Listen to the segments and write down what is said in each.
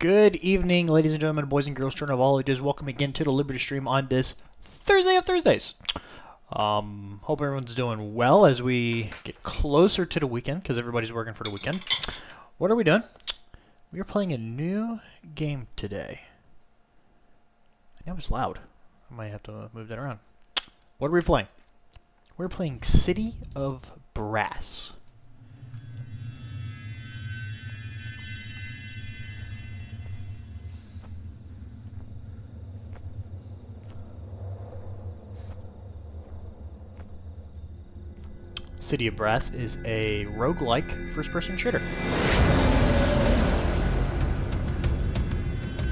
Good evening, ladies and gentlemen, boys and girls, children of all ages. Welcome again to the Liberty Stream on this Thursday of Thursdays. Um, hope everyone's doing well as we get closer to the weekend because everybody's working for the weekend. What are we doing? We are playing a new game today. That was loud. I might have to move that around. What are we playing? We're playing City of Brass. City of Brass is a roguelike first-person shooter.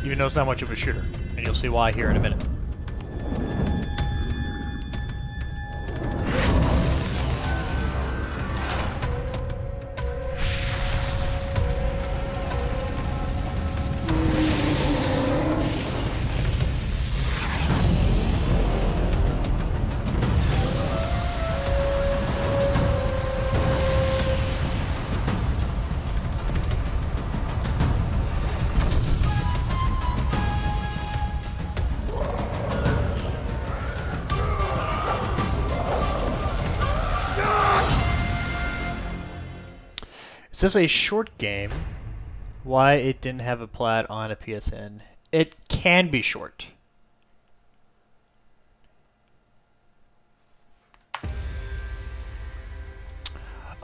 Even though it's not much of a shooter, and you'll see why here in a minute. Is this a short game? Why it didn't have a plat on a PSN? It can be short.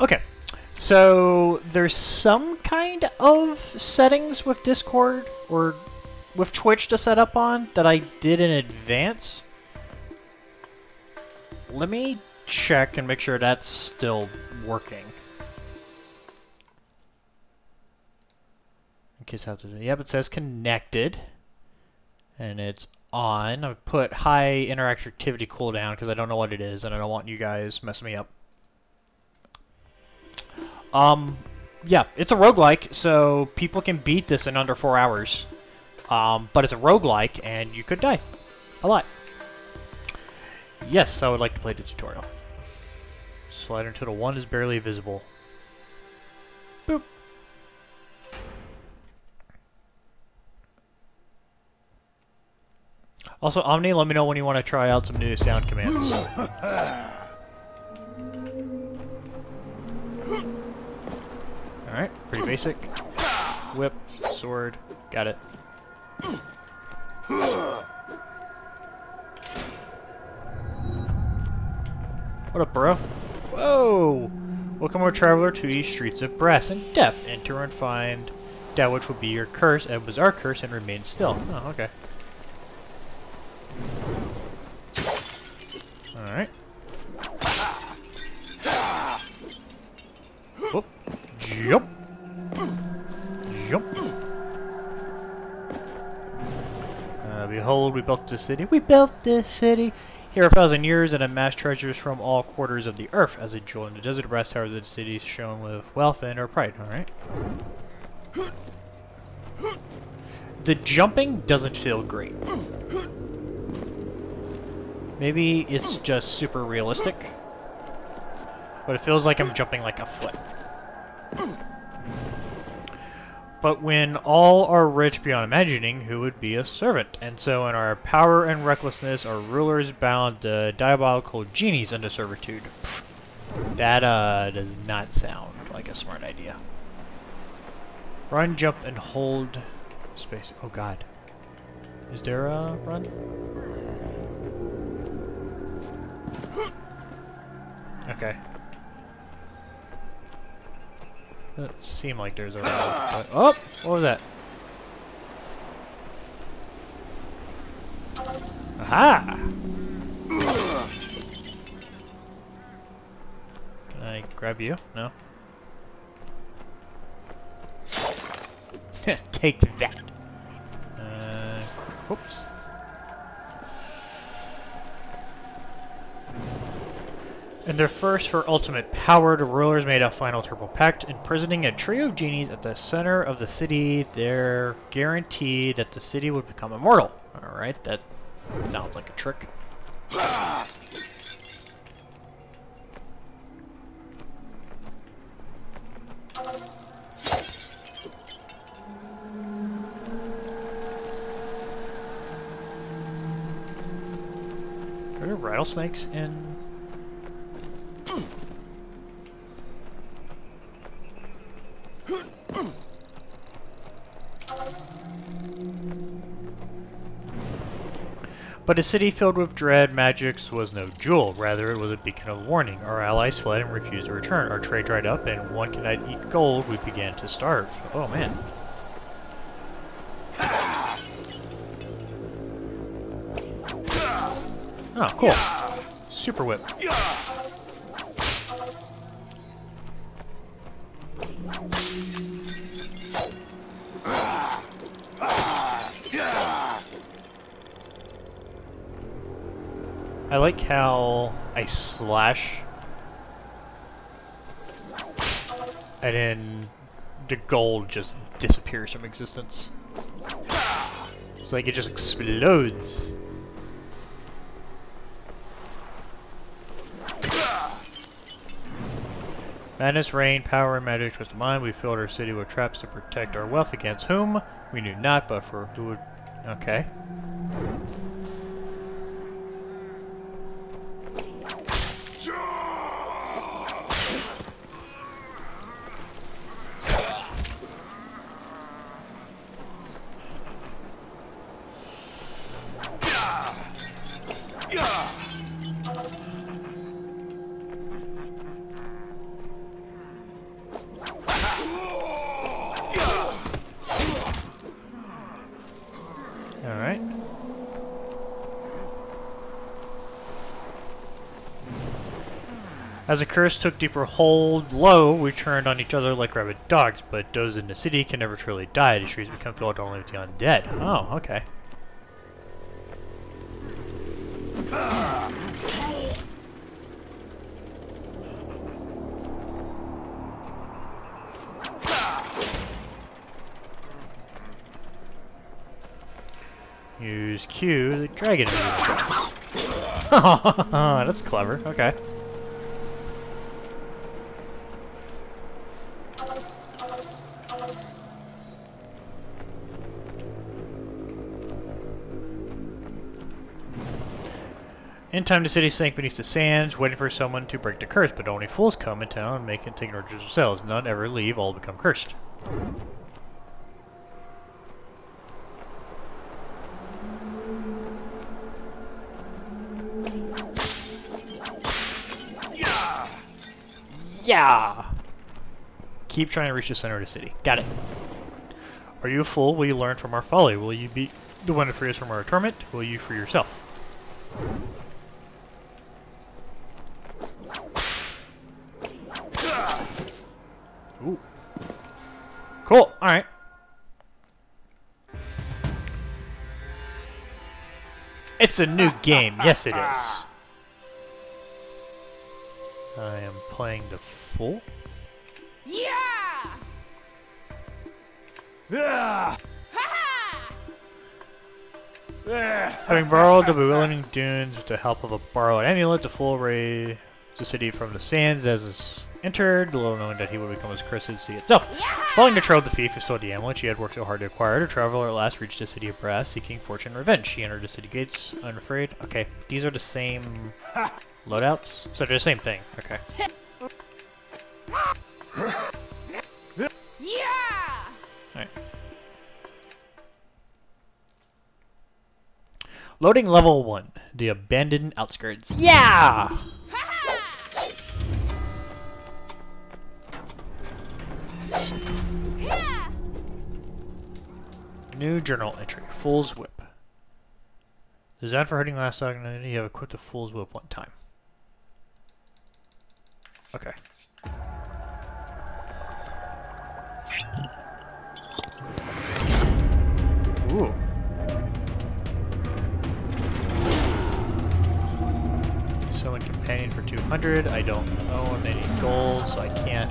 Okay, so there's some kind of settings with Discord or with Twitch to set up on that I did in advance. Let me check and make sure that's still working. Case have to do Yep, it says connected. And it's on. I put high interactivity cooldown because I don't know what it is and I don't want you guys messing me up. Um, yeah, it's a roguelike, so people can beat this in under four hours. Um, but it's a roguelike and you could die. A lot. Yes, I would like to play the tutorial. Slider until the one is barely visible. Boop. Also, Omni, let me know when you want to try out some new sound commands. Alright, pretty basic. Whip, sword, got it. What up, bro? Whoa! Welcome, our traveler, to these streets of brass and death. Enter and find that which will be your curse, and was our curse, and remain still. Oh, okay. Alright. Whoop. Jump. Jump. Uh, behold, we built this city. We built this city. Here a thousand years and amassed treasures from all quarters of the earth. As a jewel in the desert, brass towers of the city shone with wealth and our pride. Alright. The jumping doesn't feel great. Maybe it's just super realistic. But it feels like I'm jumping like a foot. But when all are rich beyond imagining, who would be a servant? And so in our power and recklessness, our rulers bound the diabolical genies into servitude. Pfft. That uh, does not sound like a smart idea. Run, jump, and hold space. Oh god. Is there a run? Okay. Doesn't seem like there's a. But, oh! What was that? Aha! Can I grab you? No? Take that! Uh, whoops. In their first for ultimate powered rulers made a final triple pact, imprisoning a trio of genies at the center of the city. Their guarantee that the city would become immortal. Alright, that sounds like a trick. Are there rattlesnakes in but a city filled with dread magics was no jewel, rather it was a beacon of warning. Our allies fled and refused to return. Our trade dried up, and one cannot eat gold, we began to starve. Oh man. Oh, cool. Super whip. I like how I slash and then the gold just disappears from existence. It's like it just explodes. Madness, rain, power, and magic twisted mind. We filled our city with traps to protect our wealth against whom? We knew not, but for who would... Okay. As the curse took deeper hold low, we turned on each other like rabid dogs, but those in the city can never truly die. The streets become filled only with the undead. Oh, okay. Use Q, the dragon. oh, That's clever. Okay. In time, the city sank beneath the sands, waiting for someone to break the curse, but only fools come in town and make and take orders themselves. None ever leave, all become cursed. Yeah! Keep trying to reach the center of the city. Got it. Are you a fool? Will you learn from our folly? Will you be the one to free us from our torment? Will you free yourself? Ooh. Cool. Alright. It's a new game. Yes, it is. I am playing the full. Yeah! Ah! Having borrowed the bewildering dunes with the help of a borrowed amulet, the fool raised the city from the sands as is entered, little knowing that he would become as cursed as the sea itself. Following the trail of the thief who stole the amulet she had worked so hard to acquire, the traveler at last reached the city of Brass, seeking fortune and revenge. She entered the city gates, unafraid. Okay, these are the same loadouts? So they're the same thing. Okay. Yeah! Alright. Loading level 1. The abandoned outskirts. Yeah! Yeah! New journal entry. Fool's Whip. Designed for hurting last dog, and you have equipped the Fool's Whip one time. Okay. Ooh. Summon companion for 200. I don't own any gold, so I can't.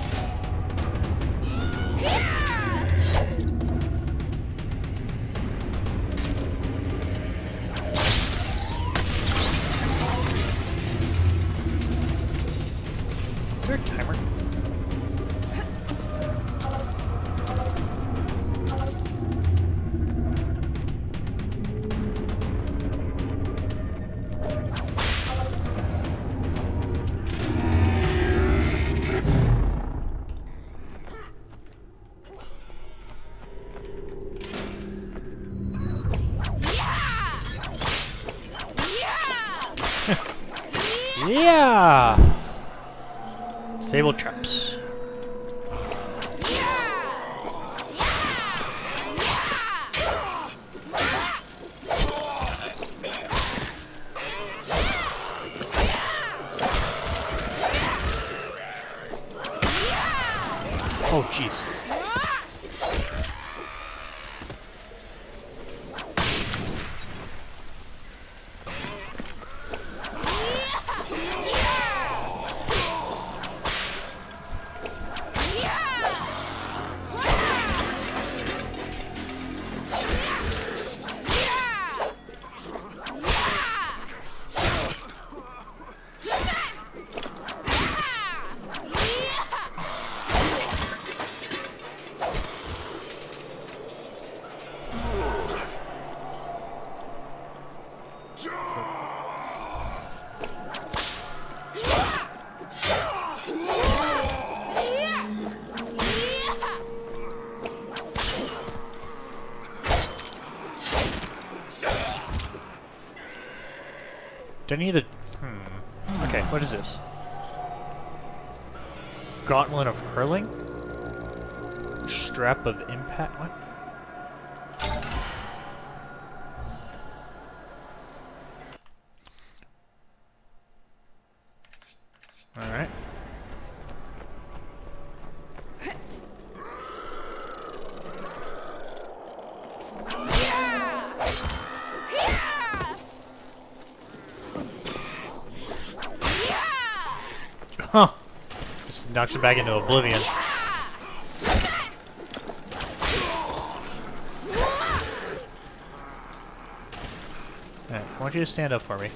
Do I need a... Hmm. Okay, what is this? Gauntlet of Hurling? Strap of Impact? What? Alright. Huh. Him back into oblivion. Alright, I want you to stand up for me.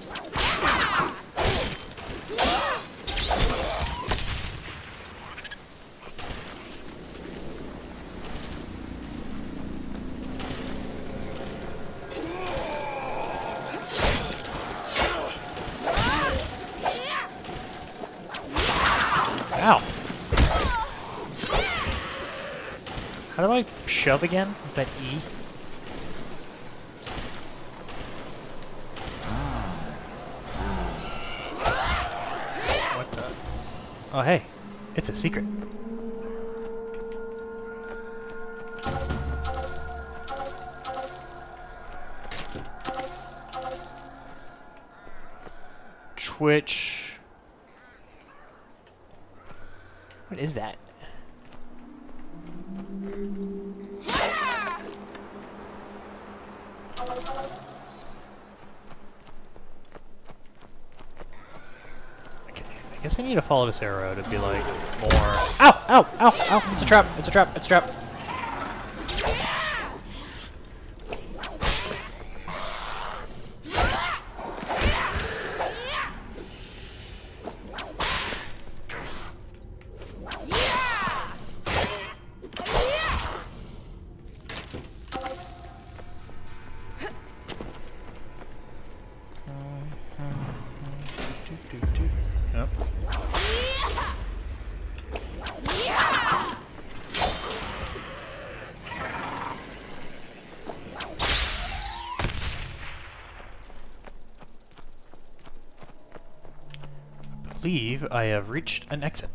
Ow! How do I shove again? Is that E? What the? Oh hey, it's a secret. Twitch. What is that? Okay, I guess I need to follow this arrow to be like more. Ow! Ow! Ow! Ow! It's a trap! It's a trap! It's a trap! I have reached an exit.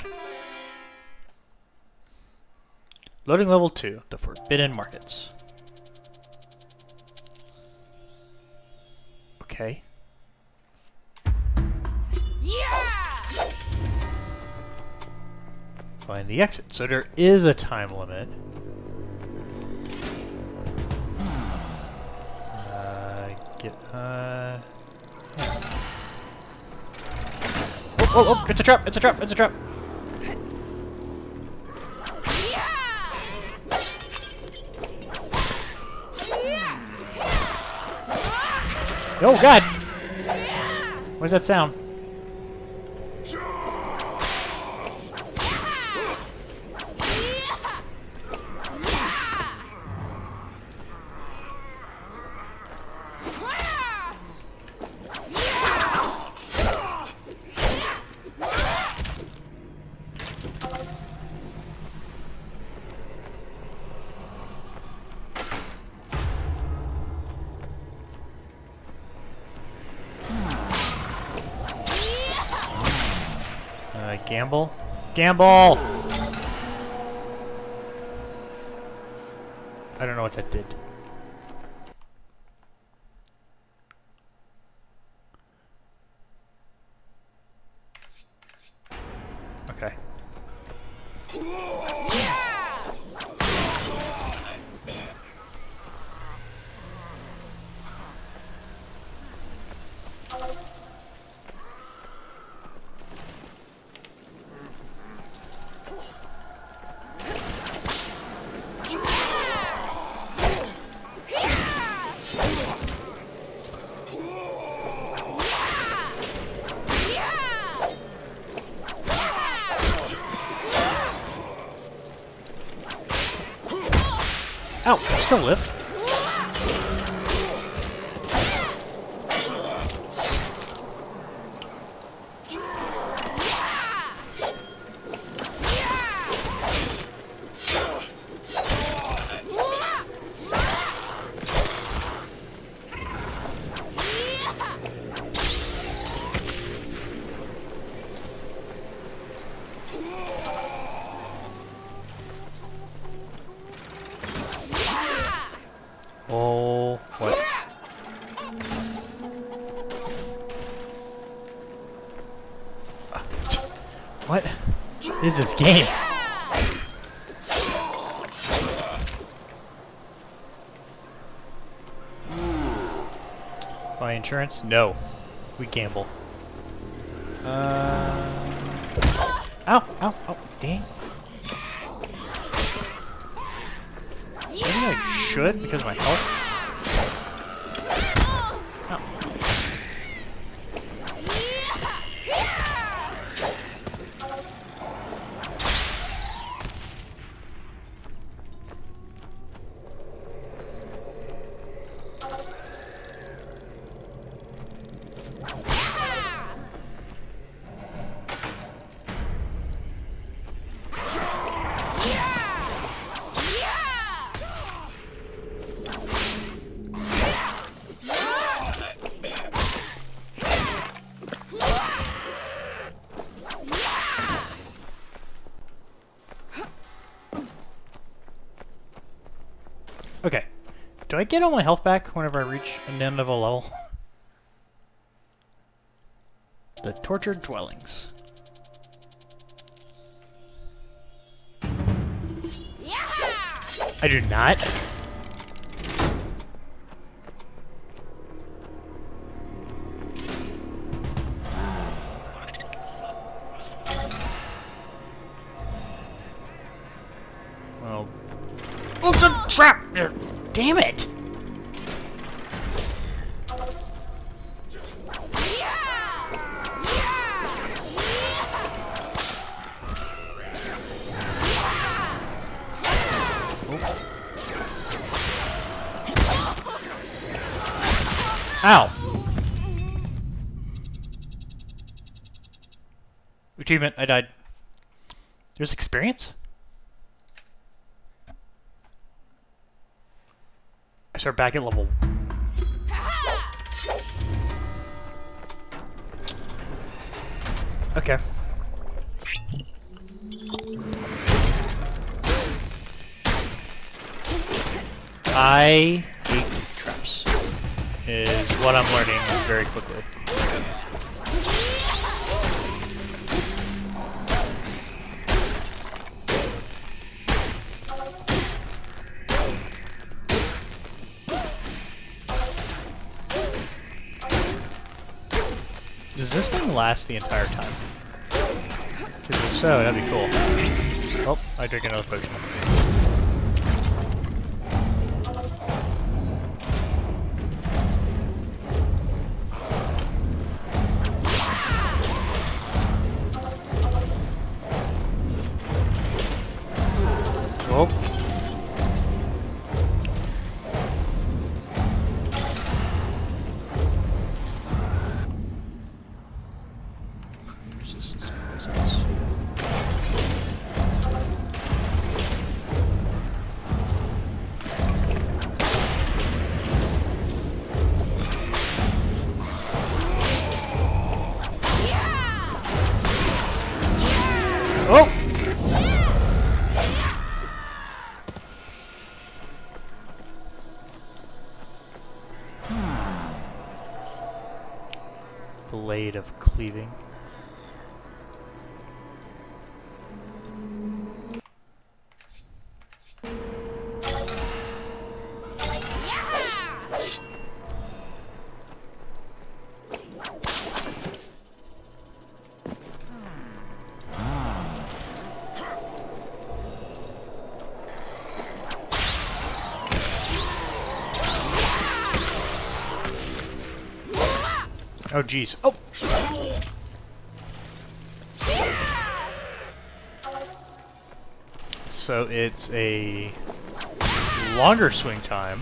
Loading level 2, the Forbidden Markets. Okay. Yeah! Find the exit. So there is a time limit. Oh, oh, it's a trap, it's a trap, it's a trap! Oh god! Where's that sound? Gamble? Gamble! I don't know what that did. Okay. Ow, I still live. Oh, what? What is this game? Buy insurance? No. We gamble. Uh. Ow! Ow! Ow! Dang. Maybe I should because of my health. Do I get all my health back whenever I reach an end of a level? The Tortured Dwellings. I do not. Damn it! Ow! Achievement, I died. There's experience? I start back at level. Okay. I hate traps. Is what I'm learning very quickly. Last the entire time? if so, that'd be cool. Oh, I drink another potion. Oh jeez. Oh! So it's a longer swing time.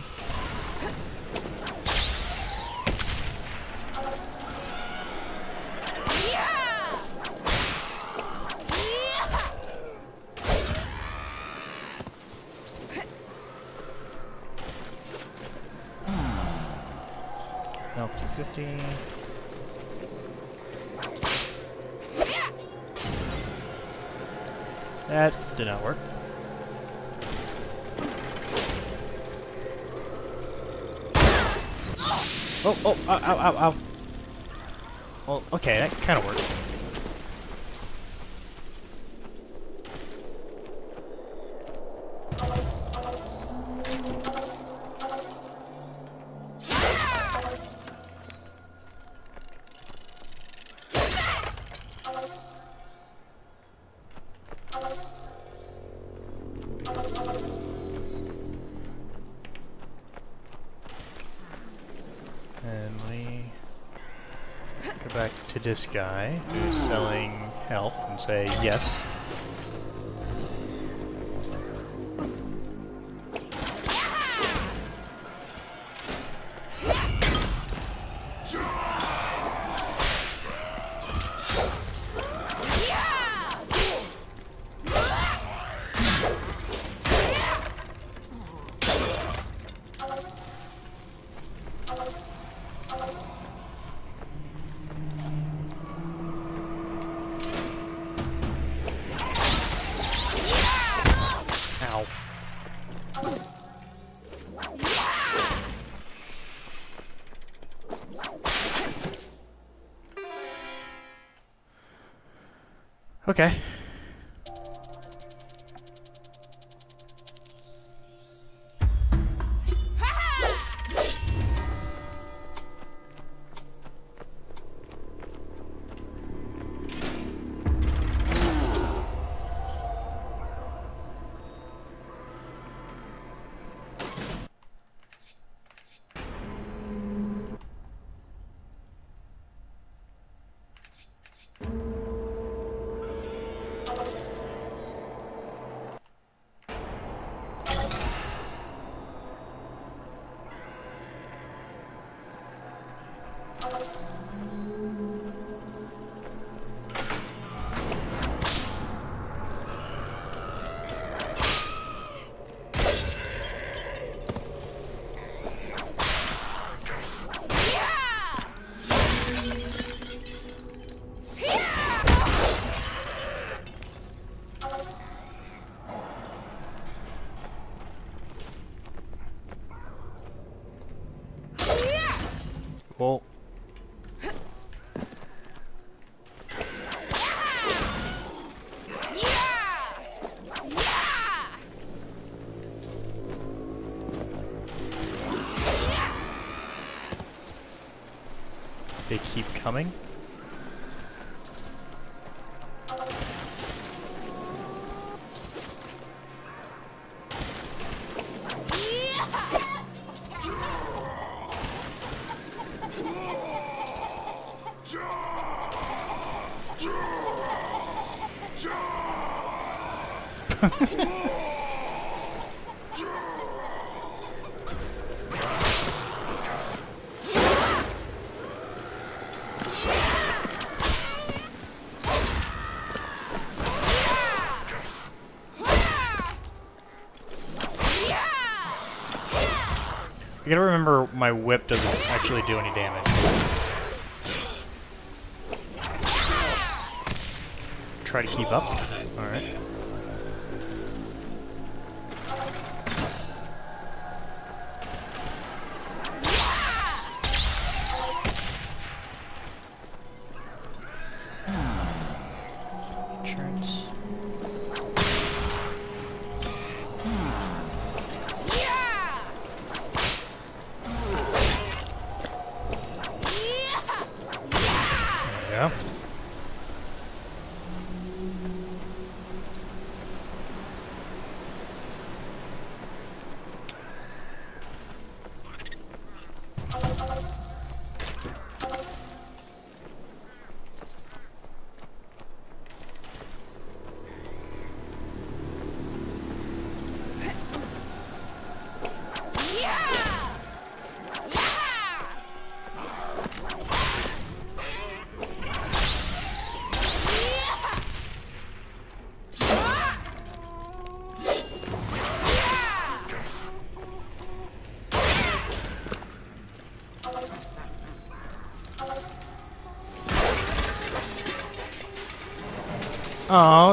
This guy who's selling health and say yes. I gotta remember my whip doesn't actually do any damage. Try to keep up. Alright.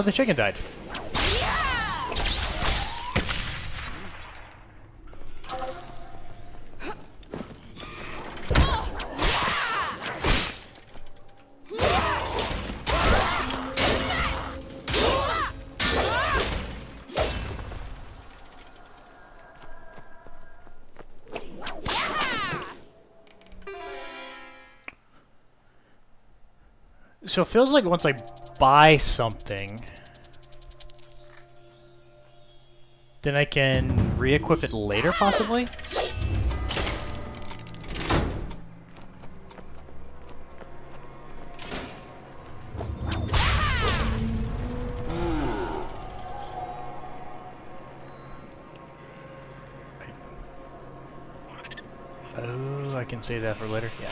The chicken died. So it feels like once I buy something, then I can re-equip it later, possibly? Oh, I can save that for later? Yeah.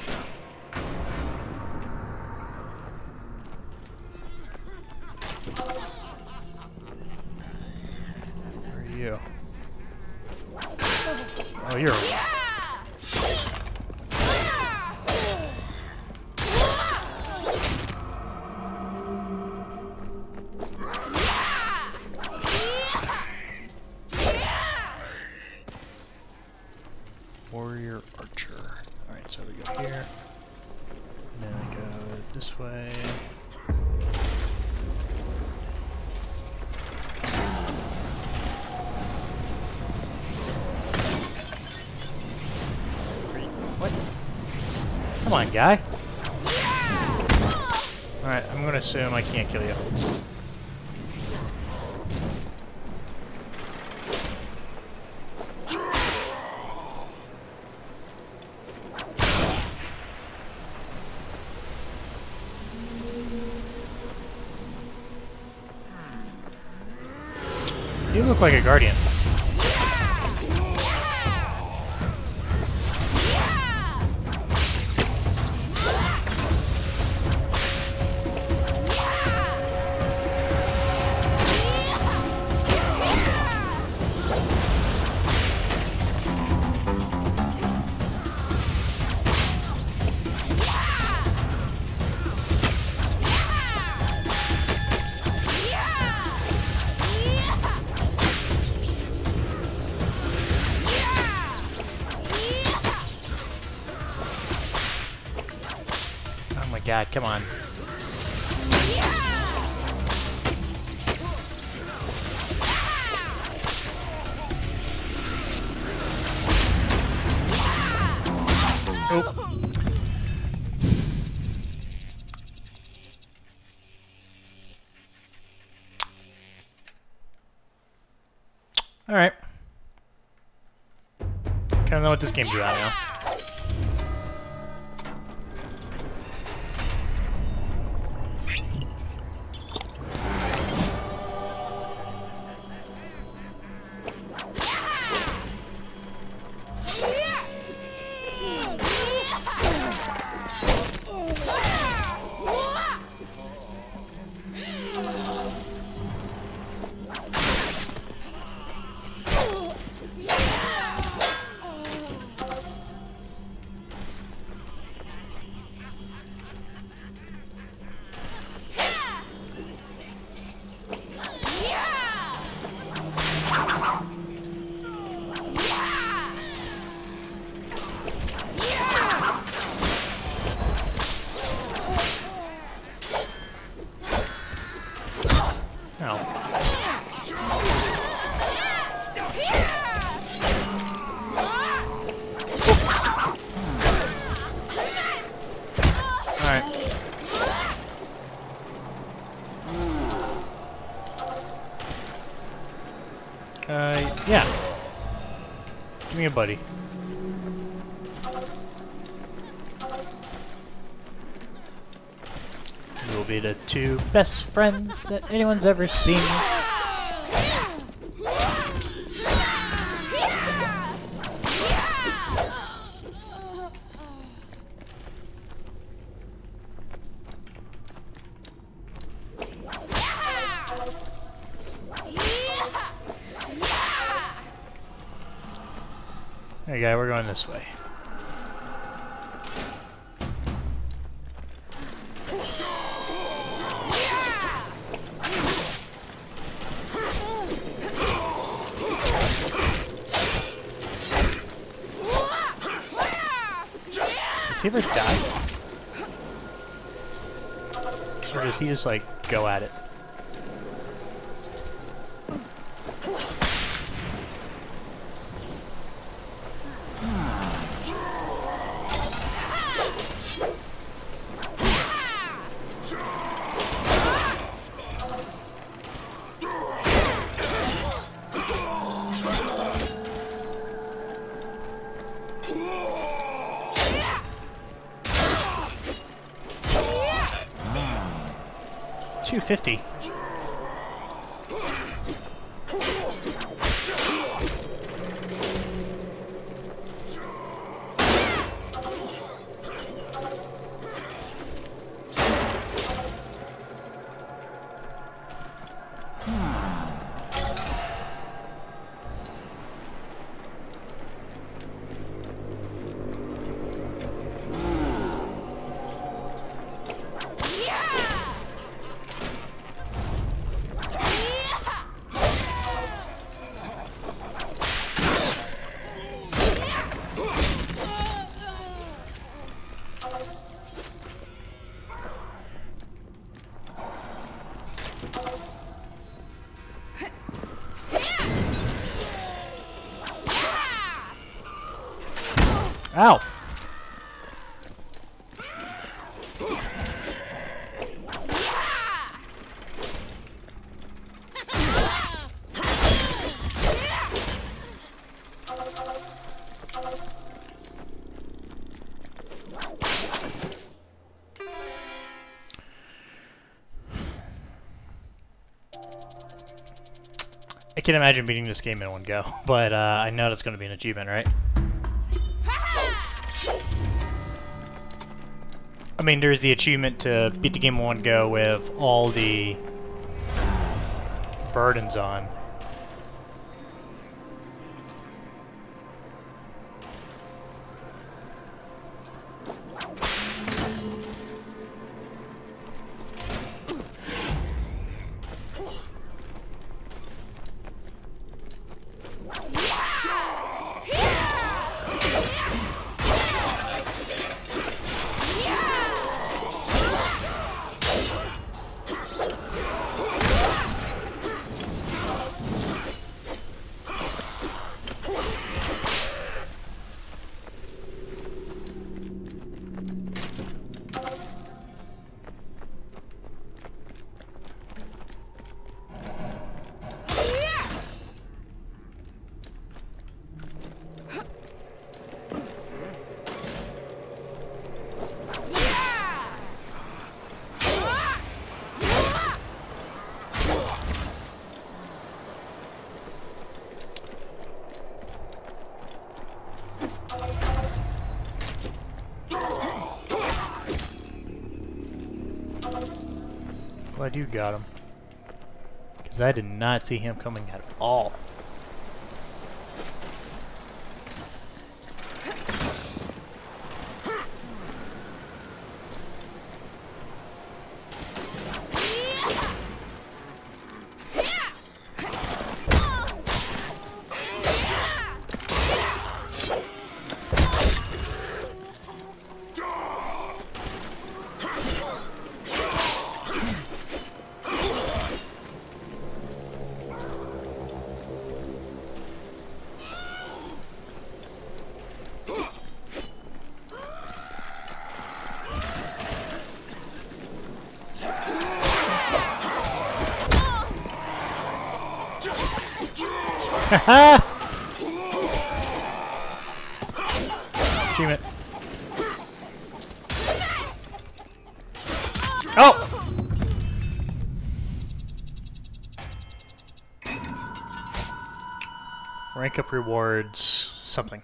Guy. Alright, I'm gonna assume I can't kill you. You look like a guardian. Kinda know what this buddy. We will be the two best friends that anyone's ever seen. Or does he just like go at it? I can imagine beating this game in one go, but uh, I know that's going to be an achievement, right? I mean, there's the achievement to beat the game in one go with all the burdens on. You got him. Because I did not see him coming at all. Haha! Achievement. Oh! Rank up rewards something.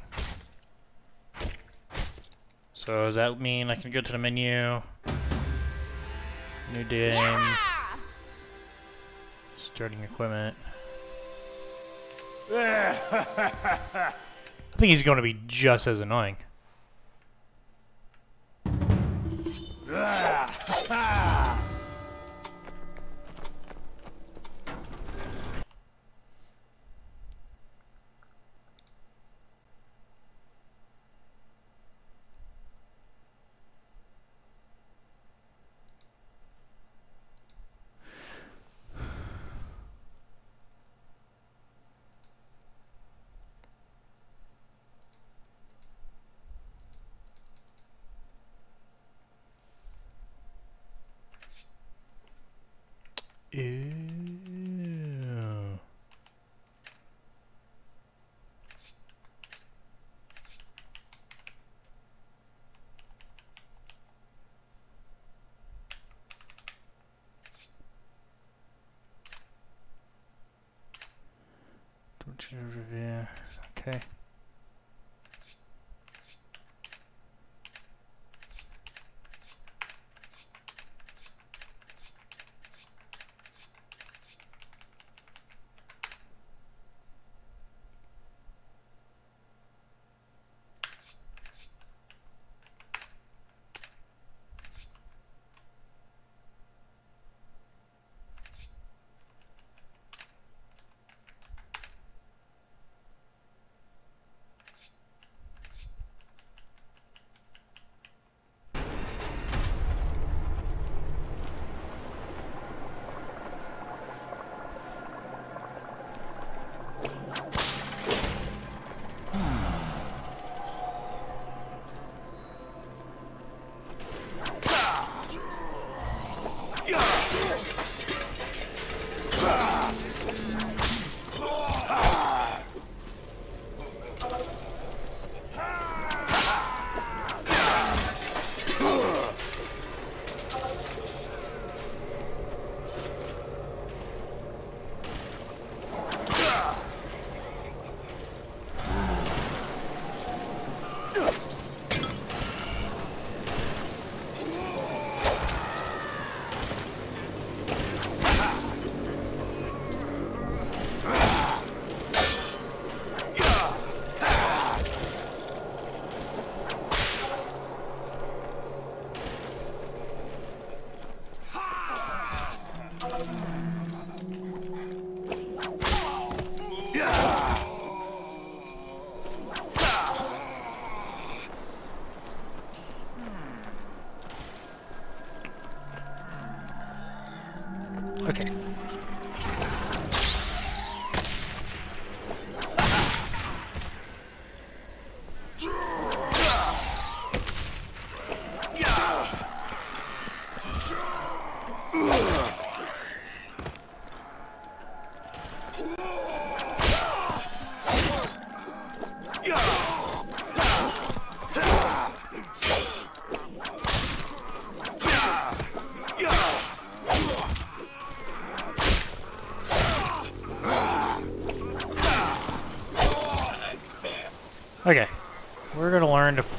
So does that mean I can go to the menu? New game. Starting equipment. I think he's going to be just as annoying.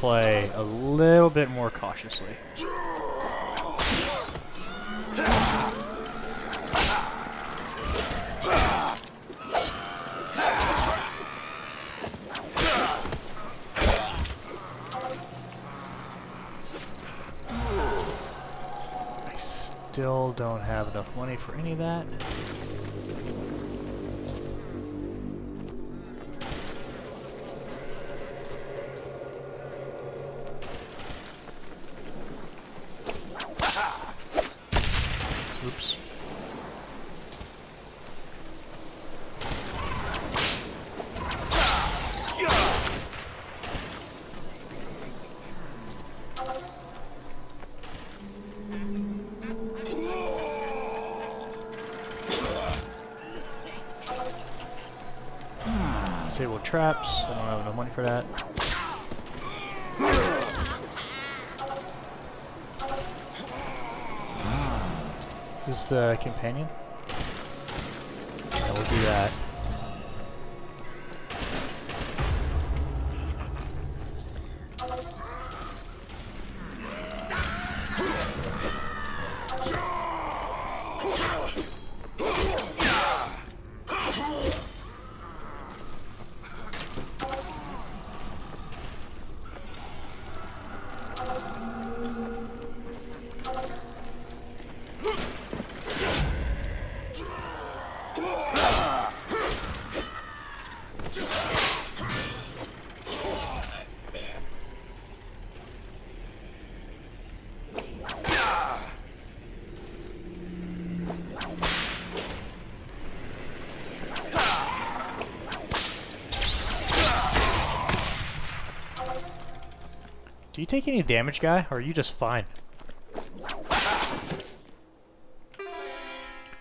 Play a little bit more cautiously. I still don't have enough money for any of that. Traps. I don't have enough money for that. Is this the companion? Damage, guy, or are you just fine?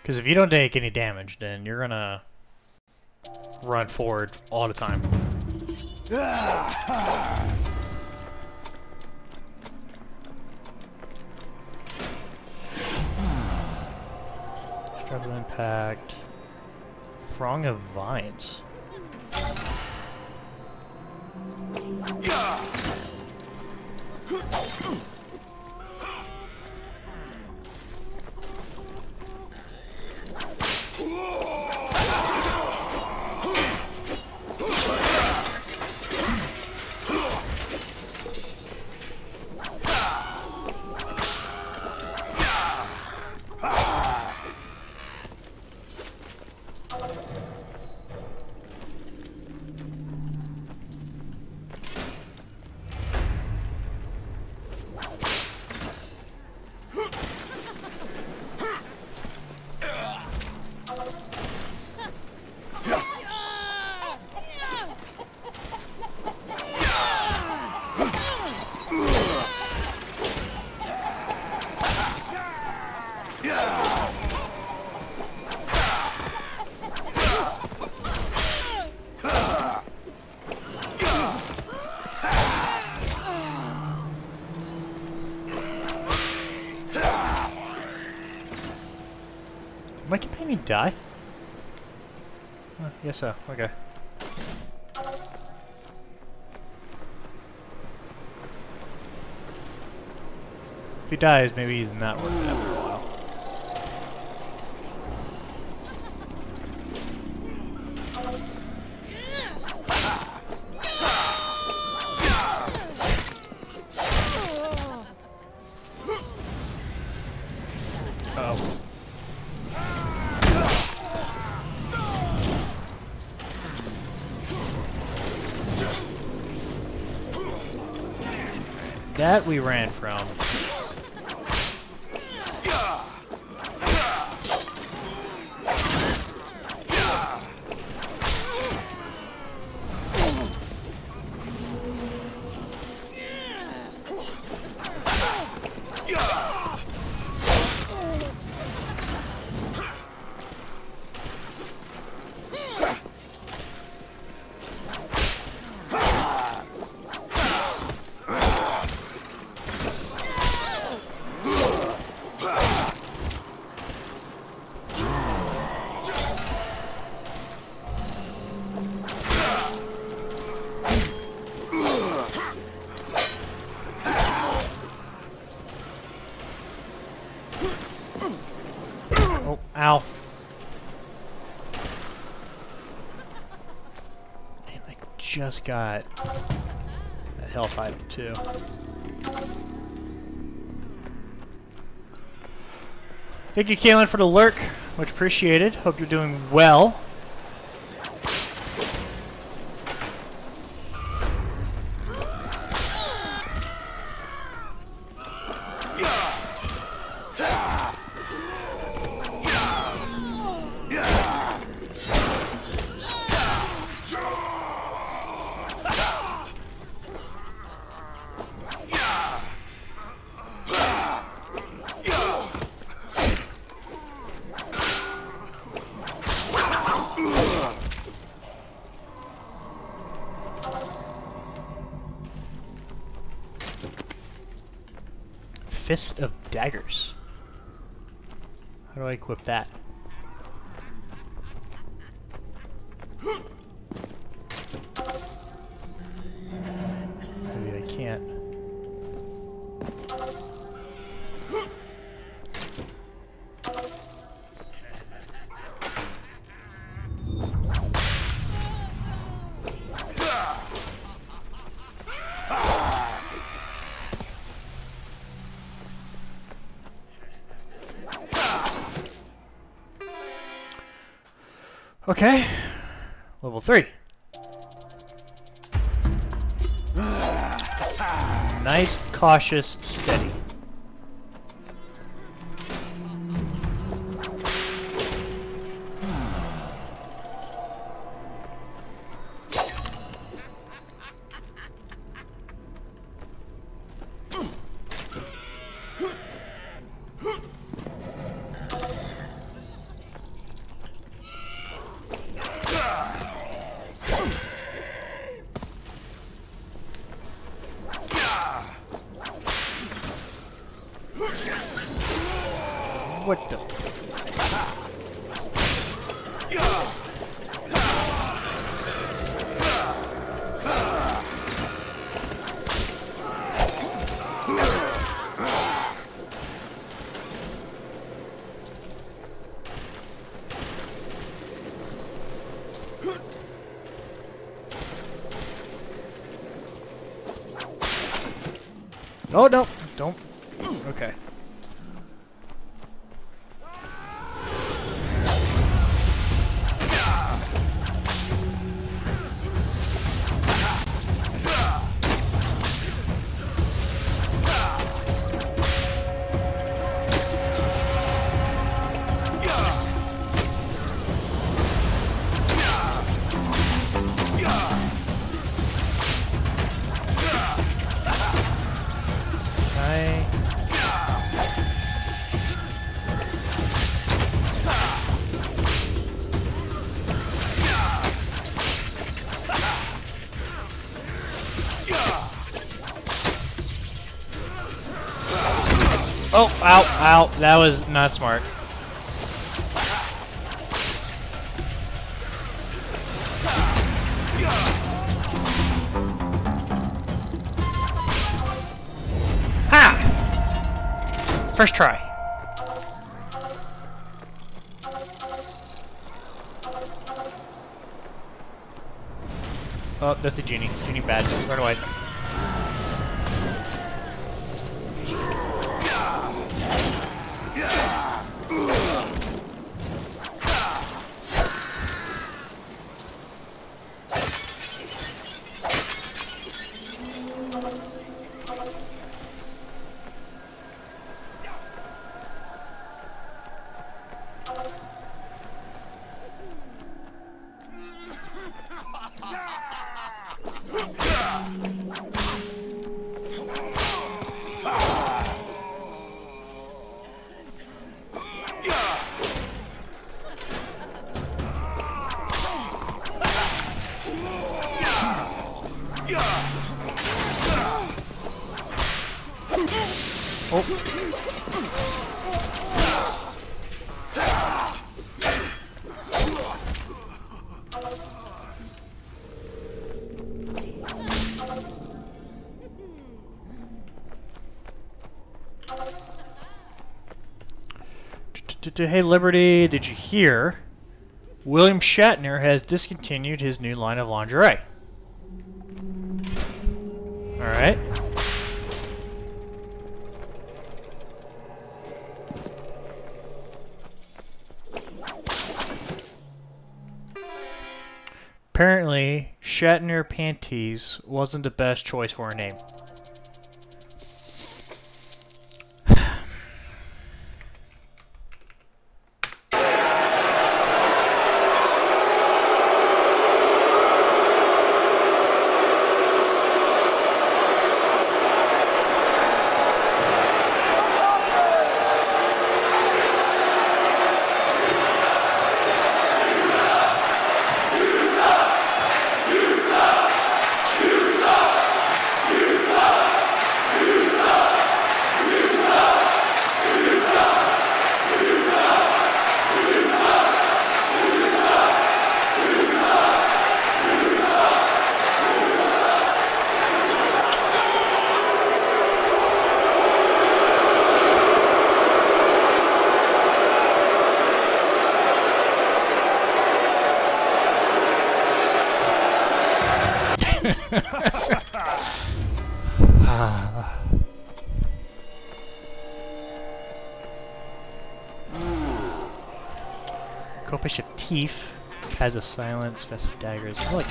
Because if you don't take any damage, then you're gonna run forward all the time. Struggle impact. Throng of vines. Dies, maybe he's not worth it just got that health item too. Thank you, Kaylin, for the lurk. Much appreciated. Hope you're doing well. Fist of Daggers. How do I equip that? Cautious, steady. Not smart. Hey Liberty, did you hear? William Shatner has discontinued his new line of lingerie. Alright. Apparently, Shatner Panties wasn't the best choice for a name. Has a silence, festive daggers. I Like,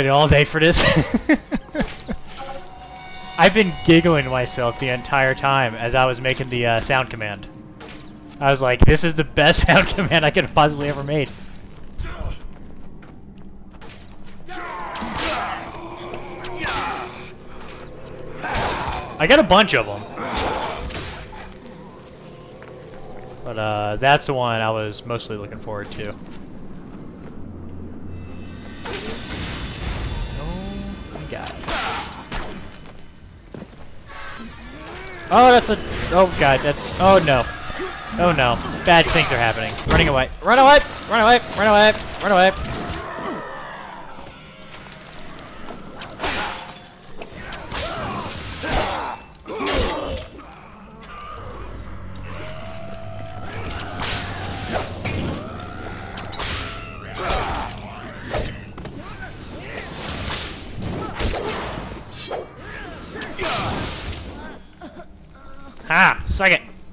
Waited all day for this. I've been giggling myself the entire time as I was making the uh, sound command. I was like, this is the best sound command I could have possibly ever made. I got a bunch of them. But uh, that's the one I was mostly looking forward to. Oh, that's a. Oh god, that's. Oh no. Oh no. Bad things are happening. Running away. Run away! Run away! Run away! Run away!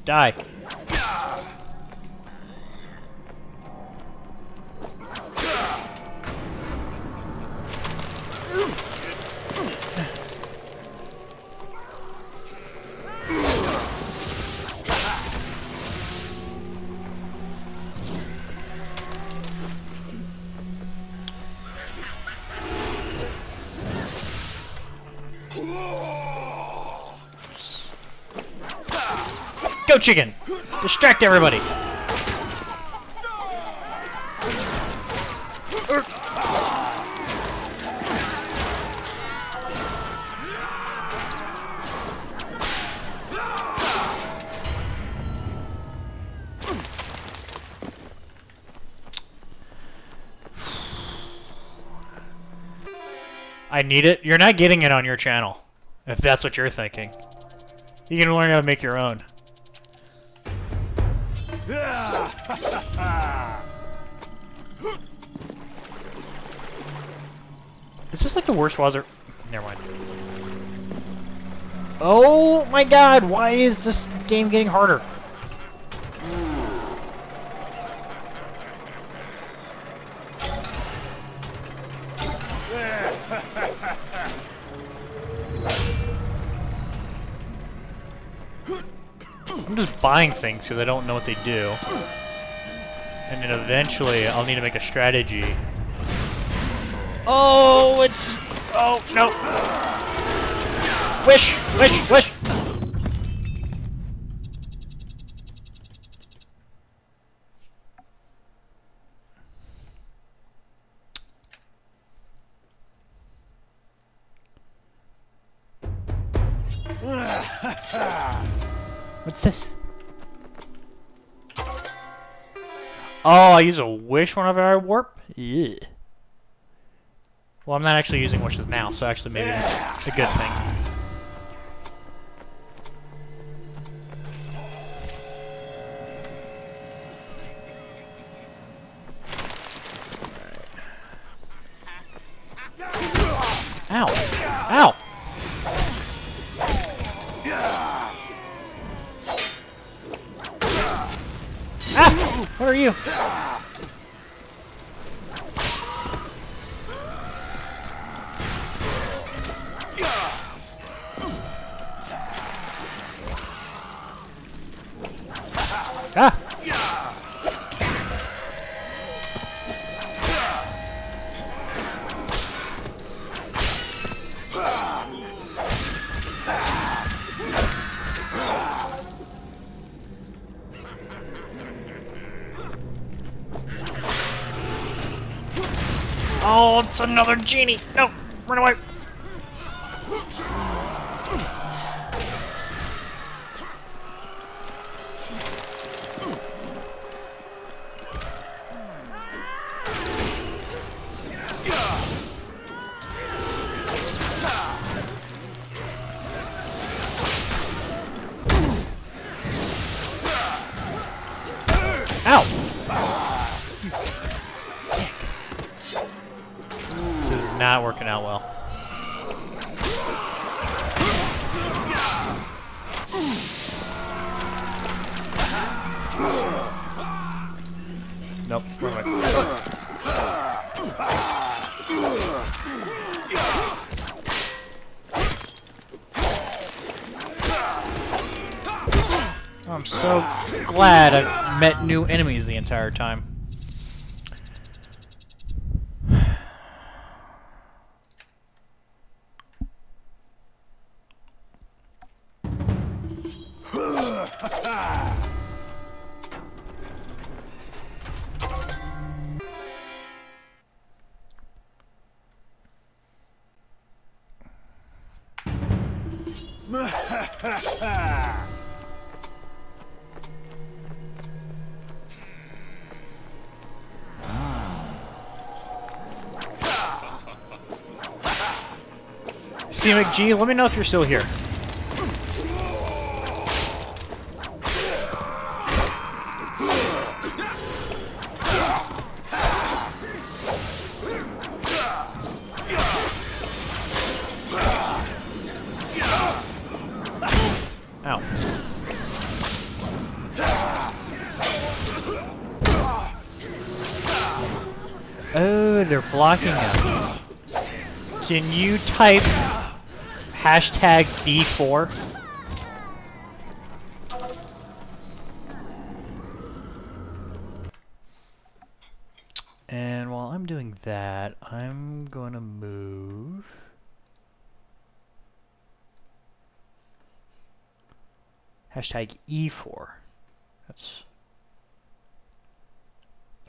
Die. Distract everybody! I need it. You're not getting it on your channel. If that's what you're thinking. You can learn how to make your own. Is this like the worst Wazzer? Never mind. Oh my god, why is this game getting harder? Buying things because I don't know what they do. And then eventually I'll need to make a strategy. Oh, it's... Oh, no. Wish! Wish! Wish! I use a wish whenever I warp? Yeah. Well, I'm not actually using wishes now, so actually maybe it's a good thing. Another genie! No! Entire time. See McG, let me know if you're still here. Oh, they're blocking us. Can you type hashtag B4? And while I'm doing that, I'm gonna move. Hashtag E4. That's.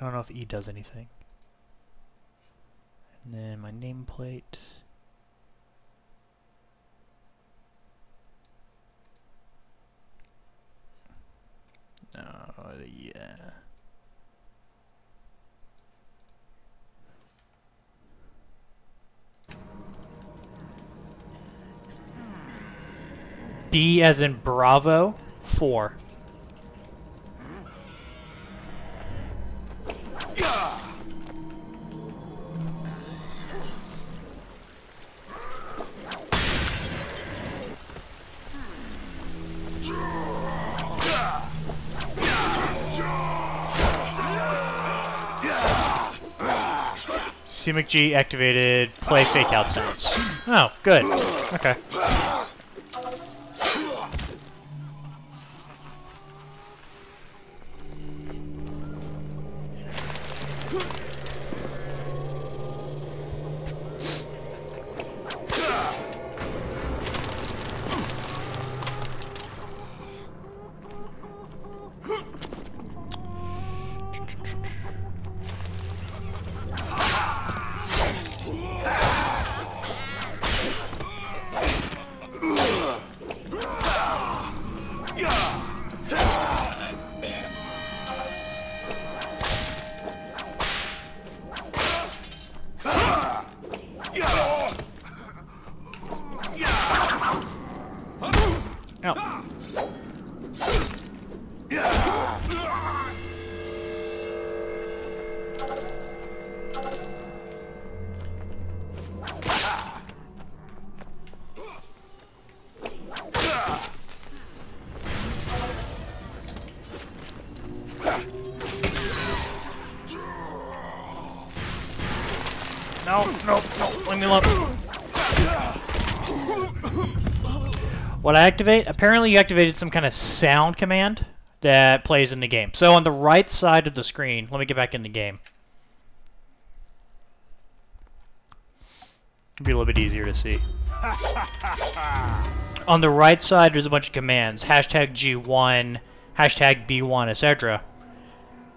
I don't know if E does anything. And then my nameplate. Oh, yeah. B as in Bravo, 4. CMcG activated play fake out sounds. Oh, good. Okay. No, leave me alone. What I activate? Apparently you activated some kind of sound command that plays in the game. So on the right side of the screen, let me get back in the game. It'll be a little bit easier to see. on the right side, there's a bunch of commands. Hashtag G1, hashtag B1, etc.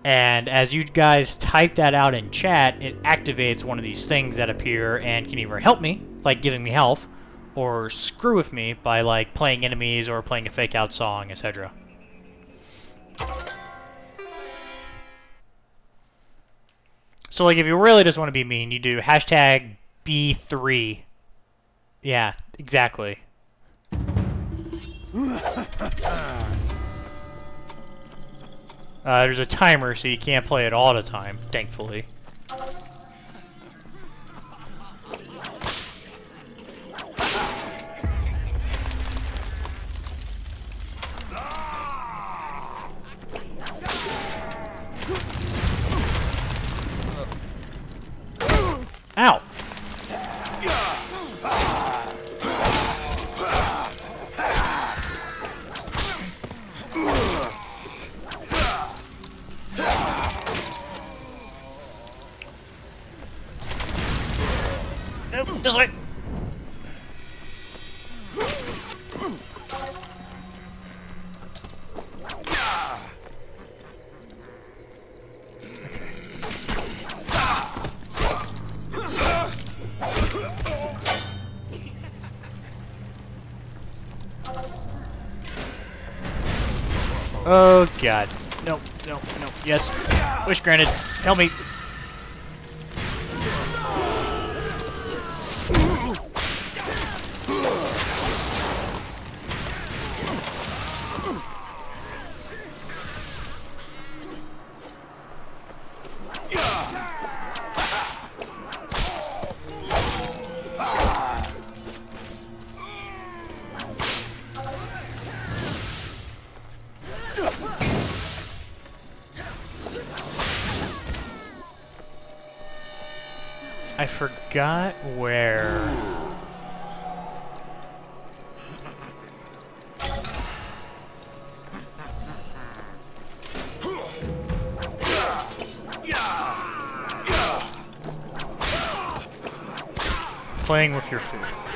And as you guys type that out in chat, it activates one of these things that appear and can either help me, like giving me health, or screw with me by like playing enemies or playing a fake out song, etc. So like if you really just want to be mean, you do hashtag B3. Yeah, exactly. Uh, there's a timer, so you can't play it all the time, thankfully. Ow! This way. Oh god. No, no, no. Yes. Wish granted. Tell me. Forgot where. Playing with your food.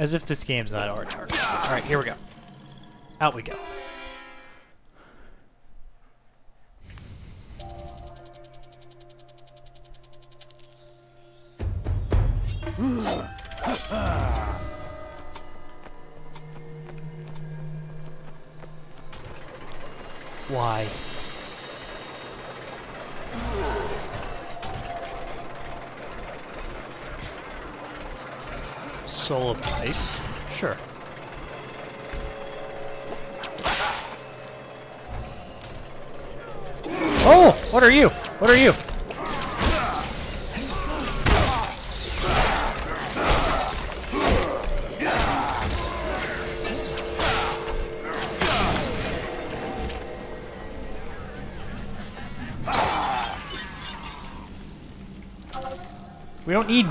As if this game's not already hard. Alright, here we go. Out we go.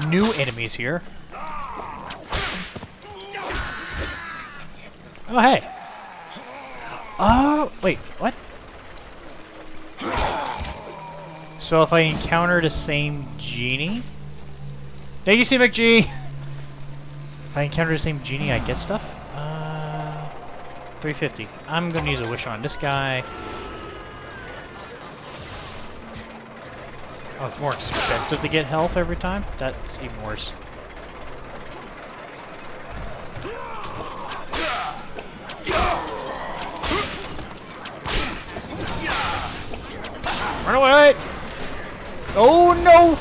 New enemies here. Oh, hey. Oh, wait, what? So if I encounter the same genie? Thank you, Steve McG! If I encounter the same genie, I get stuff? Uh, 350. I'm gonna use a wish on this guy. Oh, it's more expensive to get health every time? That's even worse. Run away! Oh no!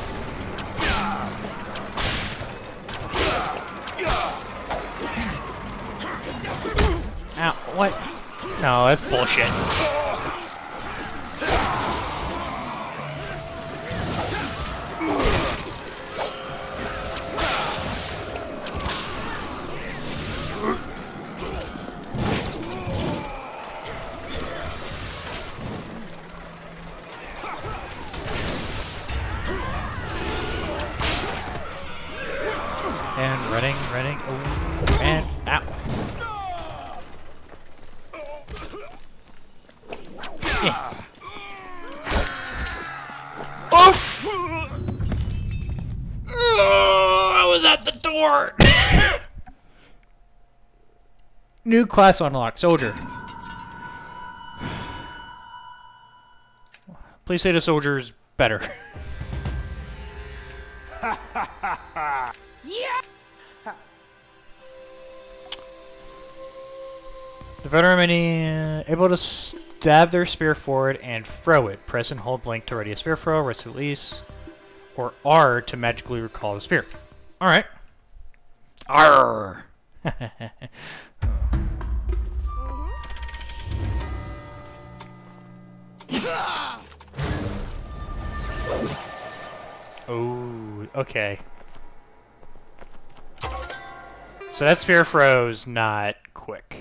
Ow, what? No, that's bullshit. New class unlock, soldier. Please say the soldier is better. yeah. The veteran may able to stab their spear forward and throw it. Press and hold blank to ready a spear throw, rest release, or R to magically recall the spear. Alright. R. oh, okay. So that spear Froze, not quick.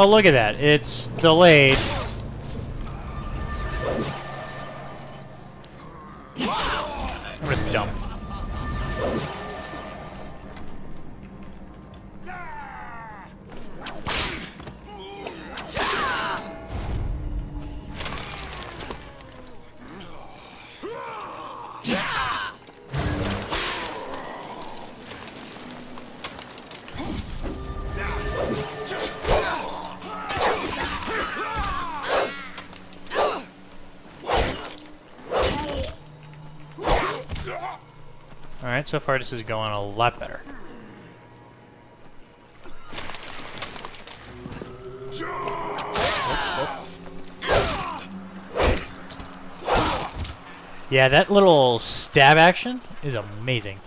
Oh, look at that. It's delayed. So far this is going a lot better. Yeah, that little stab action is amazing.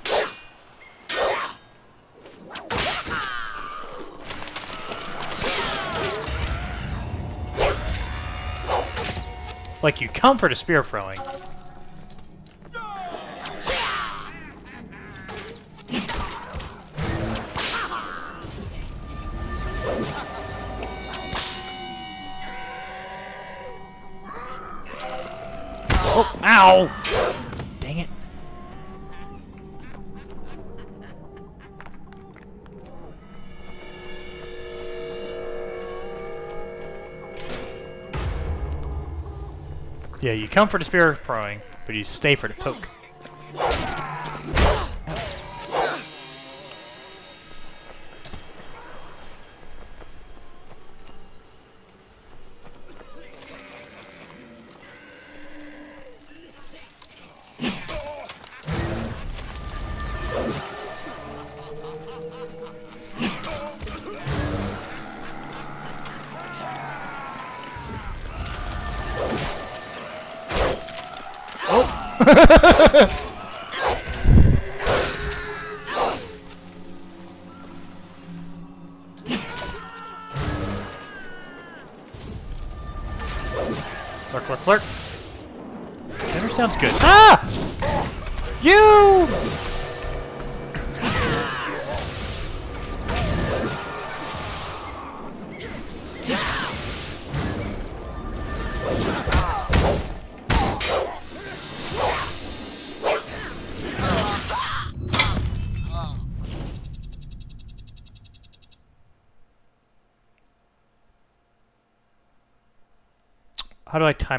Like you come for the spear throwing. You come for the spear throwing, but you stay for the poke. Sounds good. Ah! You!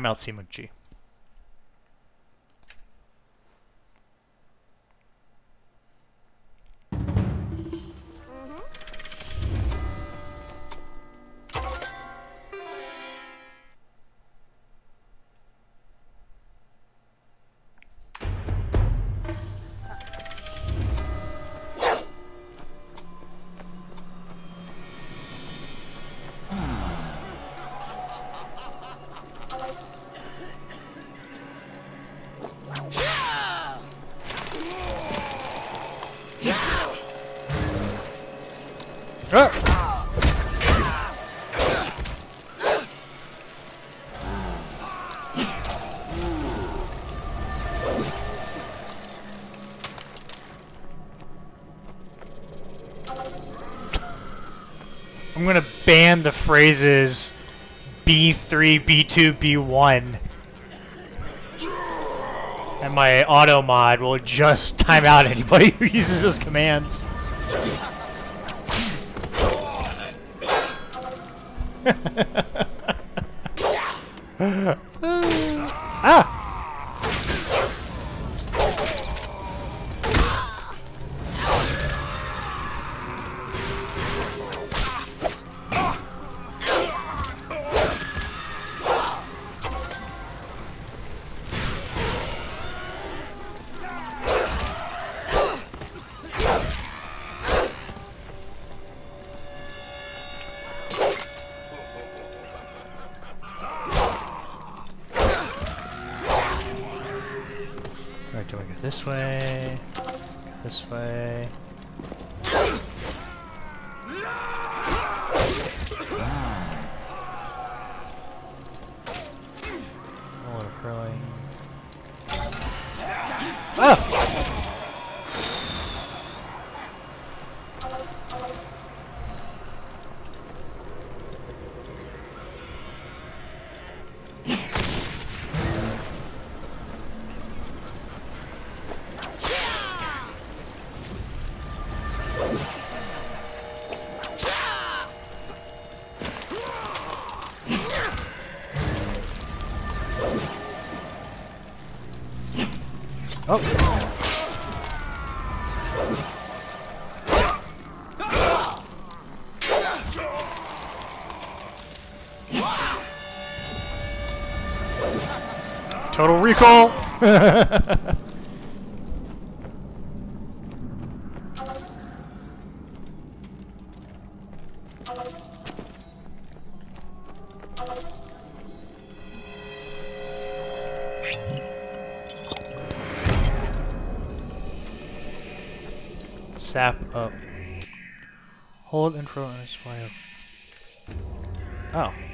How do I time out Simuchi? Ban the phrases B3, B2, B1. And my auto mod will just time out anybody who uses those commands. Total recall! Sap up. Hold intro and fly up. Oh.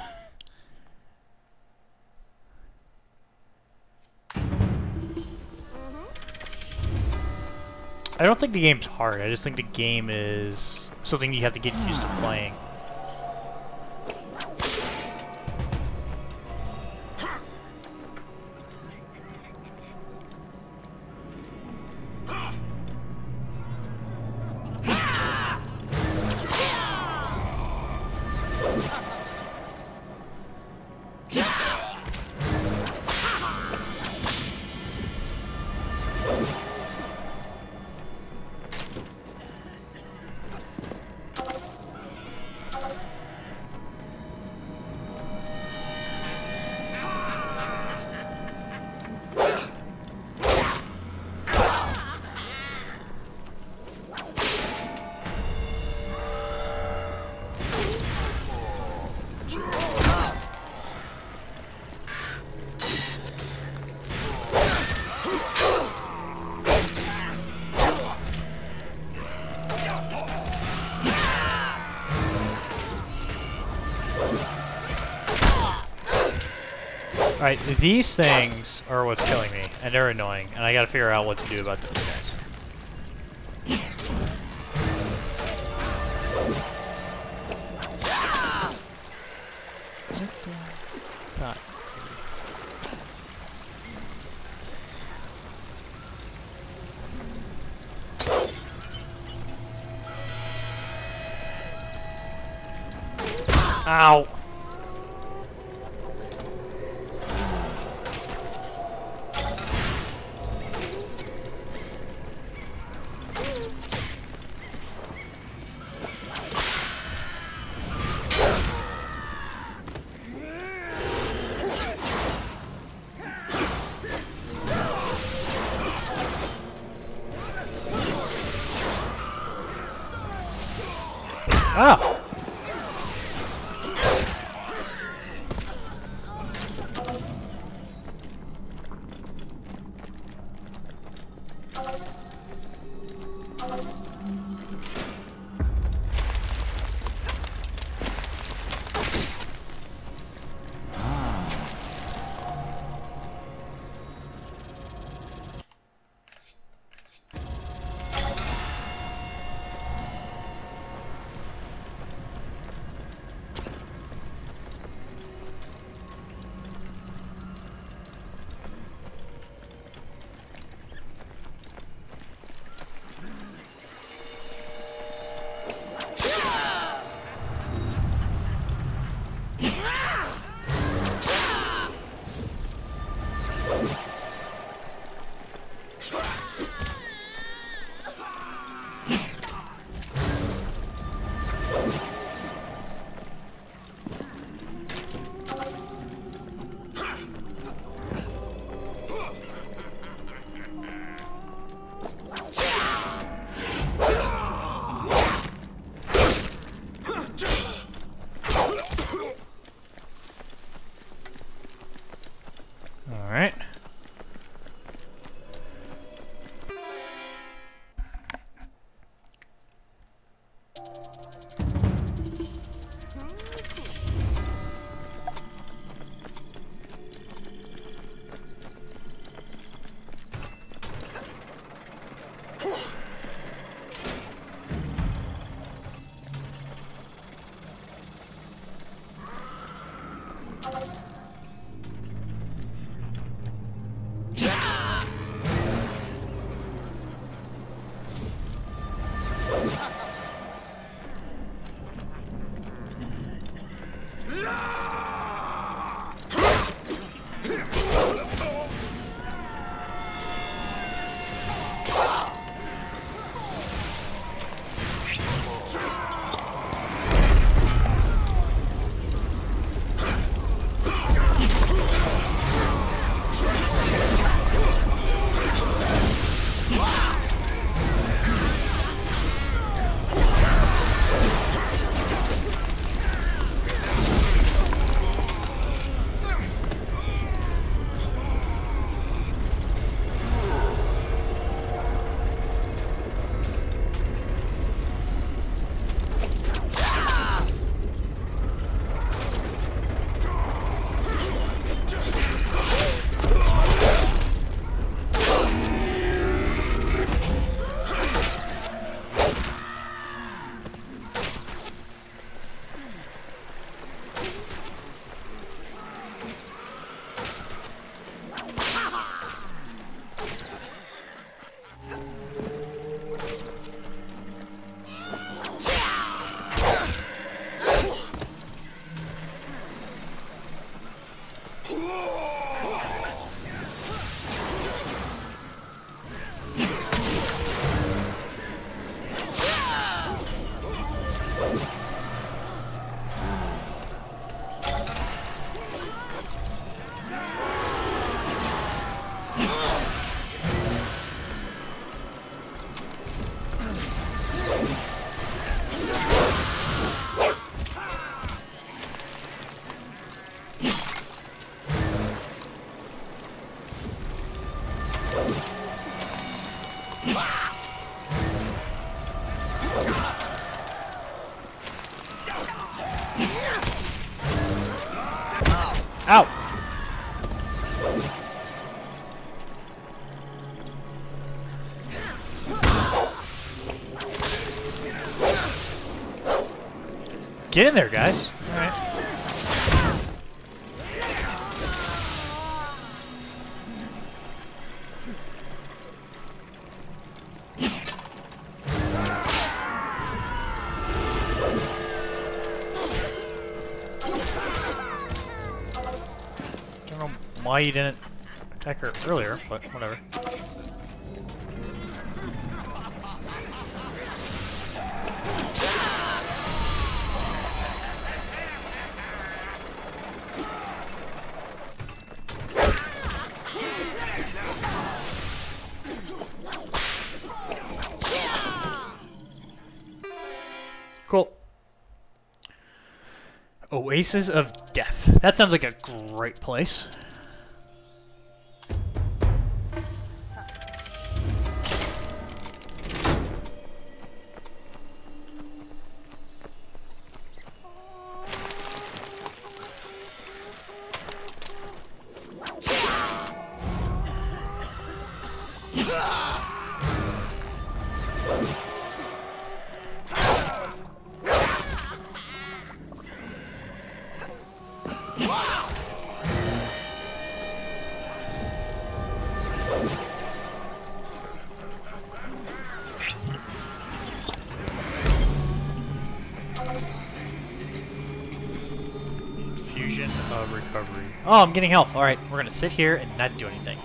I don't think the game's hard. I just think the game is something you have to get used to playing. Alright, these things are what's killing me, and they're annoying, and I gotta figure out what to do about those Ow! Get in there, guys. You didn't attack her earlier, but whatever. Cool. Oasis of Death. That sounds like a great place. Oh, I'm getting health. Alright, we're gonna sit here and not do anything.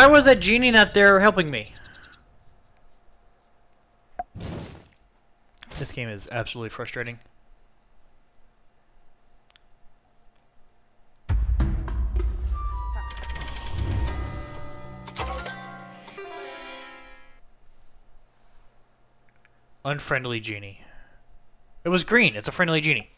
Why was that genie not there helping me? This game is absolutely frustrating. Unfriendly genie. It was green. It's a friendly genie.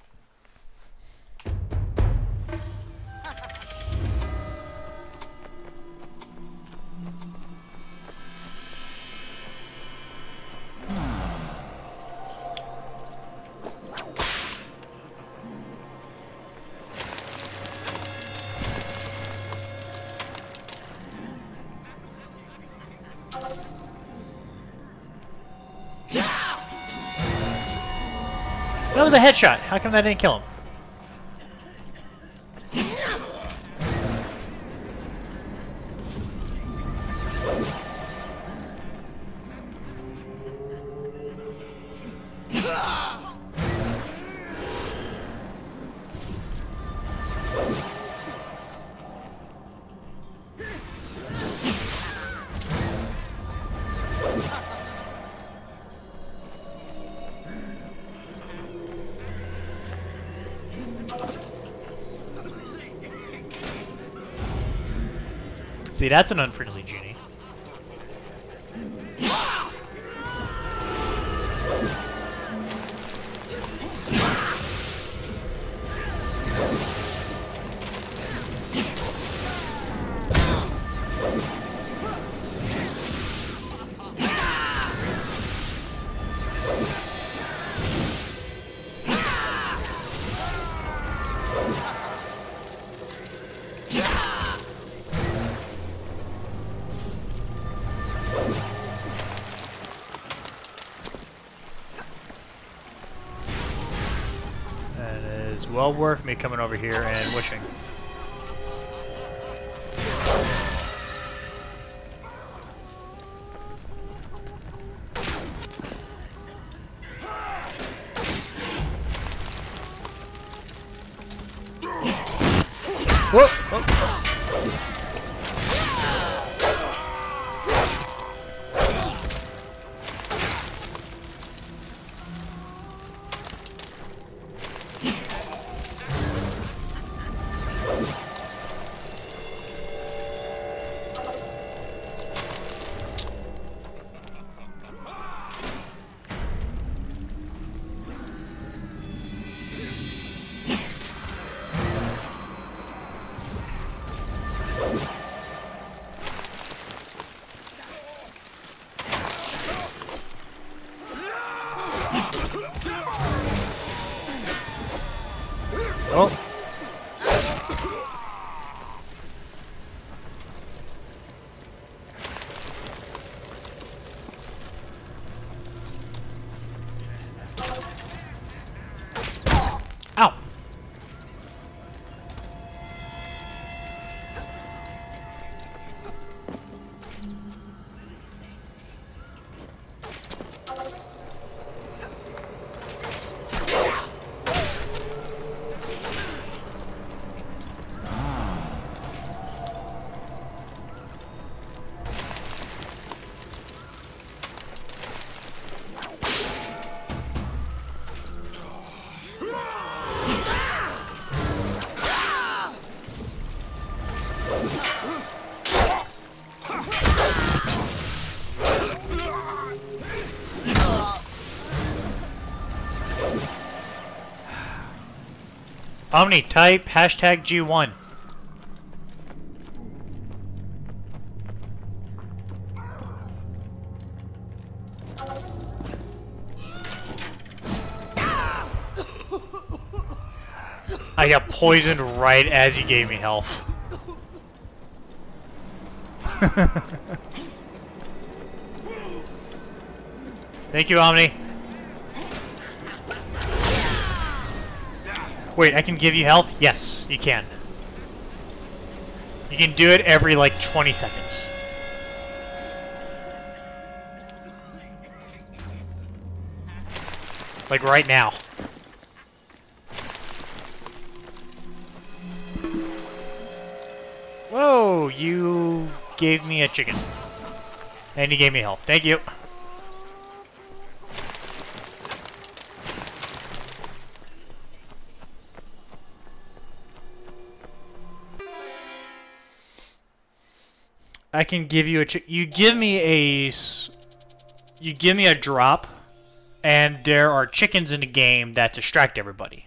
Was a headshot. How come that didn't kill him? See, that's an unfriendly genie. Well worth me coming over here and wishing. Omni, type hashtag G1. I got poisoned right as you gave me health. Thank you, Omni. Wait, I can give you health? Yes, you can. You can do it every like 20 seconds. Like right now. Whoa, you gave me a chicken. And you gave me health. Thank you. I can give you a you give me a you give me a drop and there are chickens in the game that distract everybody.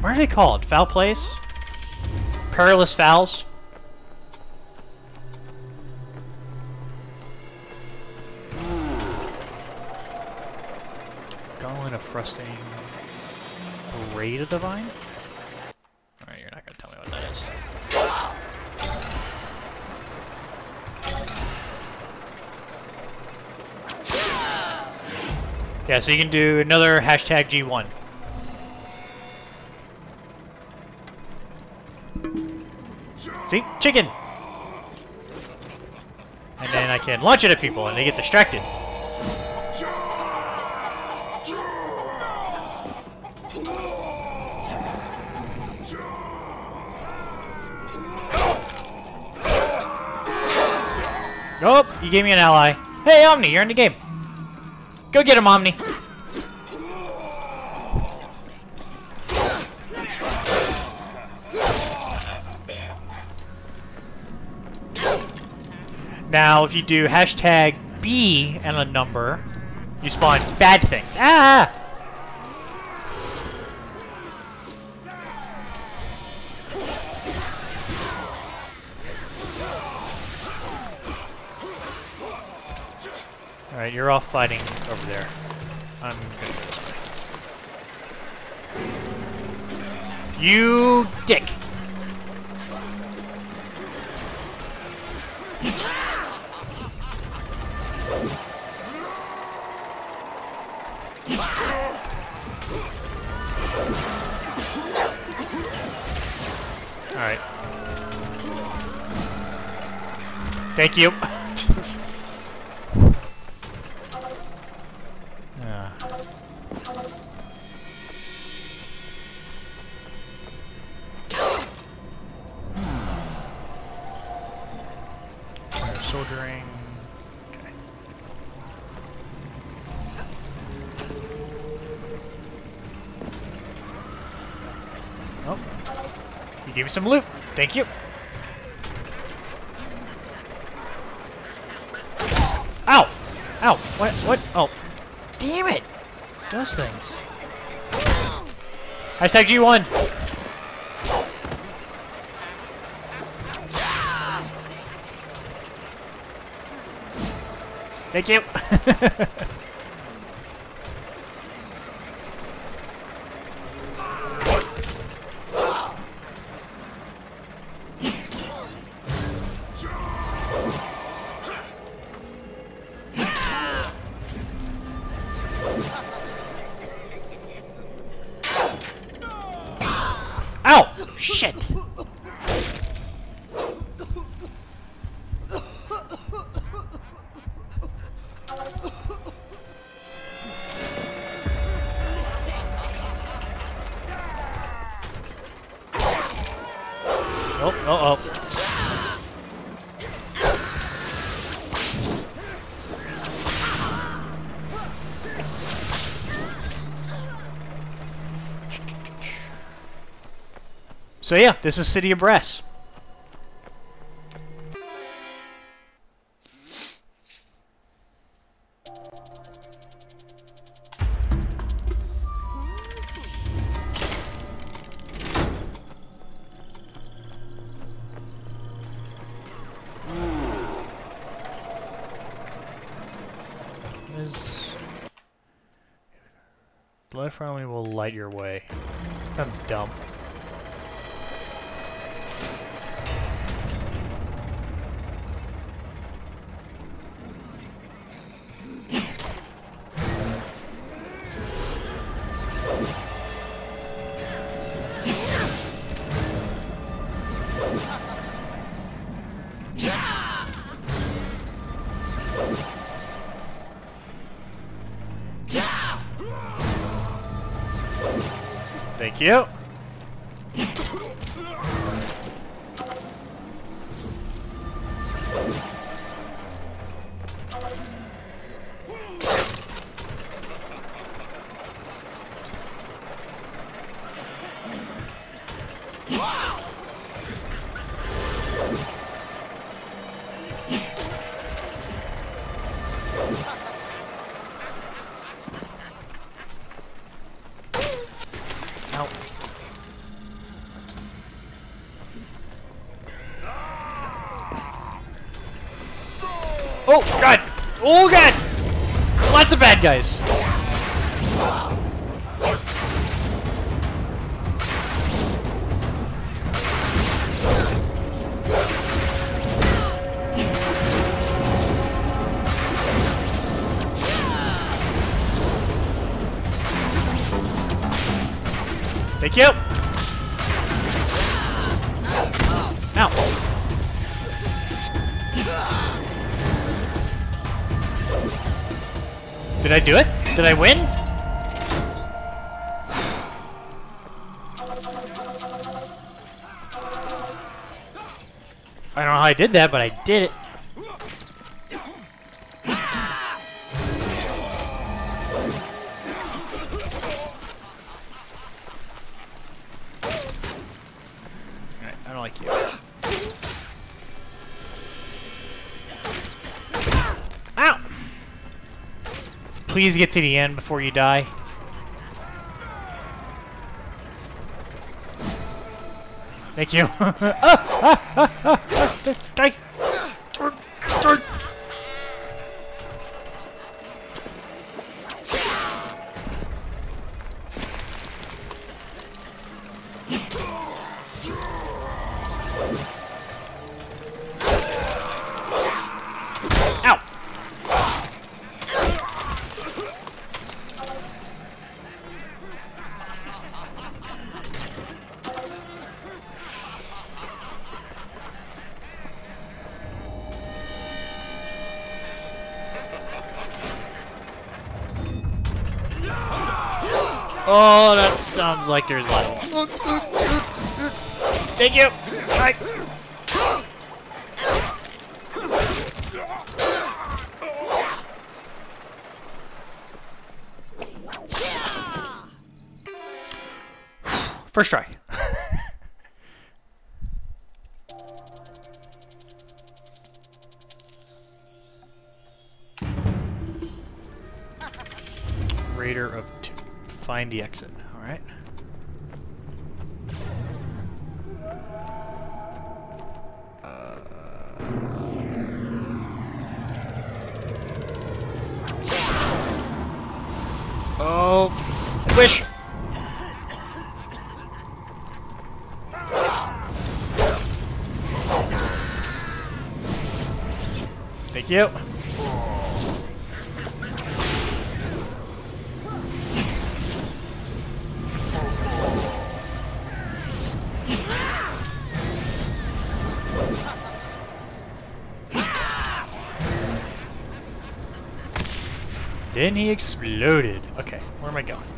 What are they called? Foul plays? Perilous fouls? Gauntlet of Frustrating Braid of the Vine? Alright, you're not gonna tell me what that is. Yeah, so you can do another hashtag G1. See? Chicken! And then I can launch it at people and they get distracted. Nope, you gave me an ally. Hey, Omni, you're in the game. Go get him, Omni. Now, if you do hashtag B and a number, you spawn bad things. Ah! Alright, you're off fighting over there. I'm gonna go this way. You dick! Alright. Thank you. some loot. Thank you. Ow! Ow! What? What? Oh. Damn it! Those things. Hashtag G1! Thank you! So yeah, this is City of Brass. You. Oh god! Oh god! Lots of bad guys. Did I win? I don't know how I did that, but I did it. Please get to the end before you die. Thank you. ah, ah, ah, die. Sounds like there's like. Thank you. Bye. First try. Raider of. Find the exit. You. Then he exploded. Okay, where am I going?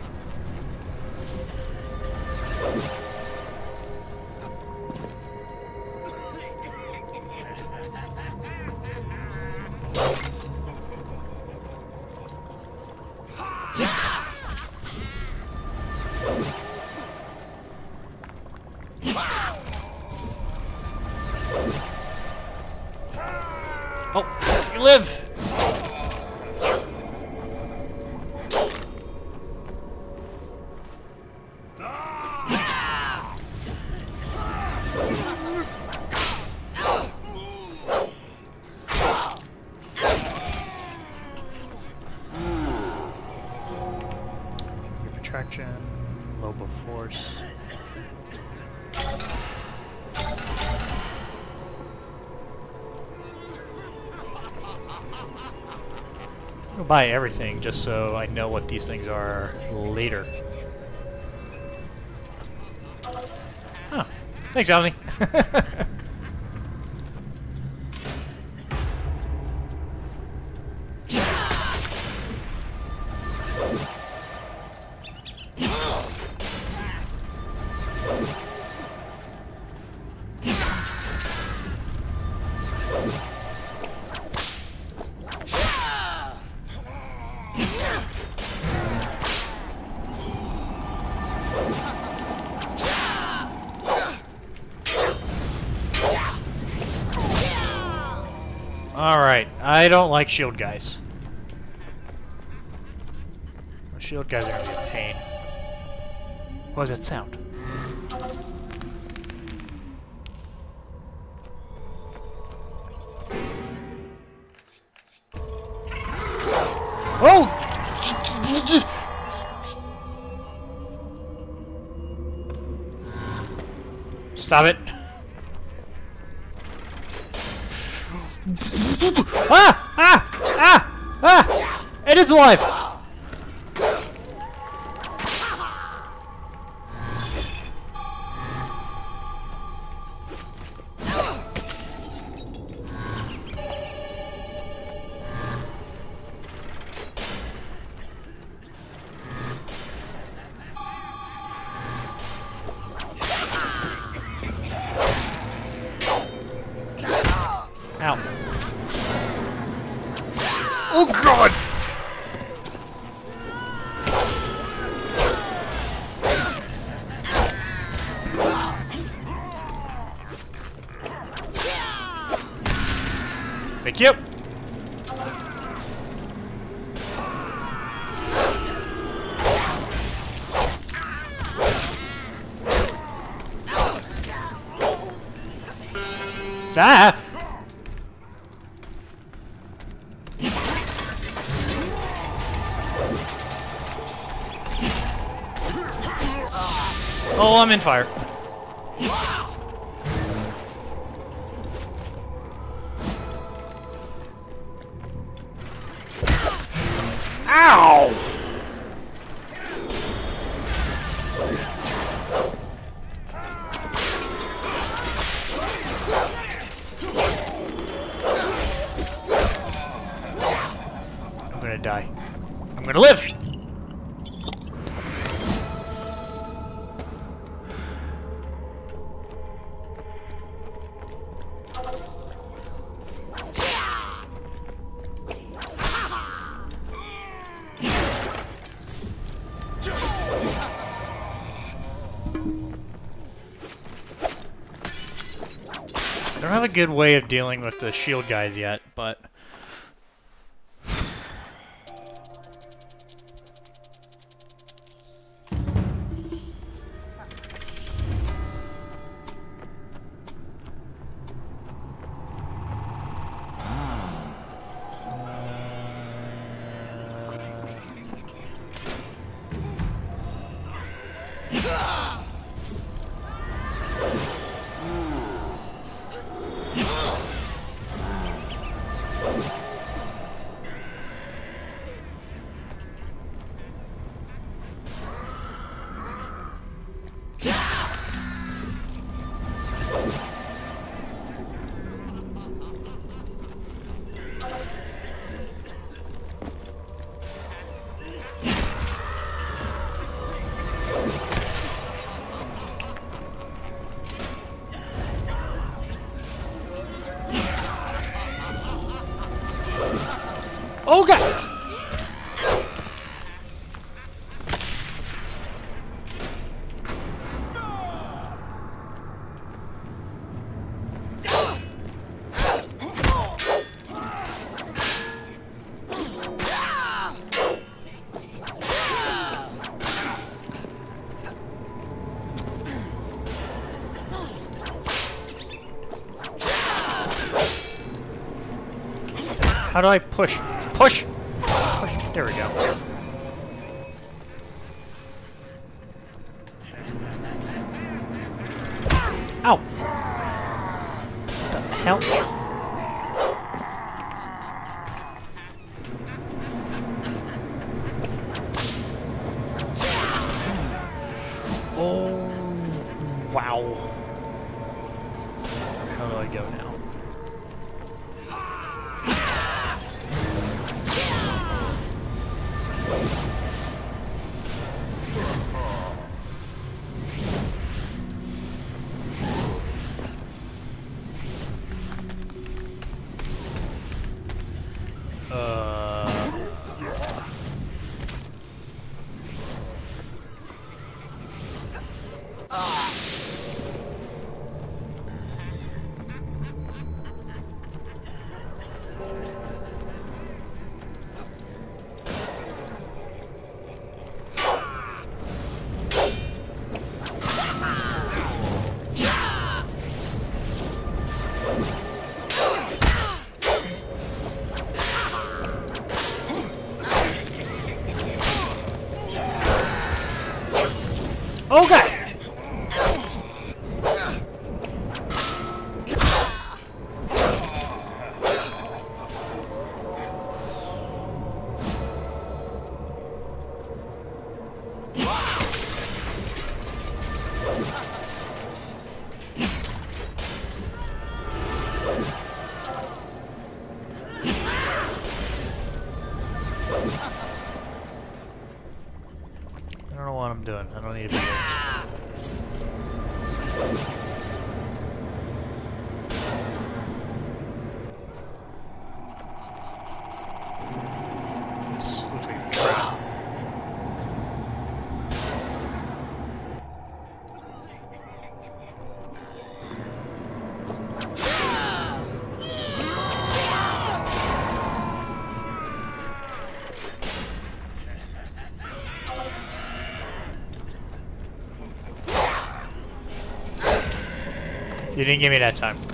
I'll buy everything just so I know what these things are later. Oh, thanks, Omni. I don't like shield guys. The shield guys are gonna be a pain. What does that sound? life! I'm in fire. good way of dealing with the shield guys yet. Oh god! How do I push? Push! You didn't give me that time.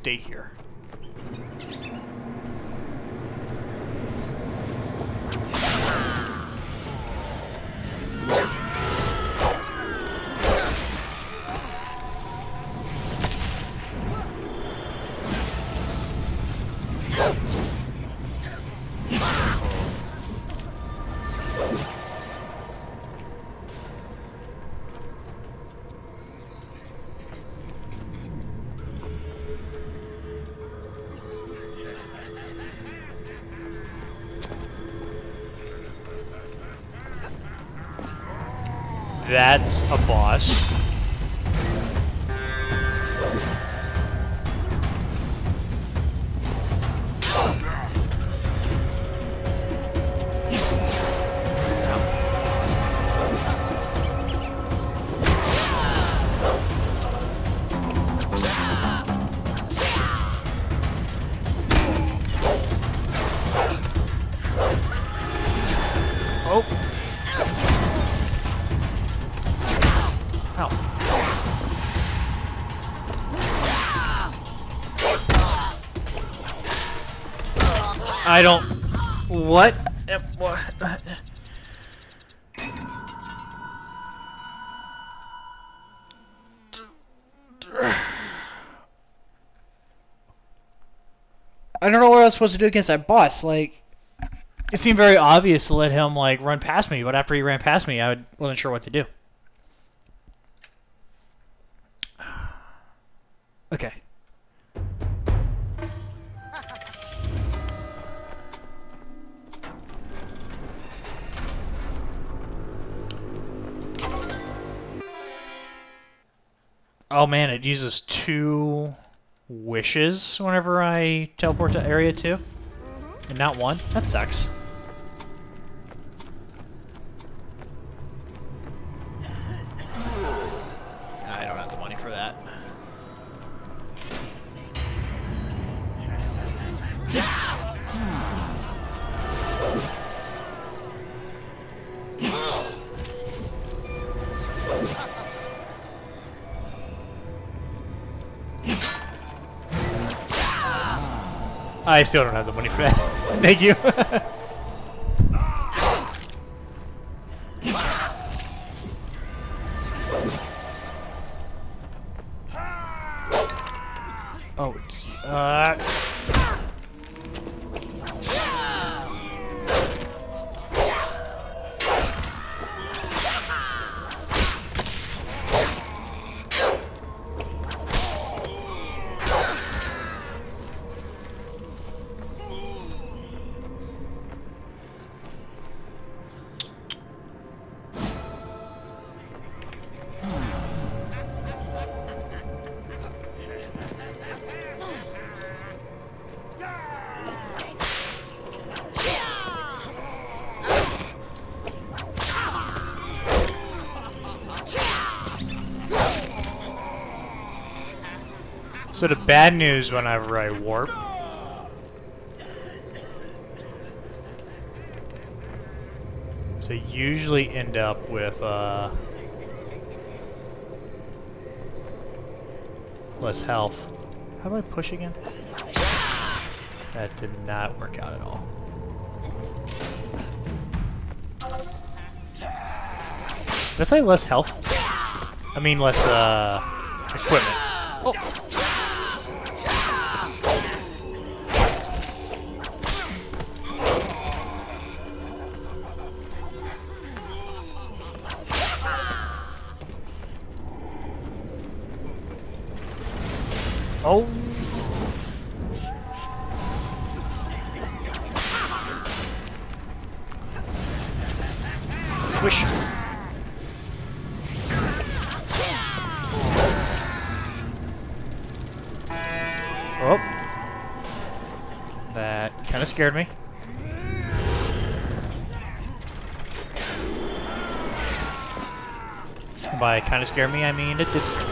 Stay here? That's a boss. I don't. What? What? I don't know what I was supposed to do against that boss. Like, it seemed very obvious to let him like run past me, but after he ran past me, I wasn't sure what to do. Oh man, it uses two wishes whenever I teleport to area two, mm-hmm. and not one. That sucks. I still don't have the money for that. Thank you. So the bad news whenever I warp So usually end up with uh, less health. How do I push again? That did not work out at all. Did I say less health? I mean less uh, equipment. Oh. Scared me. By kind of scared me, I mean it did scare me.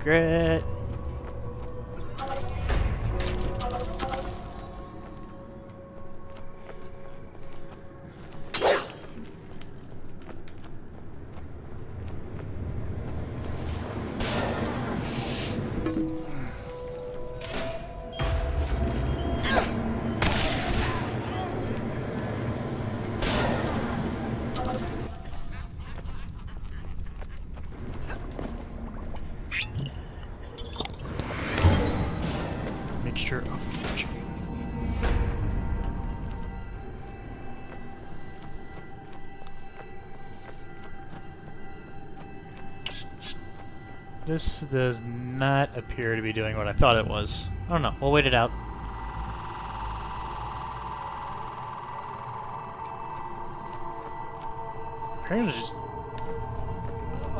Secret. Does not appear to be doing what I thought it was. I don't know. We'll wait it out. Apparently just...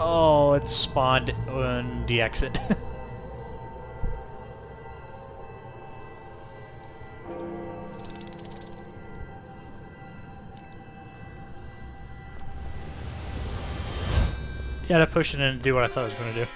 Oh, it spawned on the exit. Yeah, to push it in and do what I thought I was going to do.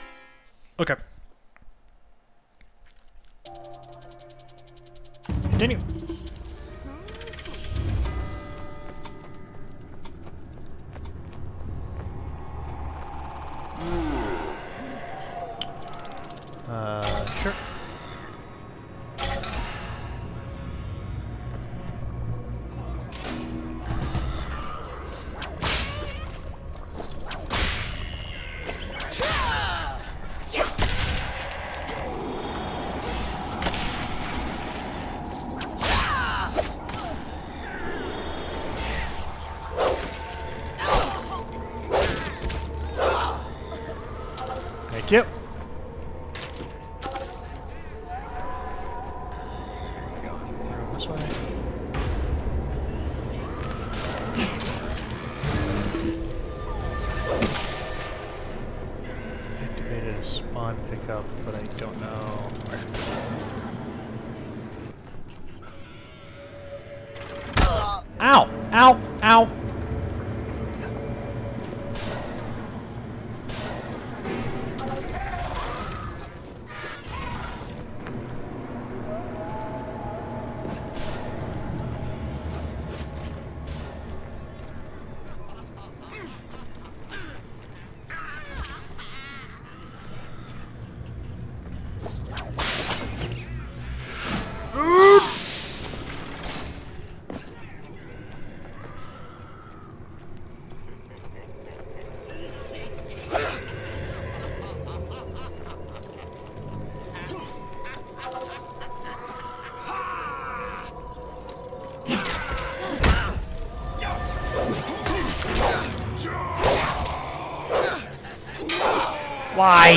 Why?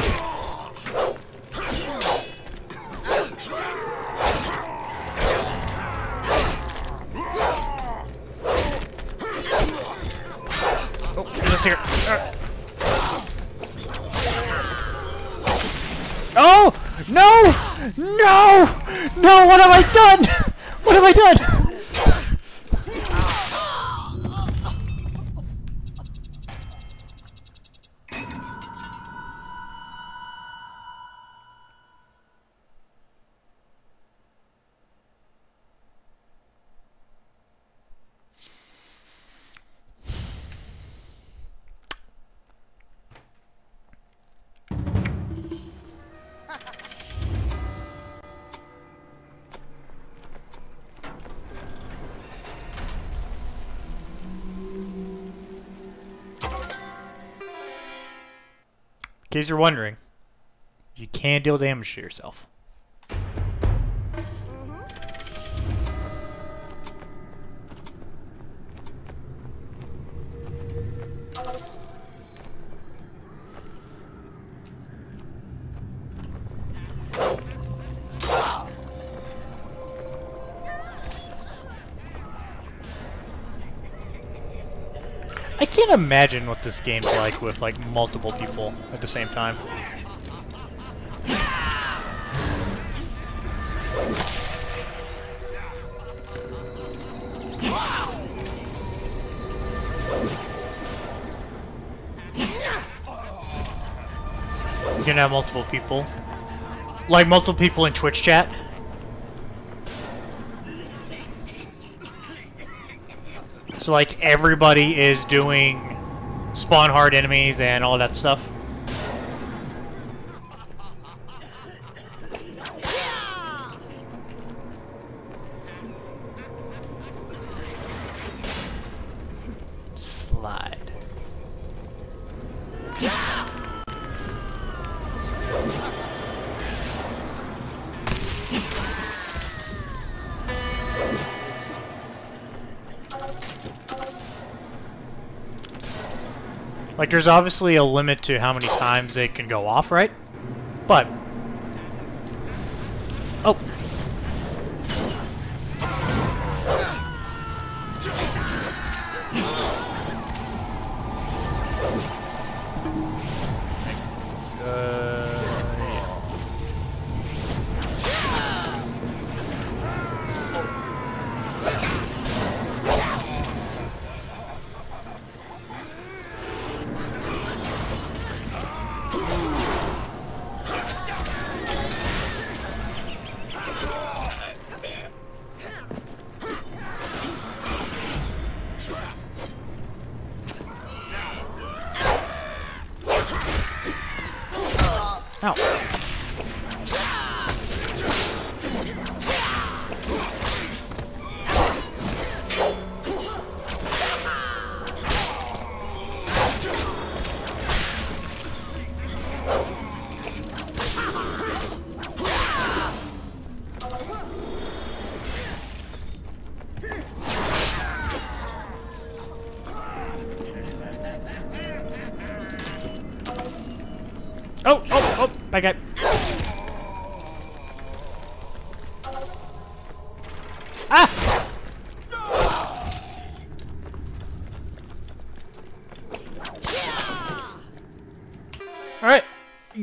Case you're wondering, you can deal damage to yourself. Imagine what this game's like with like multiple people at the same time. You can have multiple people. Like multiple people in Twitch chat. So like everybody is doing spawn hard enemies and all that stuff. Like, there's obviously a limit to how many times it can go off, right? But...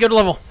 good level.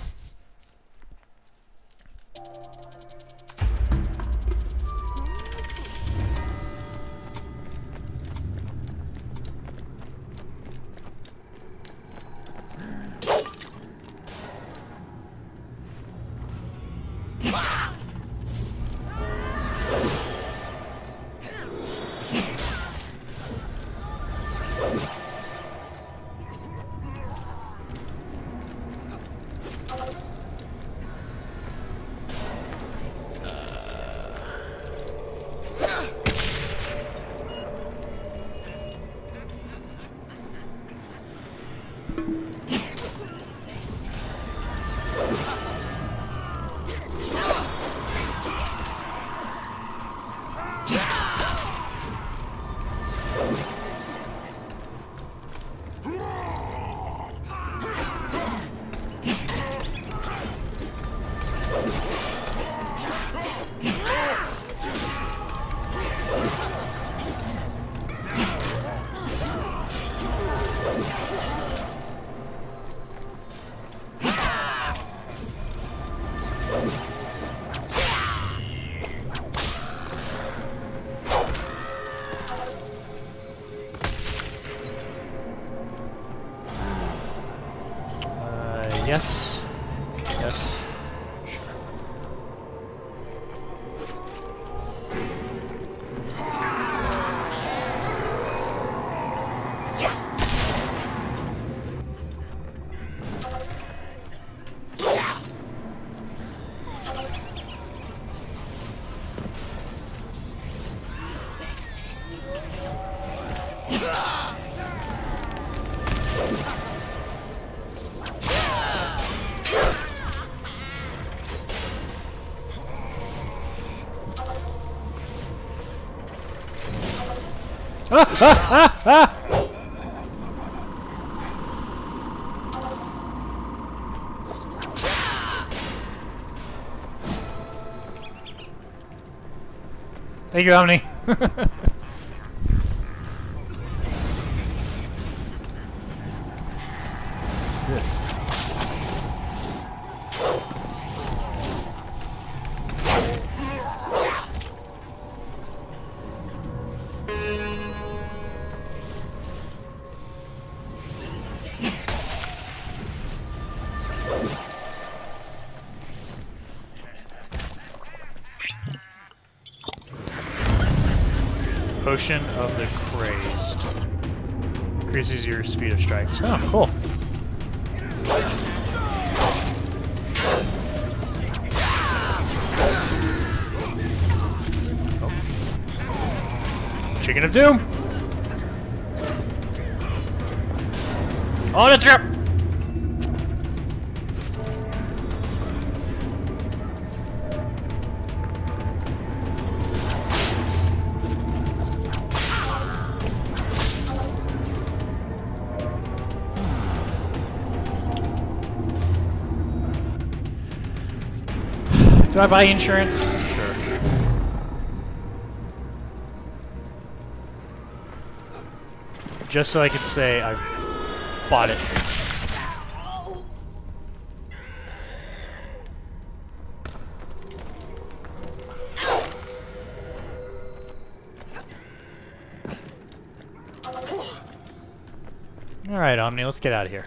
Thank you, Omni. Of the Crazed. Increases your speed of strikes. Oh, cool. Chicken of Doom! On a trip! Do I buy insurance? Sure. Just so I can say I bought it. Alright, Omni, let's get out of here.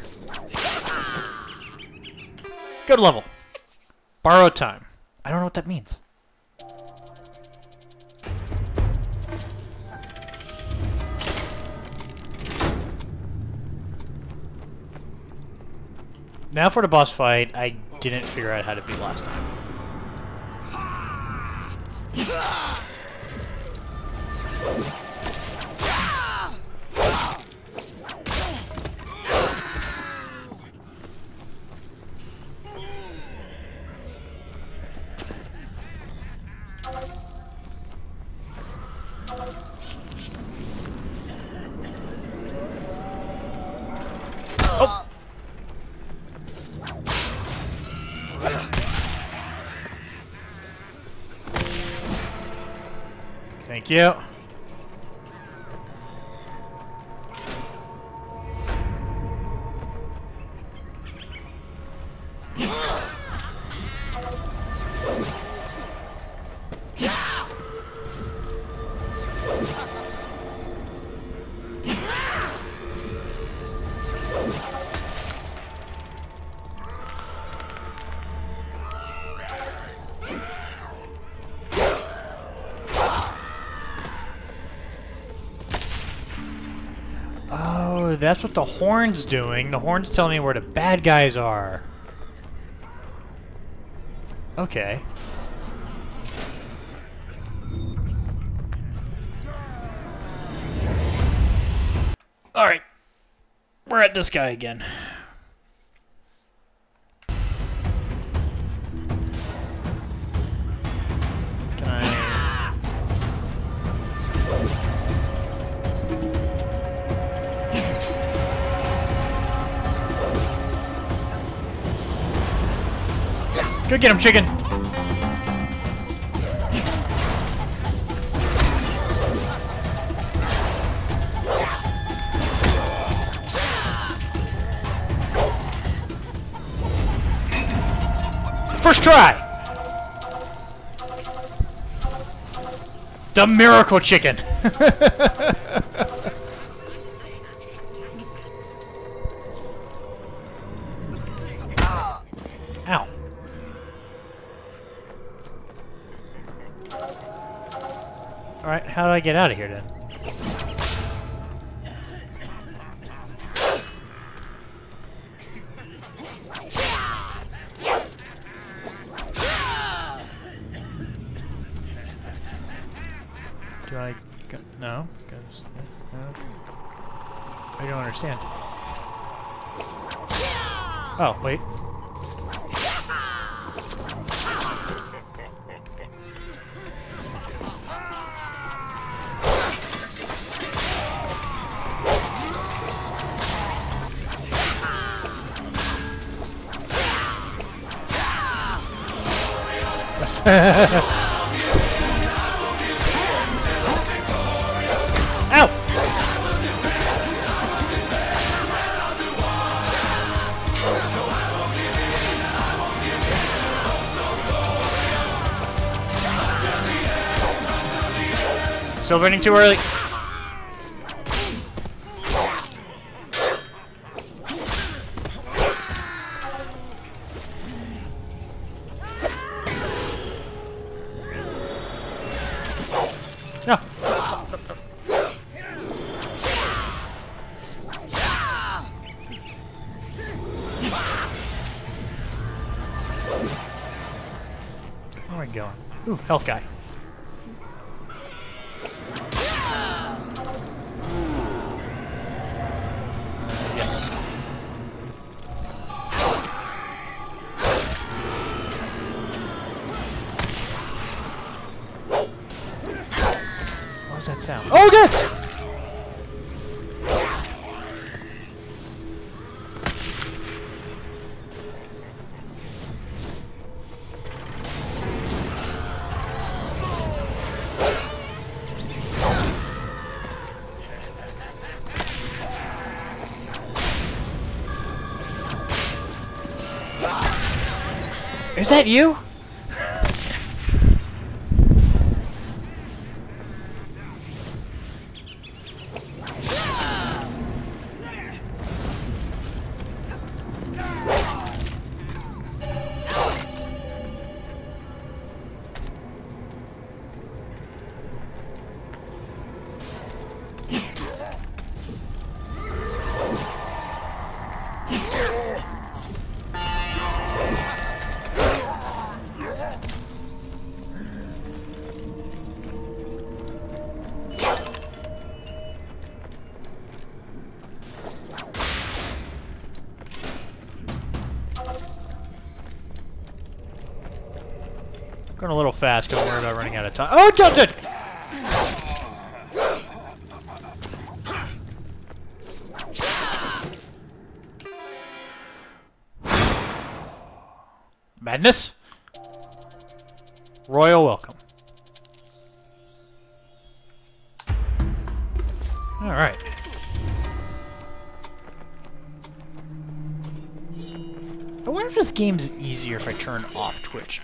Good level. Borrow time. Now for the boss fight, I didn't figure out how to beat last time. Oh! Thank you. That's what the horn's doing. The horn's telling me where the bad guys are. Okay. Alright. We're at this guy again. Go get him, chicken! First try! The miracle chicken! I get out of here then? Running too early. Is that you? Time. Oh, God, it! Madness! Royal welcome. Alright. I wonder if this game's easier if I turn off Twitch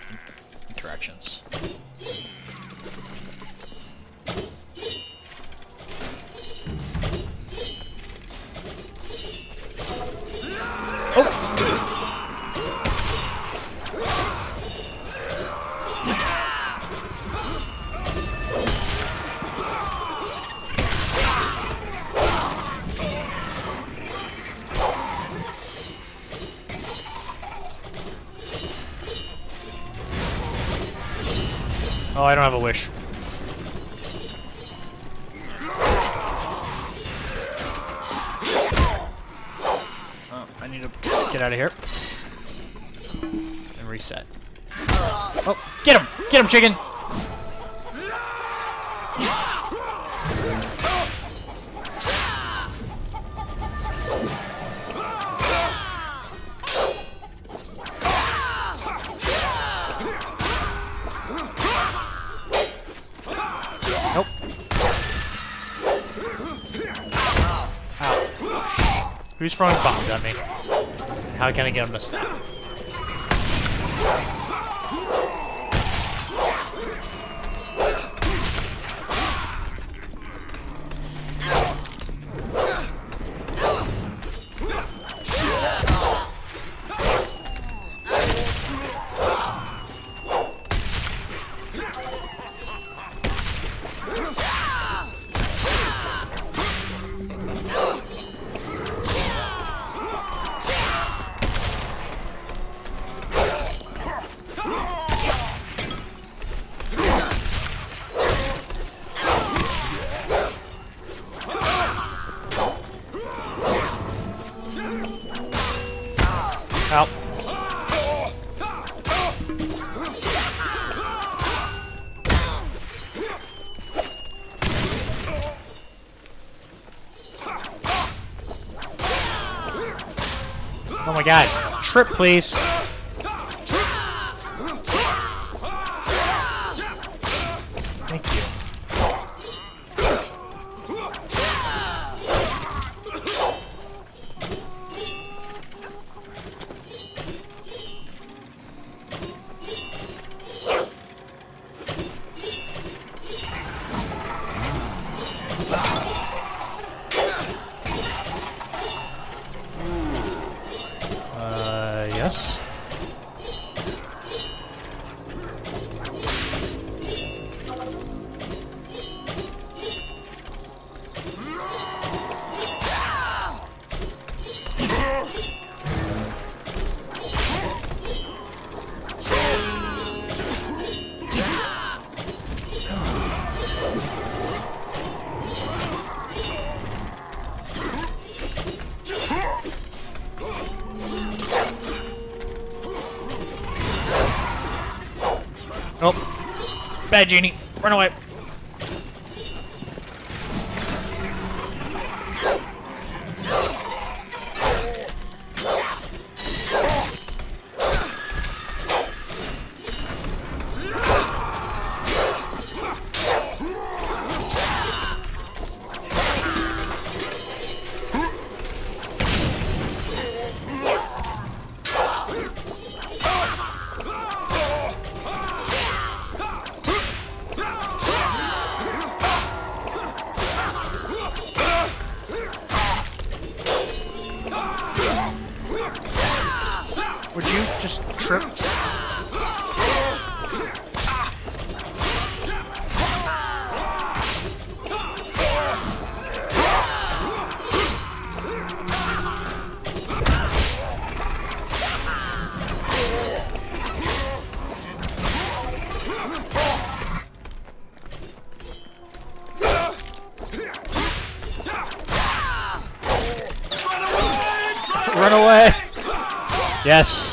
chicken! Who's throwing bombs at me? How can I get him to stop? my god. Trip, please. Yes.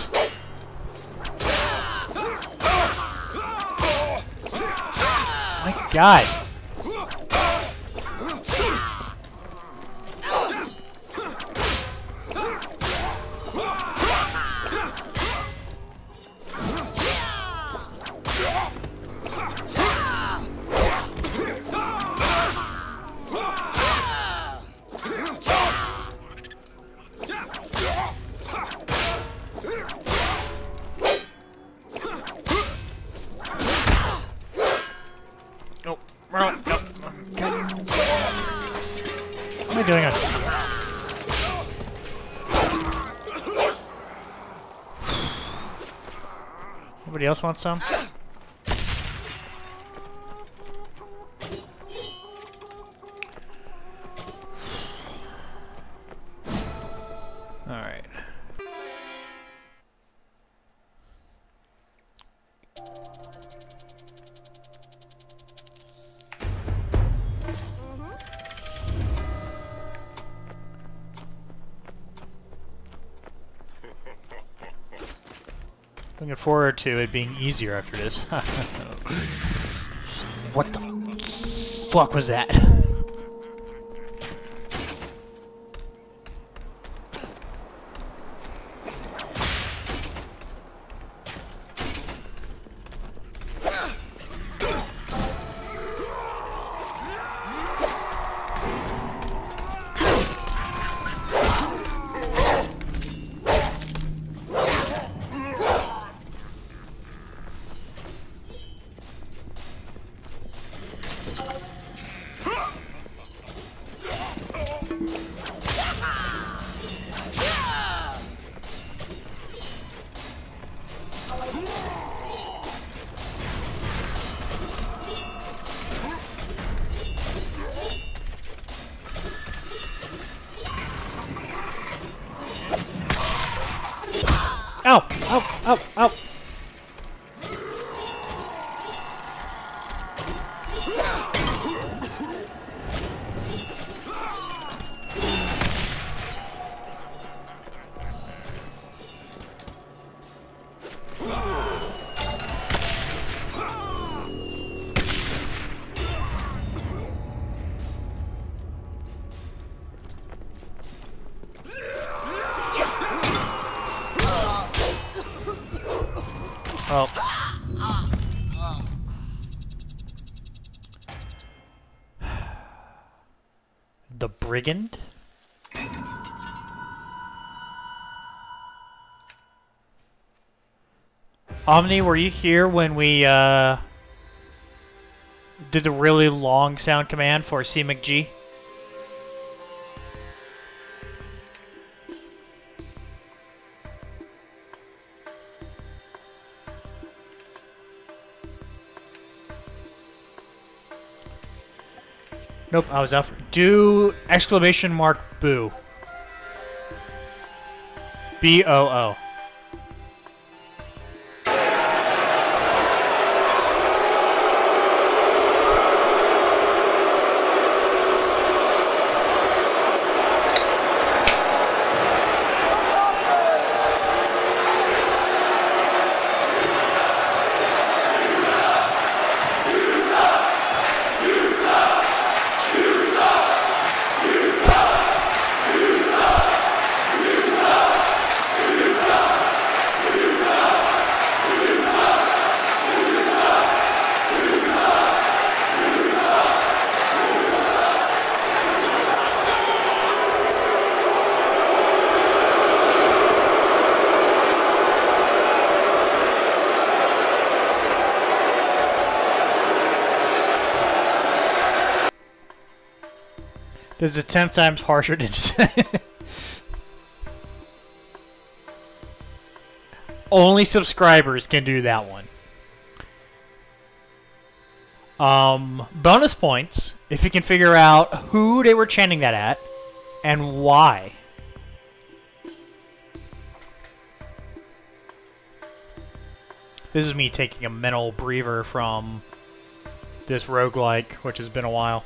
want some? to it being easier after this. what the fuck was that? Omni, were you here when we uh, did the really long sound command for C McG? Nope, I was. For, do exclamation mark boo. B O O. Is 10 times harsher than Only subscribers can do that one. Um, bonus points if you can figure out who they were chanting that at and why. This is me taking a mental breather from this roguelike, which has been a while.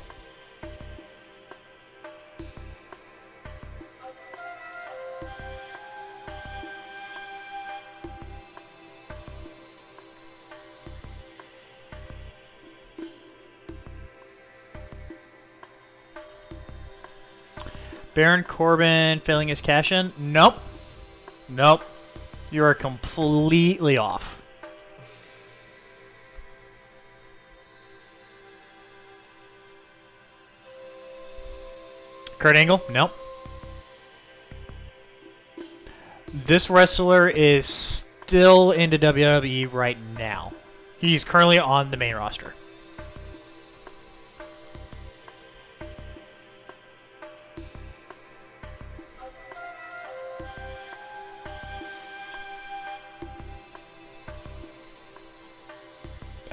Baron Corbin failing his cash in? Nope. Nope. You are completely off. Kurt Angle? Nope. This wrestler is still into WWE right now. He's currently on the main roster.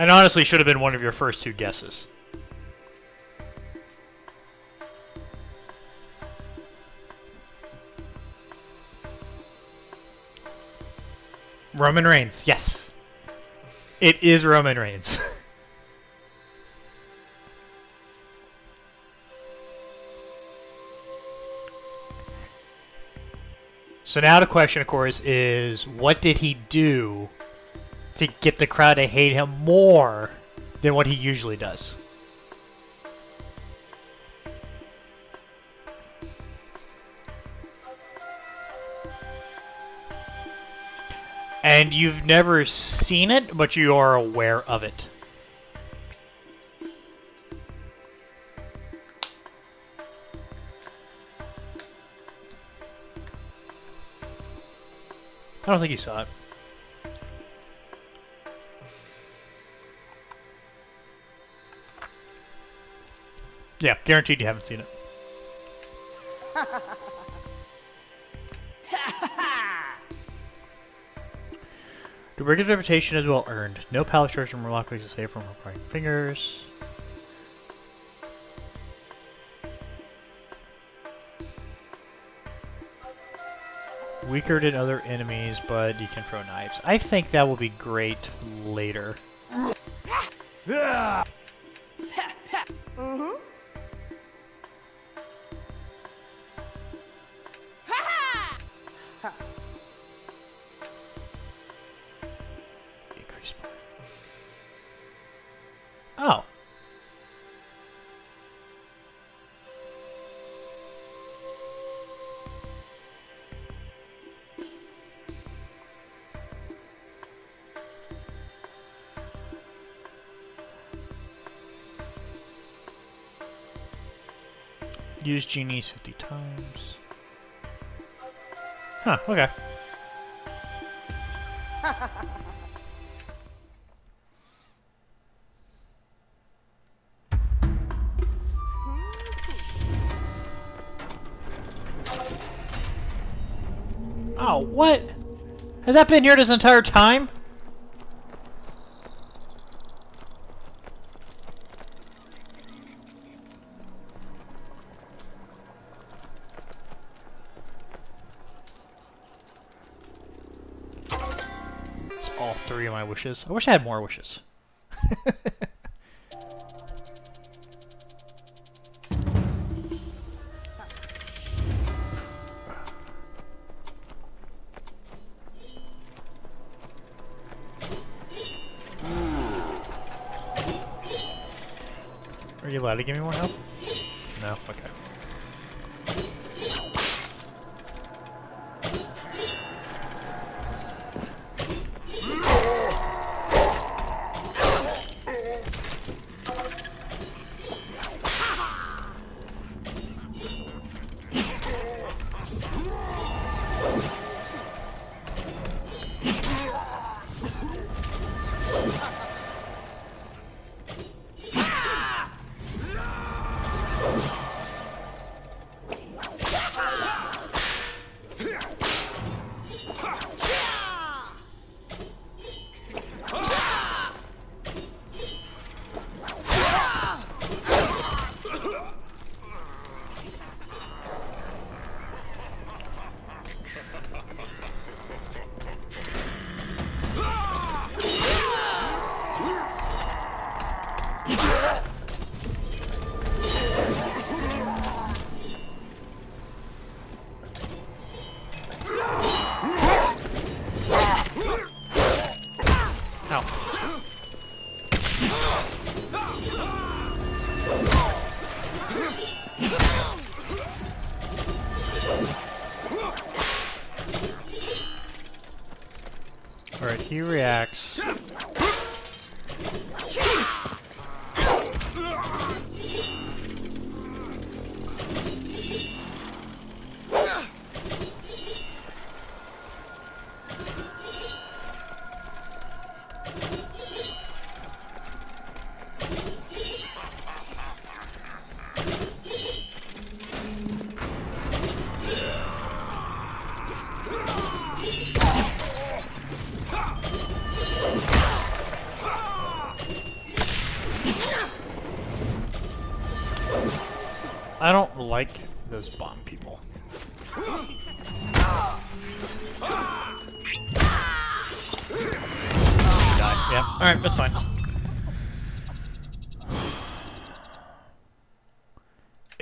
And honestly, should have been one of your first two guesses. Roman Reigns, yes. It is Roman Reigns. so now the question, of course, is what did he do to get the crowd to hate him more than what he usually does. And you've never seen it, but you are aware of it. I don't think you saw it. Yeah, guaranteed you haven't seen it. the Brigand's reputation is well earned. No palace church in Murloc makes it safe from her prying fingers. Weaker than other enemies, but you can throw knives. I think that will be great later. Mm-hmm. Use genies 50 times. Huh, okay. Oh, what? Has that been here this entire time? Wishes. I wish I had more wishes. Are you allowed to give me more help? No? Okay.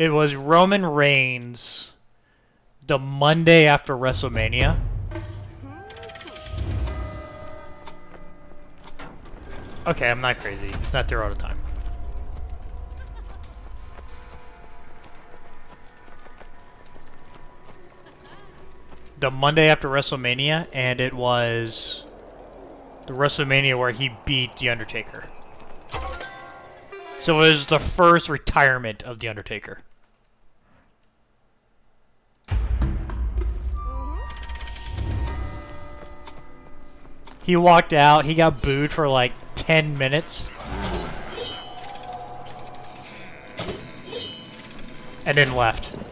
It was Roman Reigns the Monday after WrestleMania. Okay, I'm not crazy. It's not there all the time. the Monday after WrestleMania, and it was the WrestleMania where he beat The Undertaker. So it was the first retirement of The Undertaker. He walked out, he got booed for like 10 minutes. And then left.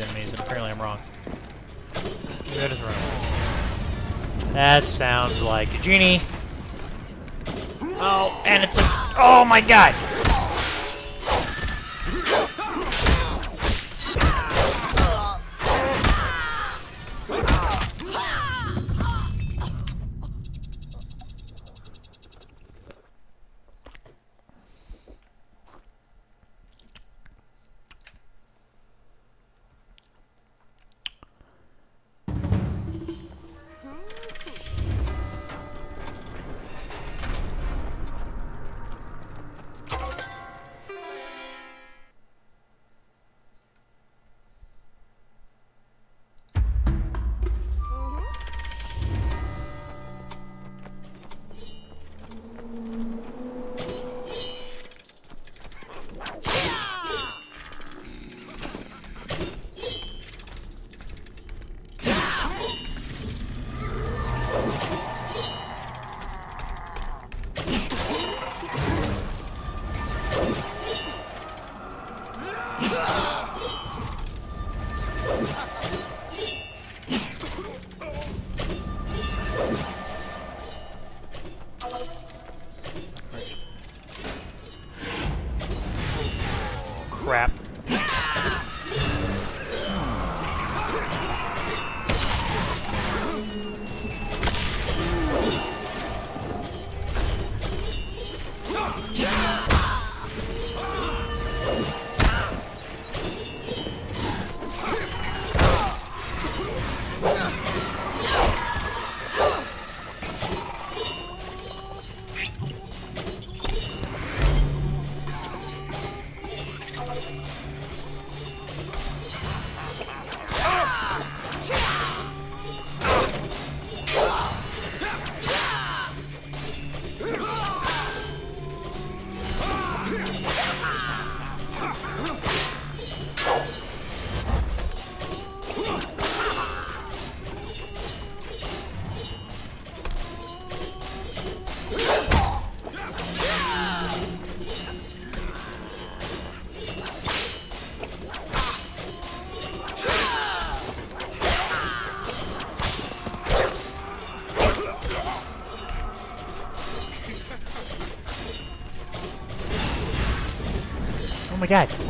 These enemies, and apparently I'm wrong. Maybe that is wrong. That sounds like a genie. Oh, and it's a. Oh my god!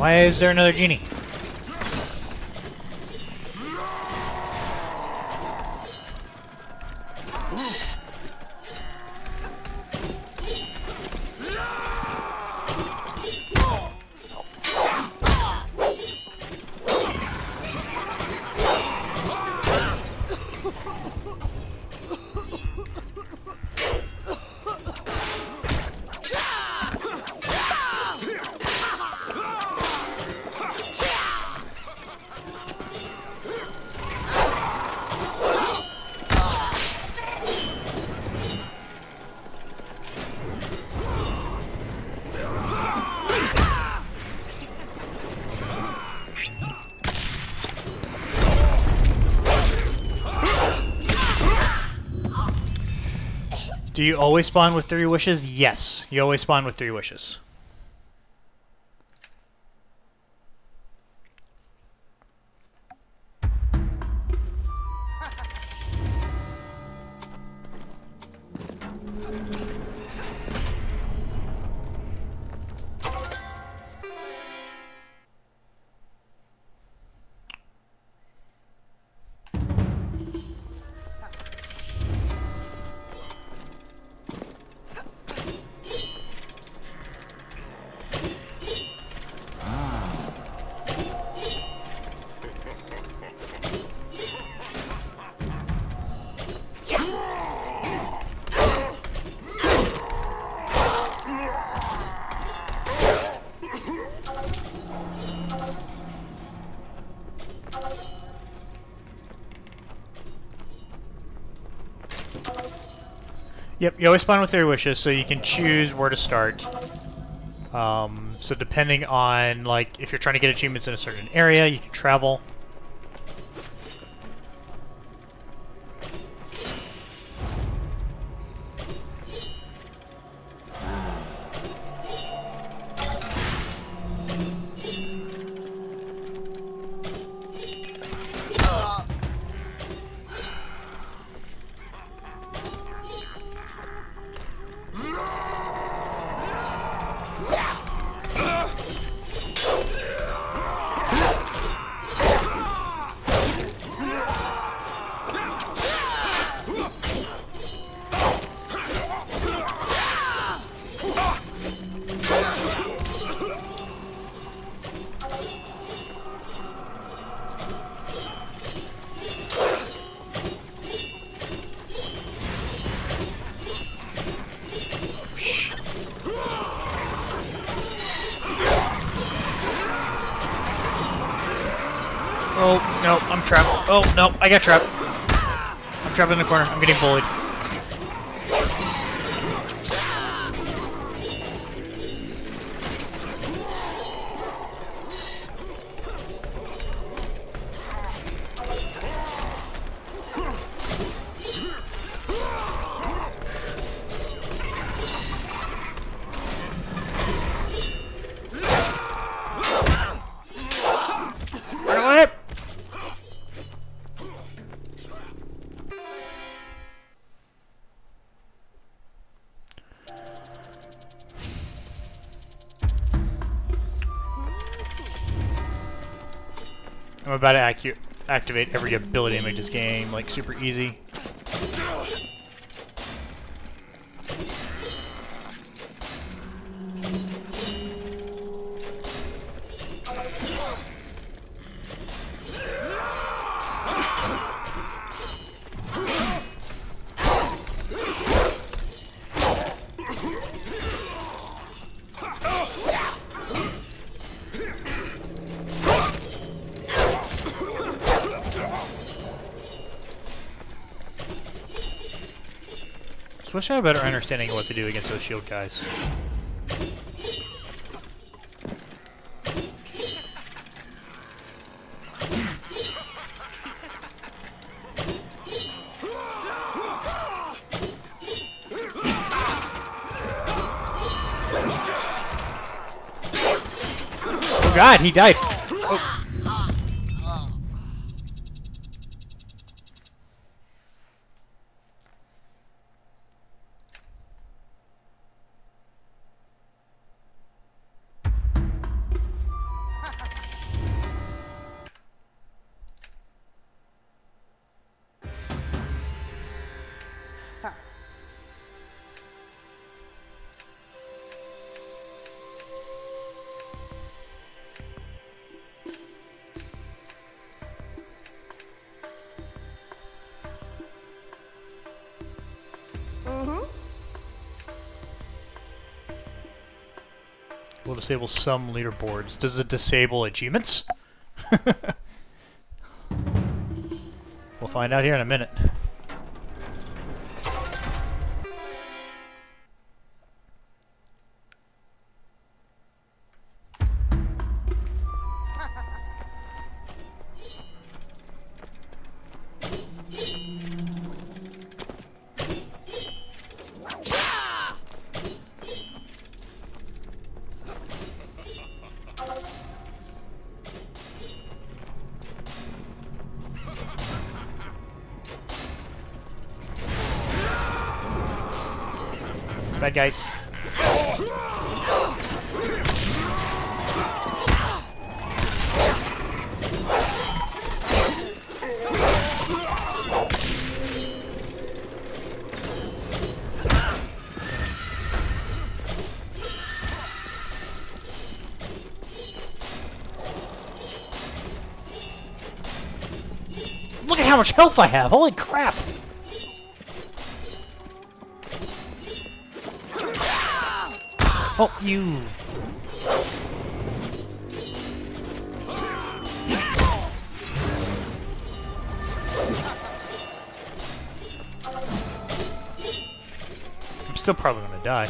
Why is there another genie? Do you always spawn with three wishes? Yes, you always spawn with three wishes. Yep, you always spawn with three wishes, so you can choose where to start. Um, so depending on, like, if you're trying to get achievements in a certain area, you can travel. Got trapped. I'm trapped in the corner. I'm getting bullied. I'm about to activate every ability make this game like super easy. I had a better understanding of what to do against those shield guys. Oh god, he died! Disable some leaderboards. Does it disable achievements? we'll find out here in a minute. Health I have! Holy crap! Oh, you. I'm still probably gonna die.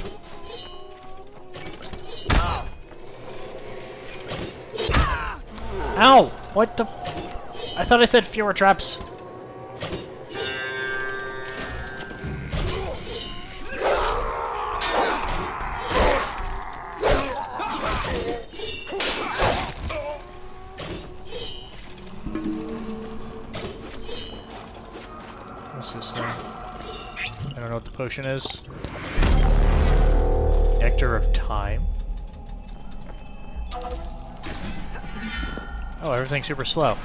Ow! What the? I thought I said fewer traps. Potion is. Nectar of Time. Oh, everything's super slow.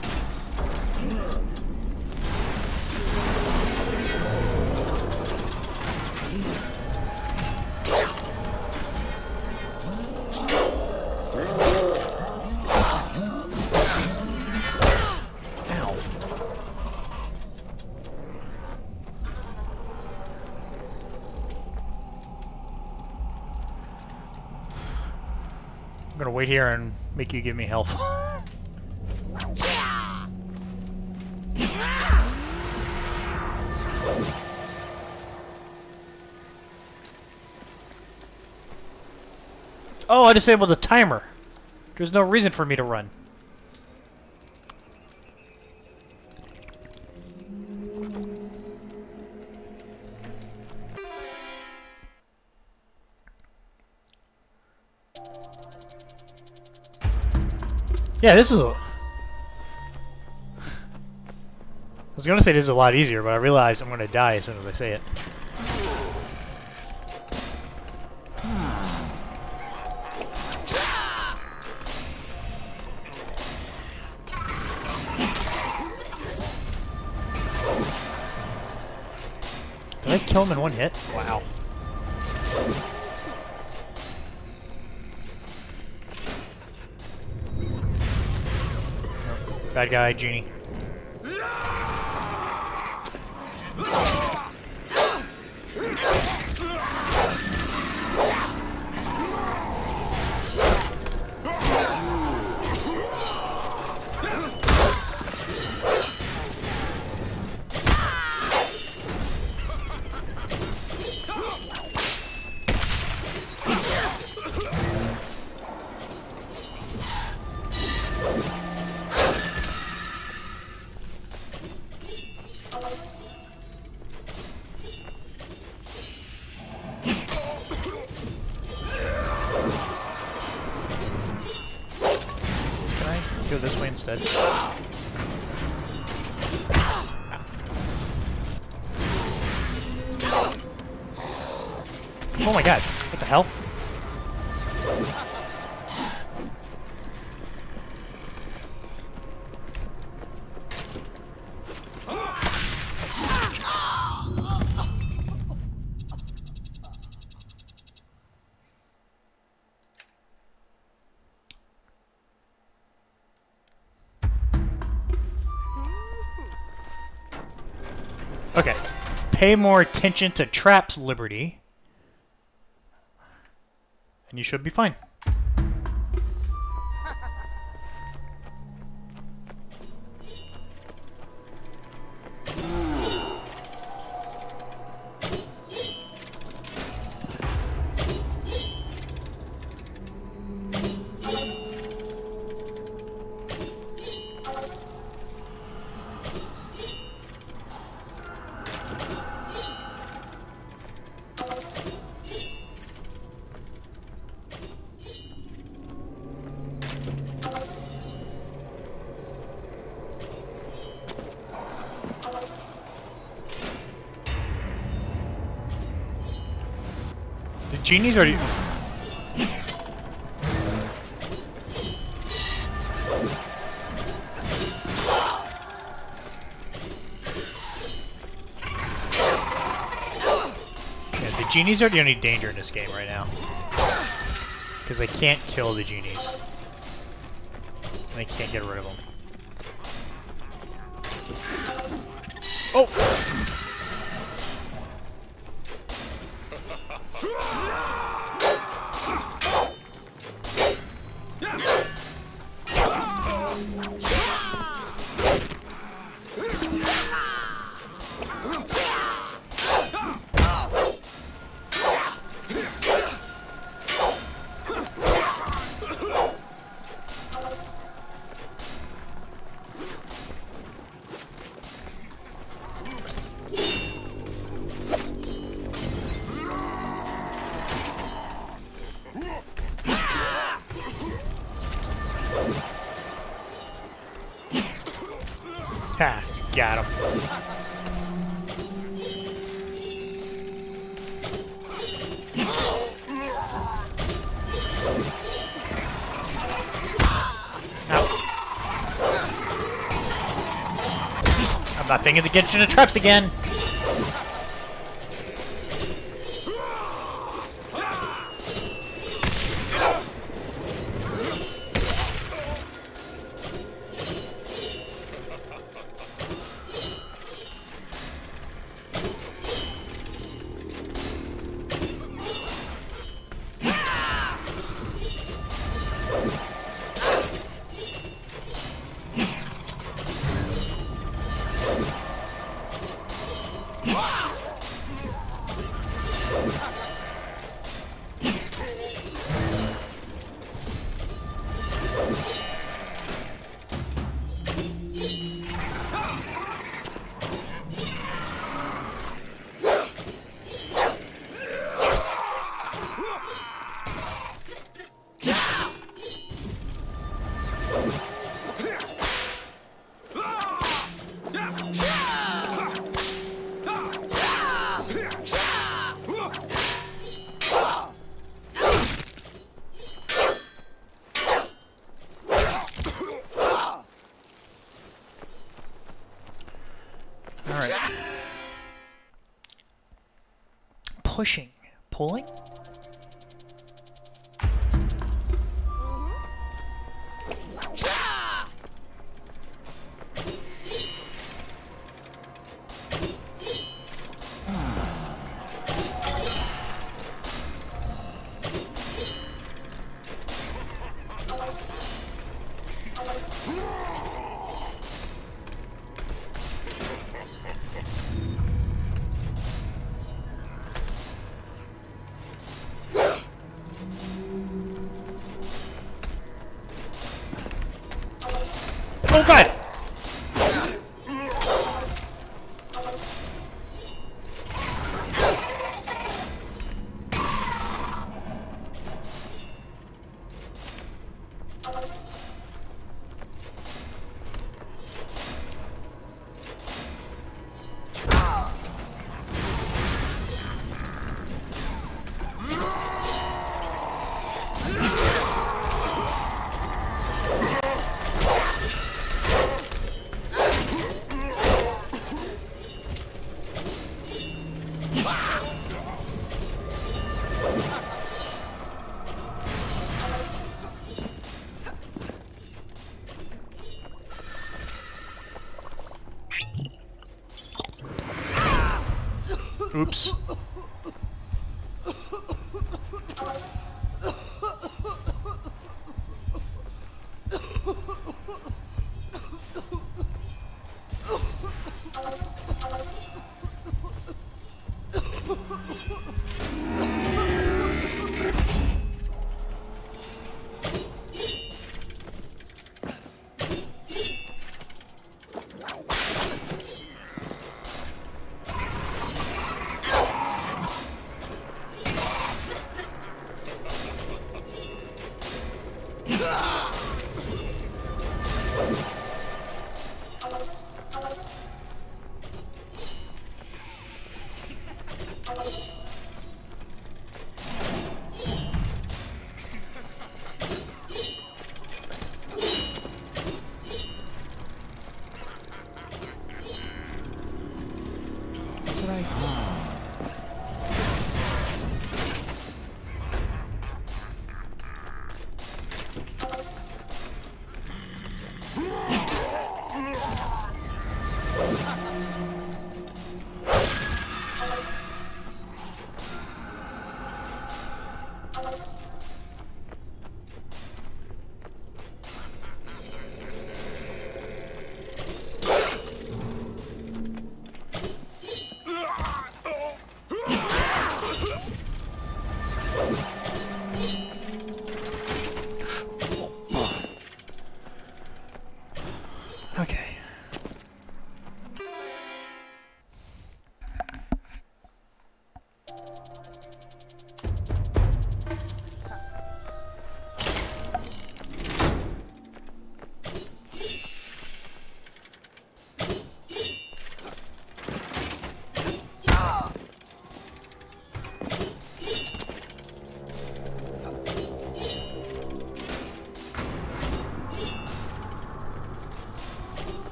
Wait here and make you give me health. oh, I disabled the timer. There's no reason for me to run. Yeah, this is a... I was going to say this is a lot easier, but I realized I'm going to die as soon as I say it. Did I kill him in one hit? Bad guy, genie. Pay more attention to traps, Liberty. And you should be fine. Genie's the genies are the only danger in this game right now. Because they can't kill the genies. And they can't get rid of them. Get you into traps again.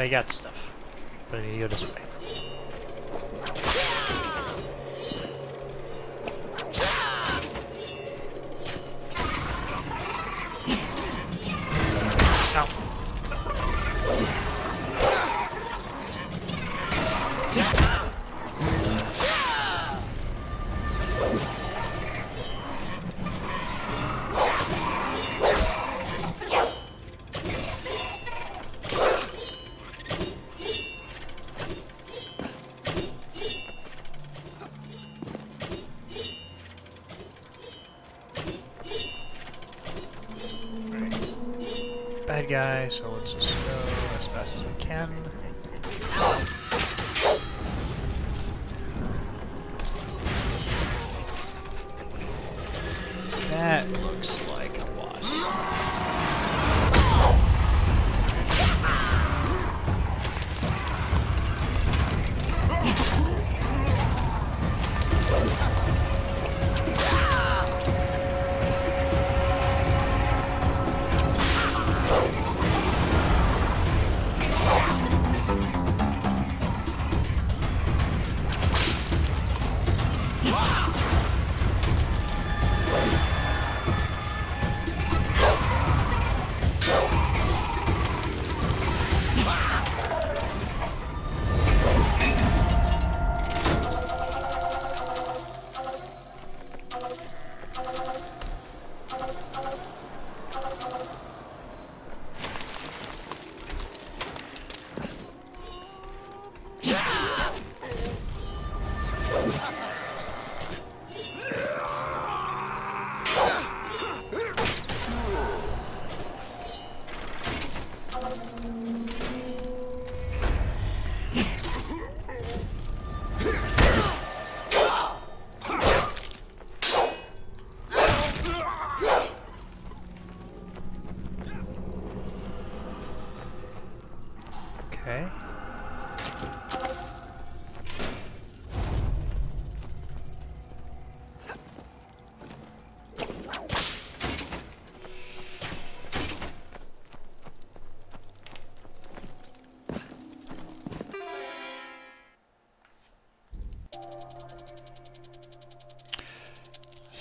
I got stuff. But I need to go this way.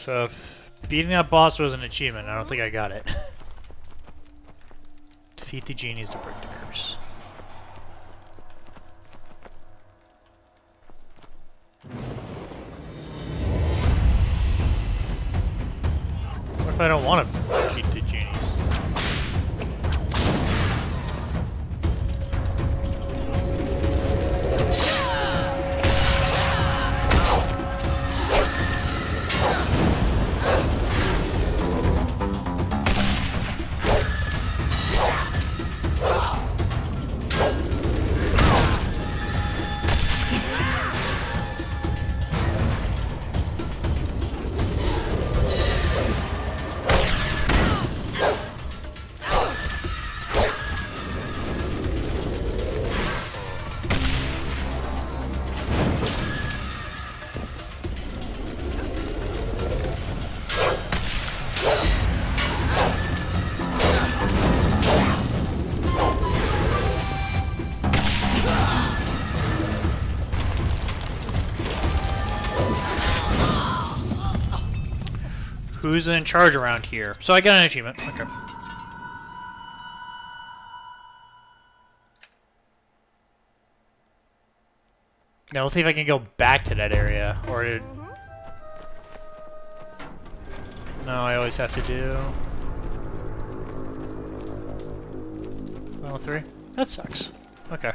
So, beating that boss was an achievement, I don't think I got it. Defeat the genies to Who's in charge around here? So I got an achievement. Okay. Now let's see if I can go back to that area, or did... No, I always have to do... Final three? That sucks. Okay.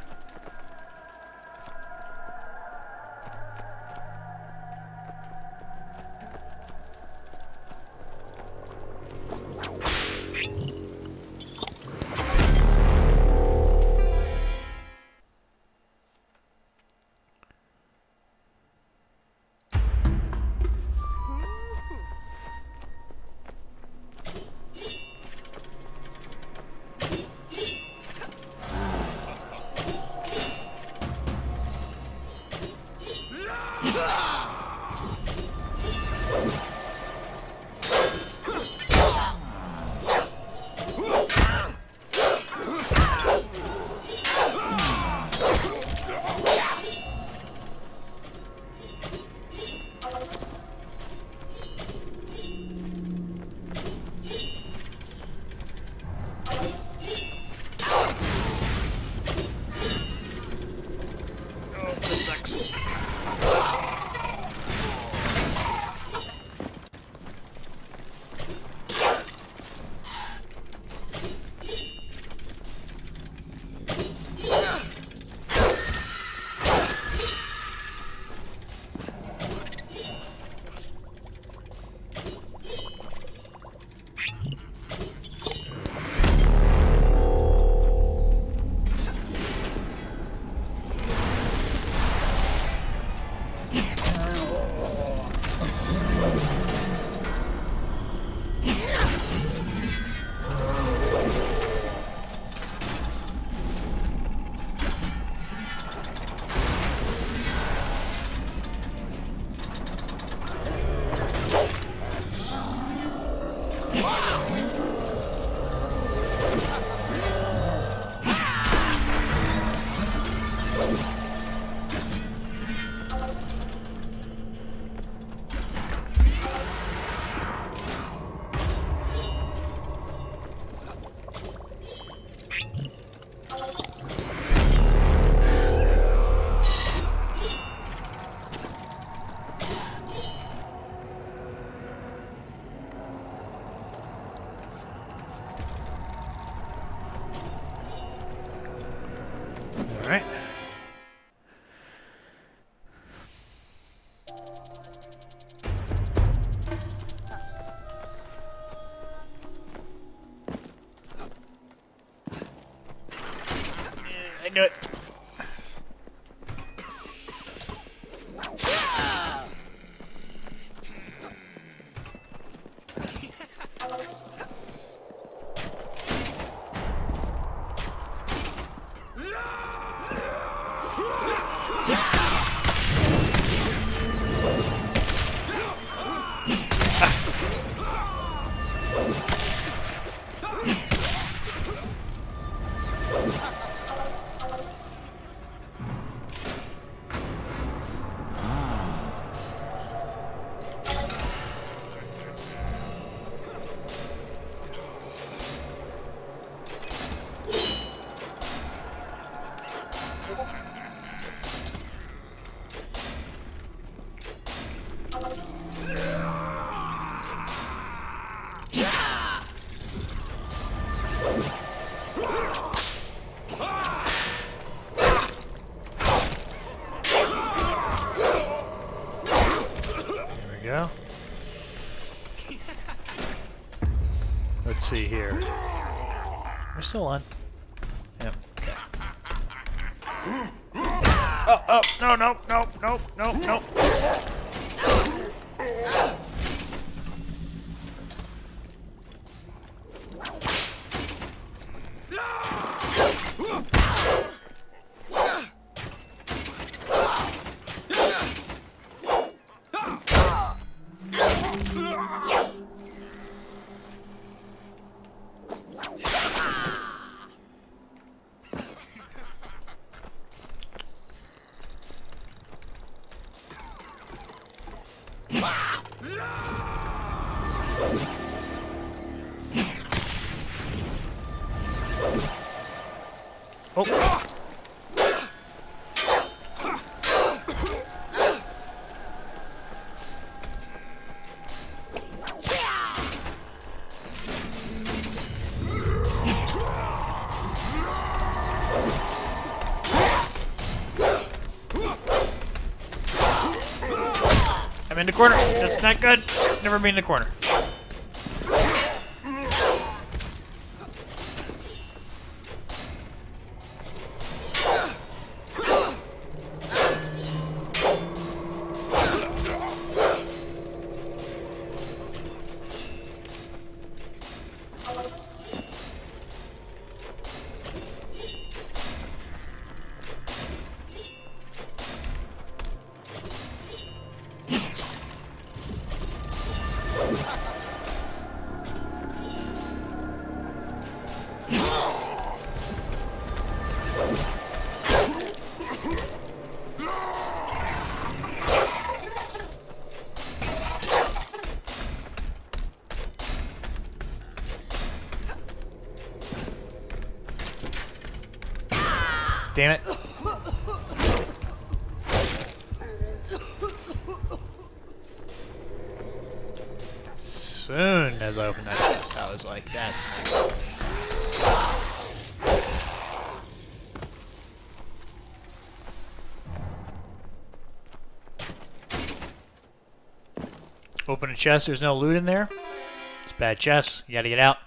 See here. We're still on. Yep. Okay. Oh, oh, no, no, no, no, no, no. In the corner. That's not good. Never be in the corner. A chest, there's no loot in there. It's bad chest, you gotta get out.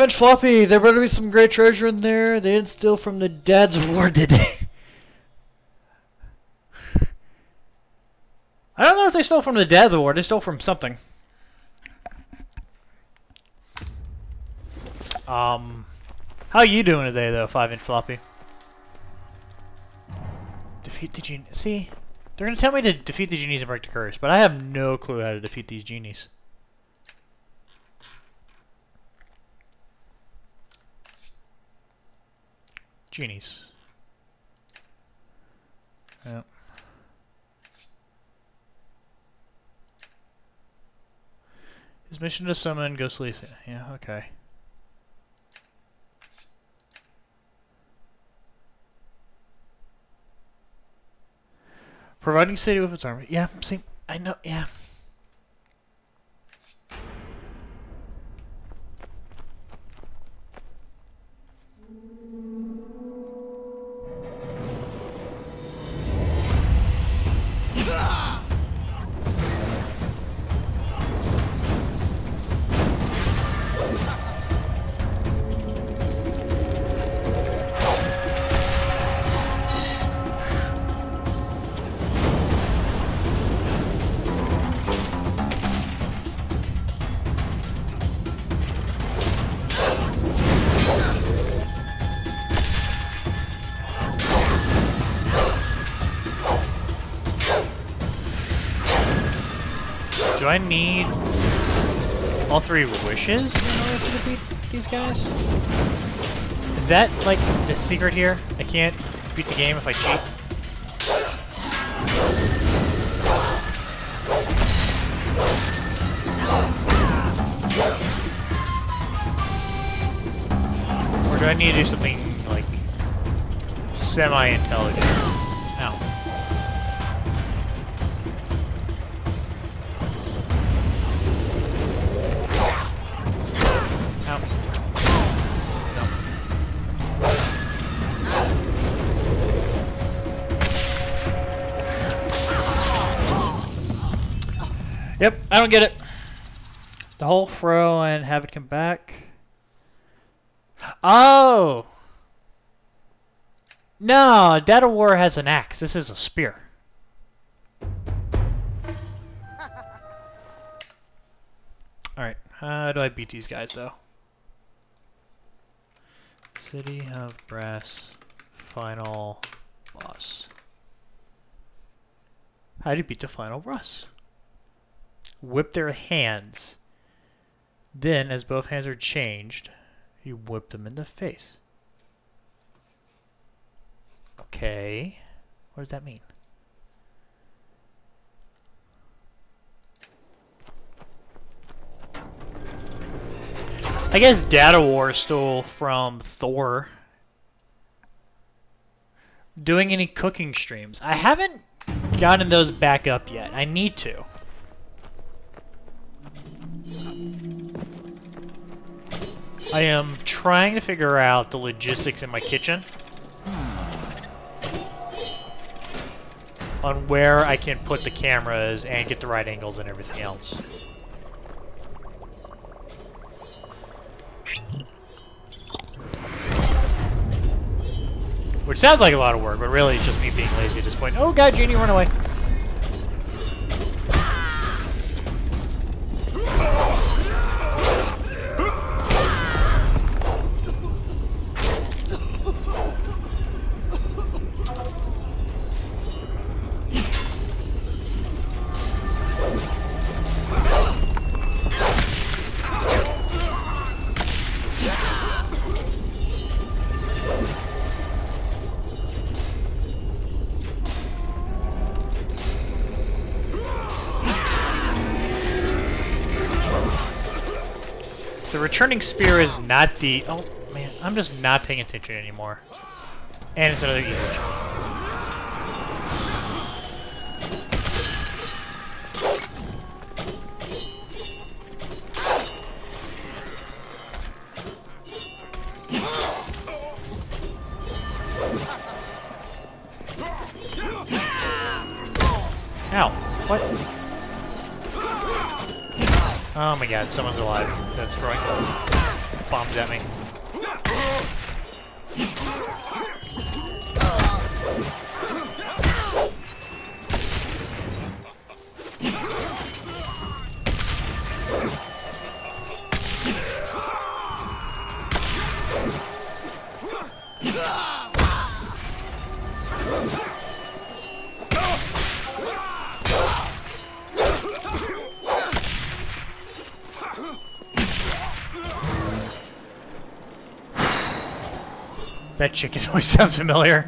Inch floppy. There better be some great treasure in there. They didn't steal from the dad's war, did they? I don't know if they stole from the dad's war. They stole from something. Um, how are you doing today, though, five inch floppy? Defeat the genie. See, they're gonna tell me to defeat the genies and break the curse, but I have no clue how to defeat these genies. Genies. Yep. His mission to summon ghostly. Yeah, okay. Providing city with its army. Yeah, see, I know, yeah. Do I need all three wishes in order to defeat these guys? Is that, like, the secret here? I can't beat the game if I cheat? Or do I need to do something, like, semi-intelligent? I don't get it. The whole throw and have it come back. Oh! No, Dead of War has an axe. This is a spear. Alright, how do I beat these guys though? City of Brass final boss. How do you beat the final boss? Whip their hands. Then, as both hands are changed, you whip them in the face. Okay. What does that mean? I guess Data War stole from Thor. Doing any cooking streams. I haven't gotten those back up yet. I need to. I am trying to figure out the logistics in my kitchen. On where I can put the cameras and get the right angles and everything else. Which sounds like a lot of work, but really it's just me being lazy at this point. Oh god, Genie, run away. The returning spear is not the... Oh, man, I'm just not paying attention anymore. And it's another evil Ow. What? Oh my god, someone's alive that's throwing bombs at me. Always sounds familiar.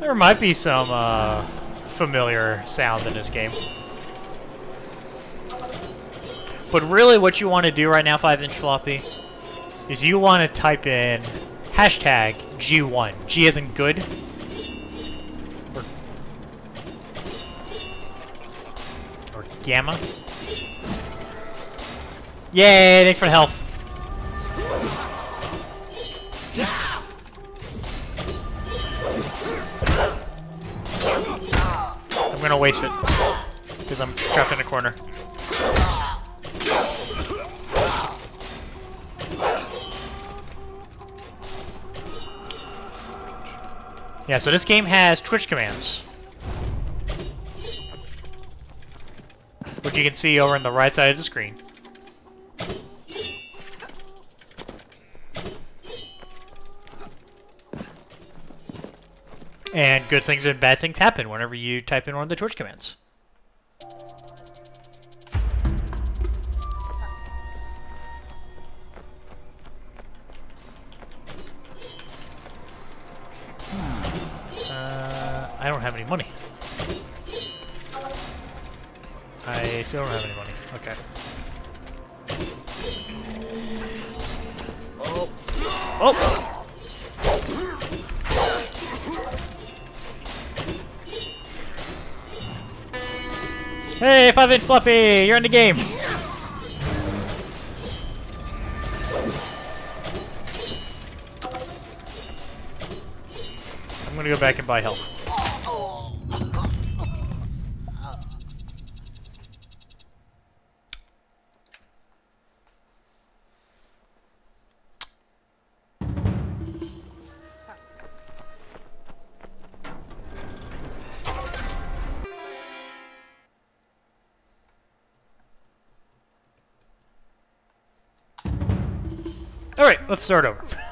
There might be some uh, familiar sounds in this game. But really what you want to do right now, 5-inch floppy, is you want to type in hashtag G1. G isn't good. Or, or gamma. Yay, thanks for the health. Waste it. Because I'm trapped in a corner. Yeah, so this game has Twitch commands. Which you can see over on the right side of the screen. And good things and bad things happen whenever you type in one of the torch commands. Uh, I don't have any money. I still don't have any money. Okay. Oh. Oh! Hey, 5 inch floppy! You're in the game! I'm gonna go back and buy health. Start over.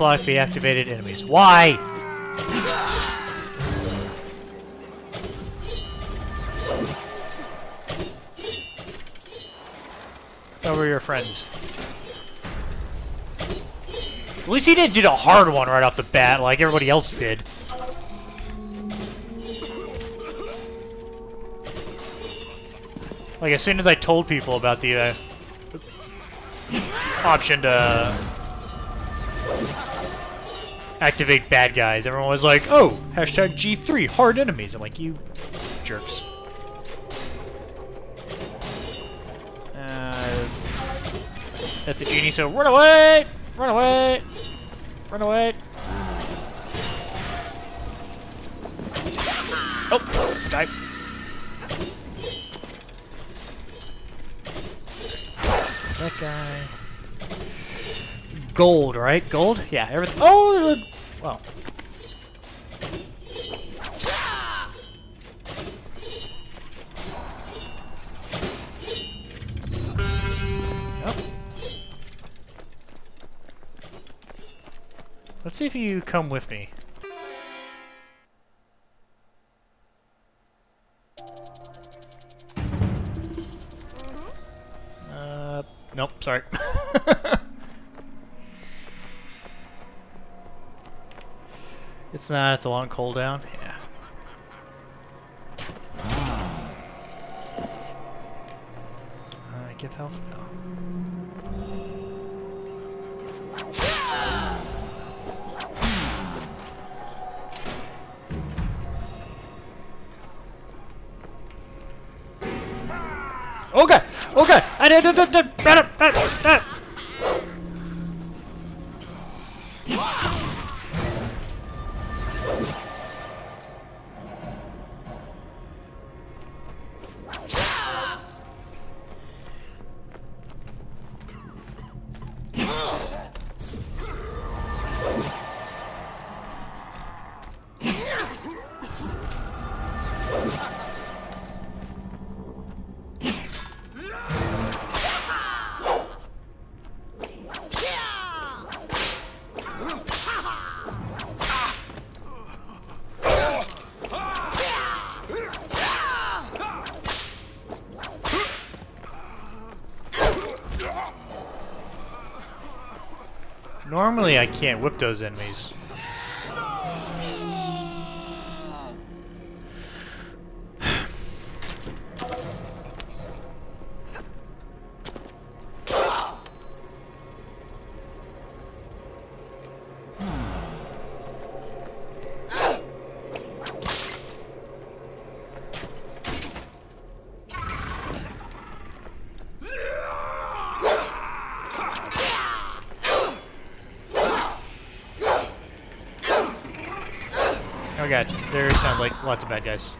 Inch activated enemies. Why? Were your friends? At least he didn't do the hard one right off the bat like everybody else did. Like as soon as I told people about the uh, option to activate bad guys. Everyone was like, oh, hashtag G3, hard enemies. I'm like, you jerks. Uh, that's the genie, so run away! Run away! Run away! Gold, right? Gold? Yeah, everything. Oh, well. Let's see if you come with me. It's not, it's a long cooldown. Yeah. Uh, give health? No. Okay, okay. I did, did, did, did, I can't whip those enemies. like lots of bad guys.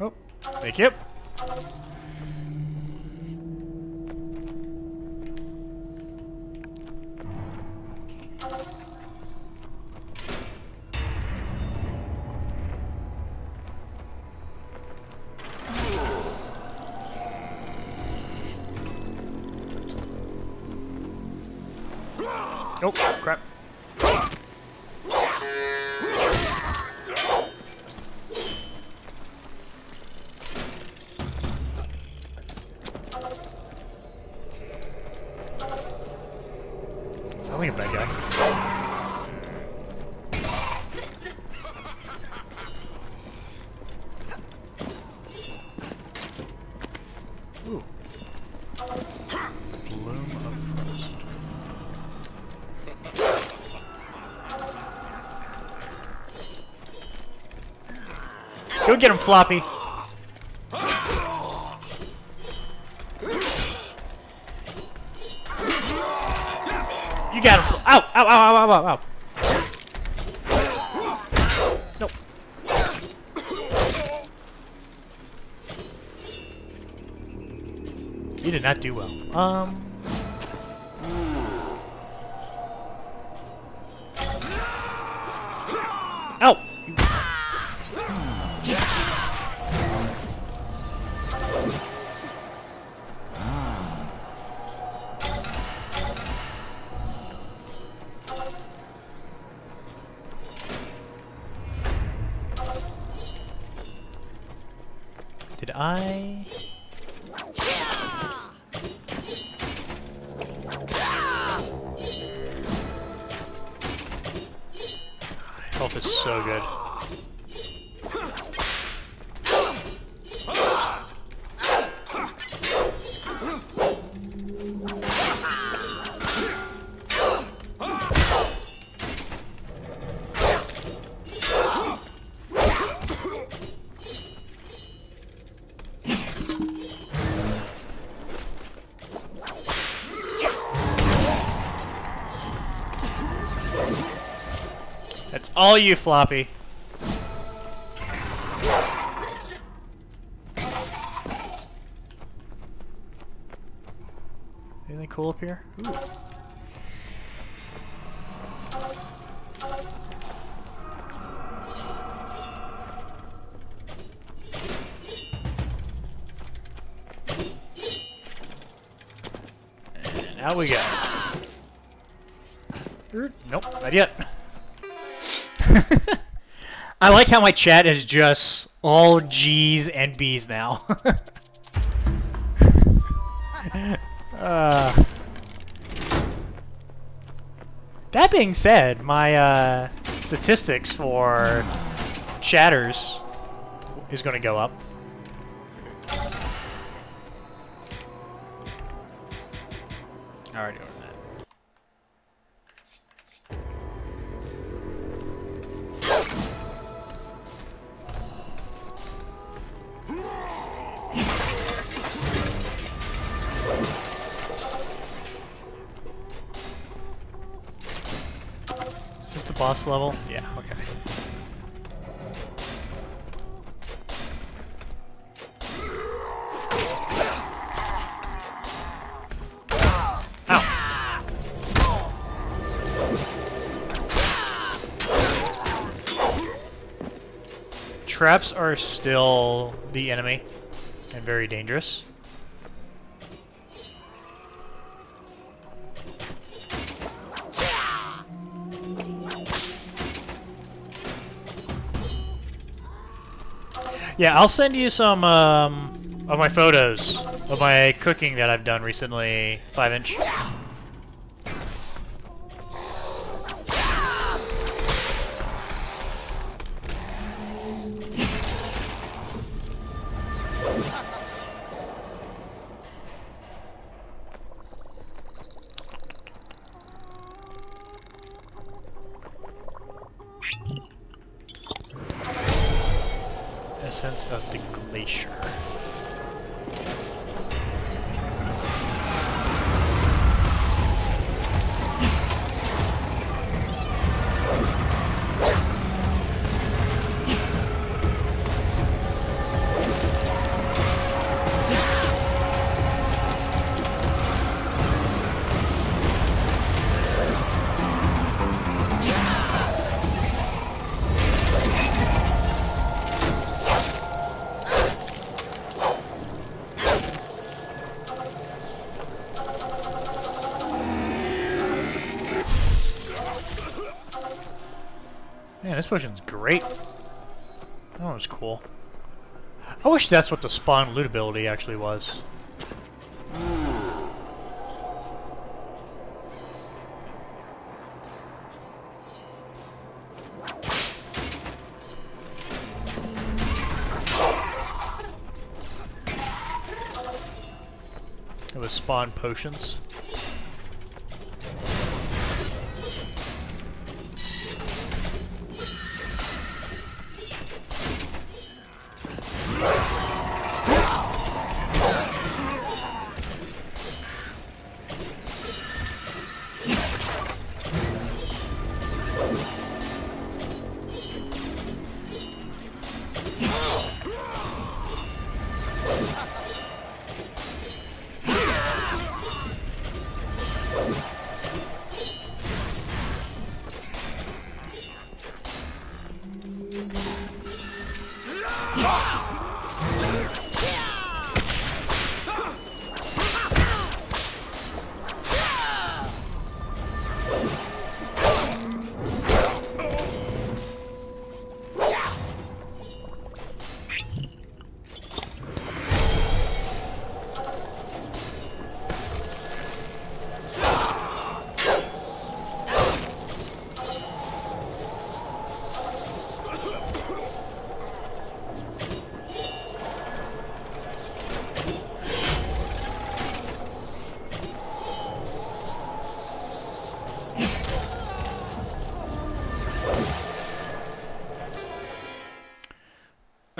Oh, thank you. Get him, Floppy. You got him. Ow! Ow! Ow! Ow! Ow! Ow! Nope. You did not do well. Um. All you, Floppy. Anything cool up here? Ooh. And out we go. I like how my chat is just all G's and B's now. uh, that being said, my uh, statistics for chatters is going to go up. Level? Yeah, okay. Traps are still the enemy and very dangerous. Yeah, I'll send you some um, of my photos of my cooking that I've done recently. Five inch. Potion's great. That was cool. I wish that's what the spawn loot ability actually was. It was spawn potions.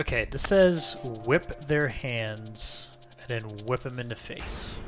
Okay, this says whip their hands and then whip them in the face.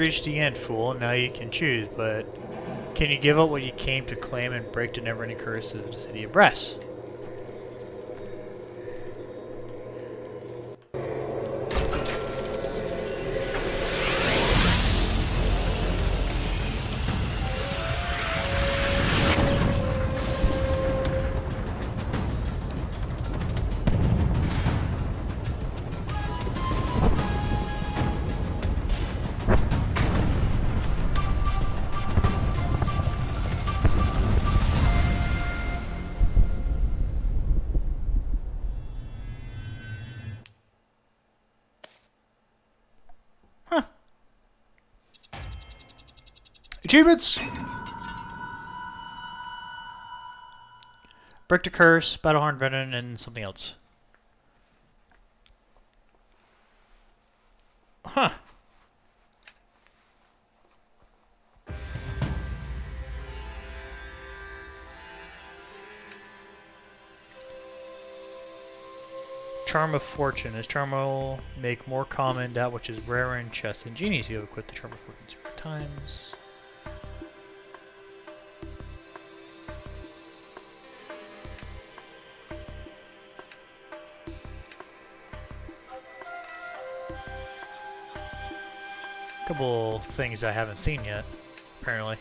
Reached the end, fool. Now you can choose, but can you give up what you came to claim and break the never-ending curse of the city of Brass? Achievements! Break the Curse, Battlehorn Venom, and something else. Huh. Charm of Fortune. This charm will make more common that which is rare in chests and genies. You have equipped the Charm of Fortune zero times. Things I haven't seen yet, apparently.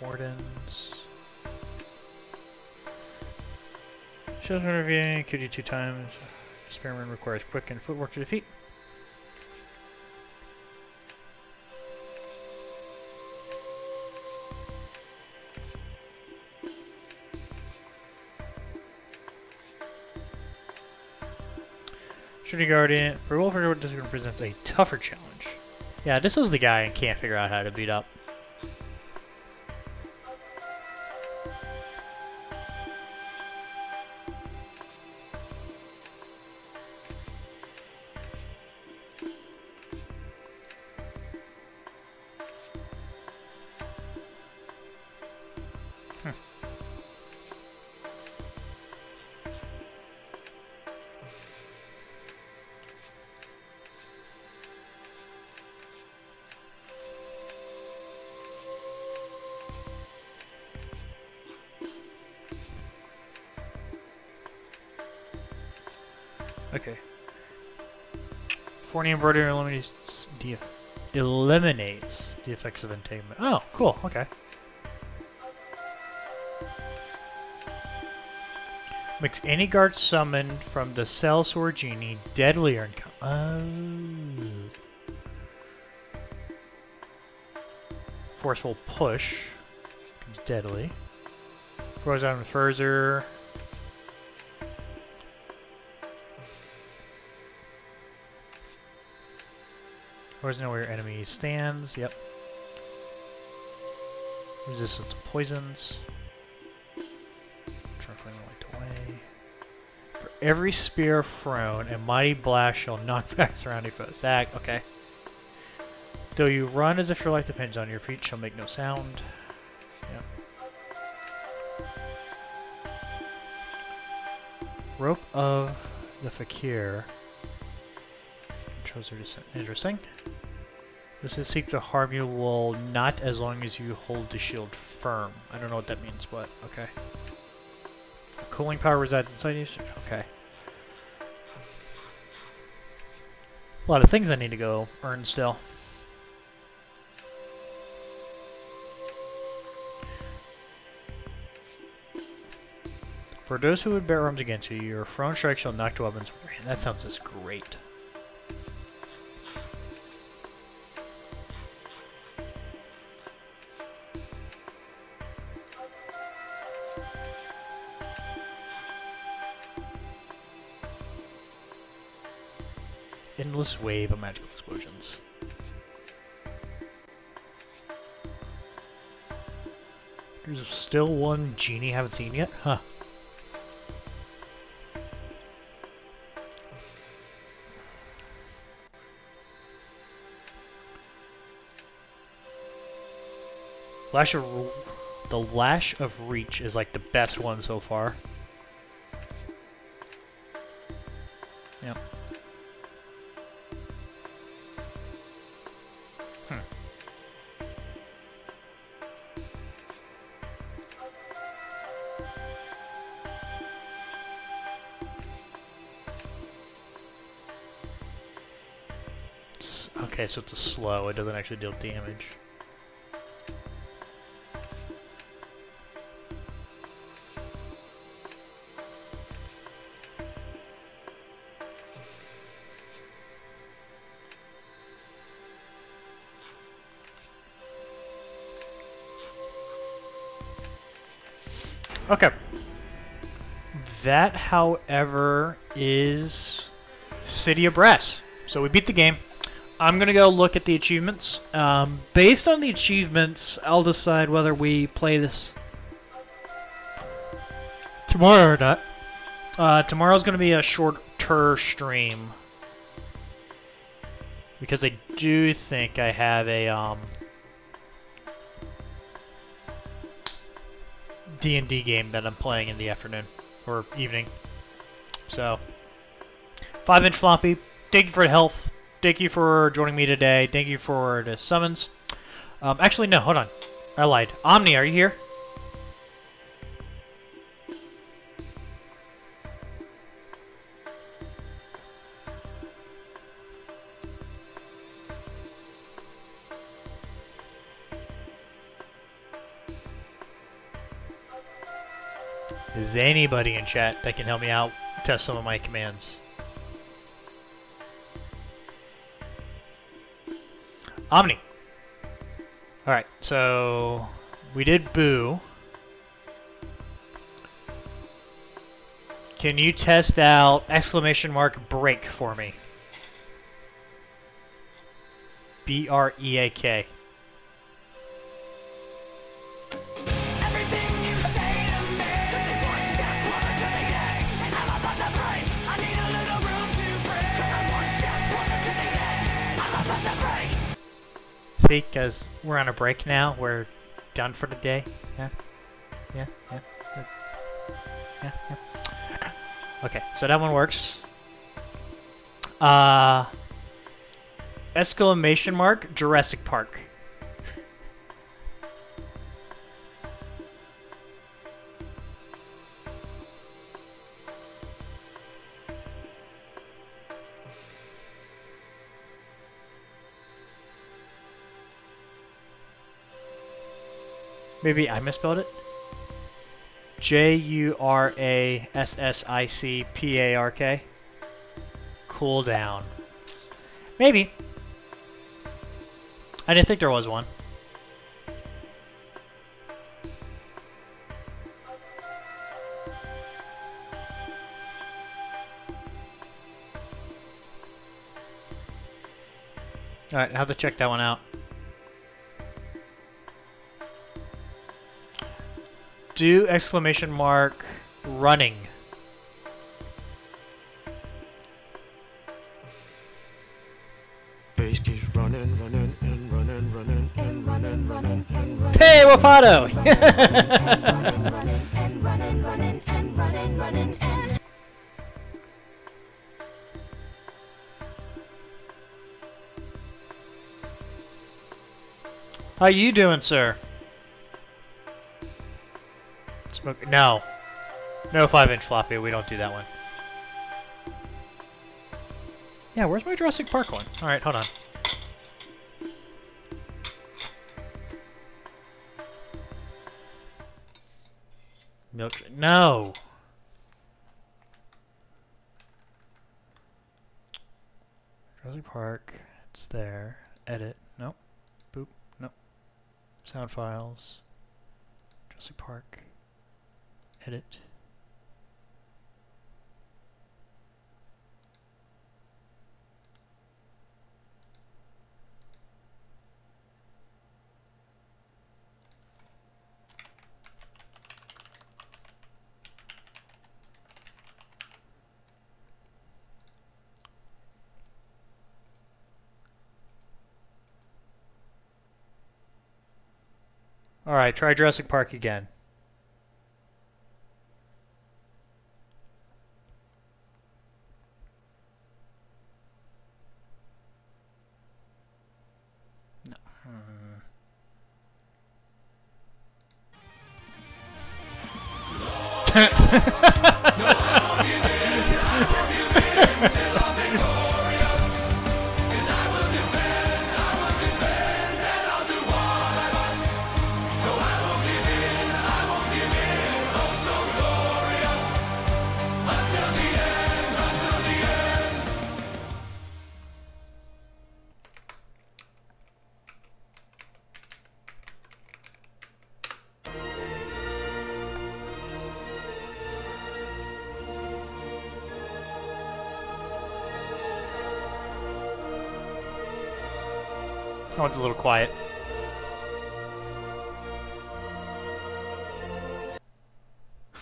Wardens. Reviewing, could you two times. Experiment requires quick and footwork to defeat. Trinity Guardian. Wolford District presents a tougher challenge. Yeah, this is the guy I can't figure out how to beat up. Forney embroidery eliminates the eliminates the effects of entanglement. Oh, cool. Okay. Makes any guard summoned from the cell sword genie deadlier. Oh. Forceful push becomes deadly. Froze on further. Where your enemy stands. Yep. Resistance to poisons. Light away. For every spear thrown, a mighty blast shall knock back surrounding foes. That okay. Though you run as if your life depends on your feet, shall make no sound. Yep. Rope of the Fakir. Controls are just interesting. This is seek to harm you will not as long as you hold the shield firm. I don't know what that means, but okay. Cooling power resides inside you. Okay. A lot of things I need to go earn still. For those who would bear arms against you, your thrown strike shall knock to weapons. That sounds just great. Wave of magical explosions. There's still one genie I haven't seen yet? Huh. Lash of the Lash of Reach is like the best one so far. So it's a slow, it doesn't actually deal damage. Okay. That, however, is City of Brass. So we beat the game. I'm gonna go look at the achievements. Um, based on the achievements, I'll decide whether we play this tomorrow or not. Uh, tomorrow's gonna be a shorter stream because I do think I have a um, D&D game that I'm playing in the afternoon or evening. So, 5 inch floppy. Thank you for the help. Thank you for joining me today. Thank you for the summons. Um, actually, no, hold on. I lied. Omni, are you here? Is anybody in chat that can help me out test some of my commands? Omni. Alright, so we did boo. Can you test out exclamation mark break for me? B Because we're on a break now. We're done for the day. Yeah. Yeah. Yeah. Yeah. yeah, yeah. Okay, so that one works. Uh, exclamation mark Jurassic Park. Maybe I misspelled it. J U R A S S I C P A R K. Cool down. Maybe. I didn't think there was one. Alright, I have to check that one out. Do exclamation mark running. Bass keeps running, running, and running, running, and running, running, and running. Hey, Wapato! running, running, and running, running, and running, running, and How you doing, sir? No. No 5-inch floppy. We don't do that one. Yeah, where's my Jurassic Park one? Alright, hold on. Milk... No! Jurassic Park. It's there. Edit. Nope. Boop. Nope. Sound files. Jurassic Park. Edit. Alright, try Jurassic Park again. One's a little quiet.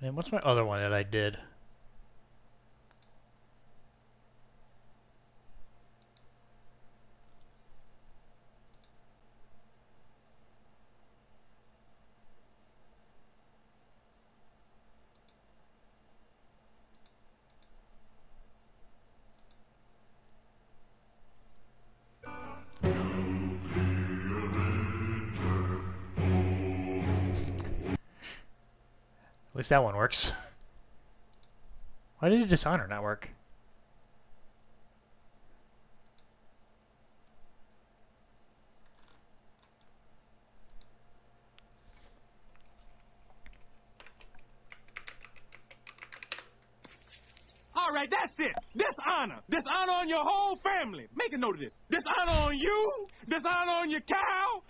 And what's my other one that I did? Least that one works. Why did Dishonor not work? All right, that's it. Dishonor. Dishonor on your whole family. Make a note of this. Dishonor on you. Dishonor on your cow.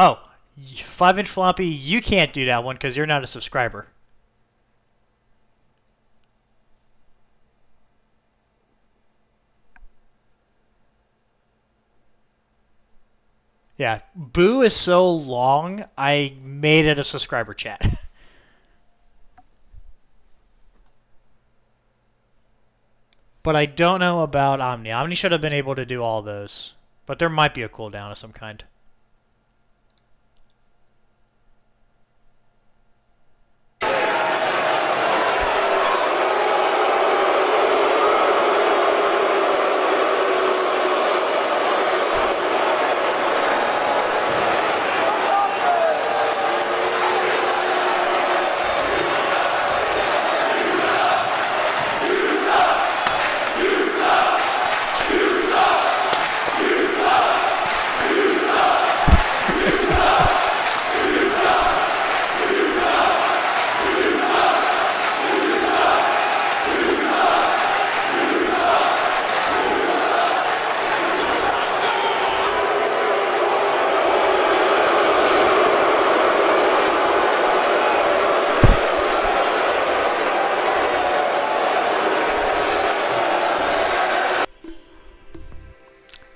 Oh, five inch floppy. You can't do that one because you're not a subscriber. Yeah, Boo is so long. I made it a subscriber chat. But I don't know about Omni. Omni should have been able to do all those. But there might be a cooldown of some kind.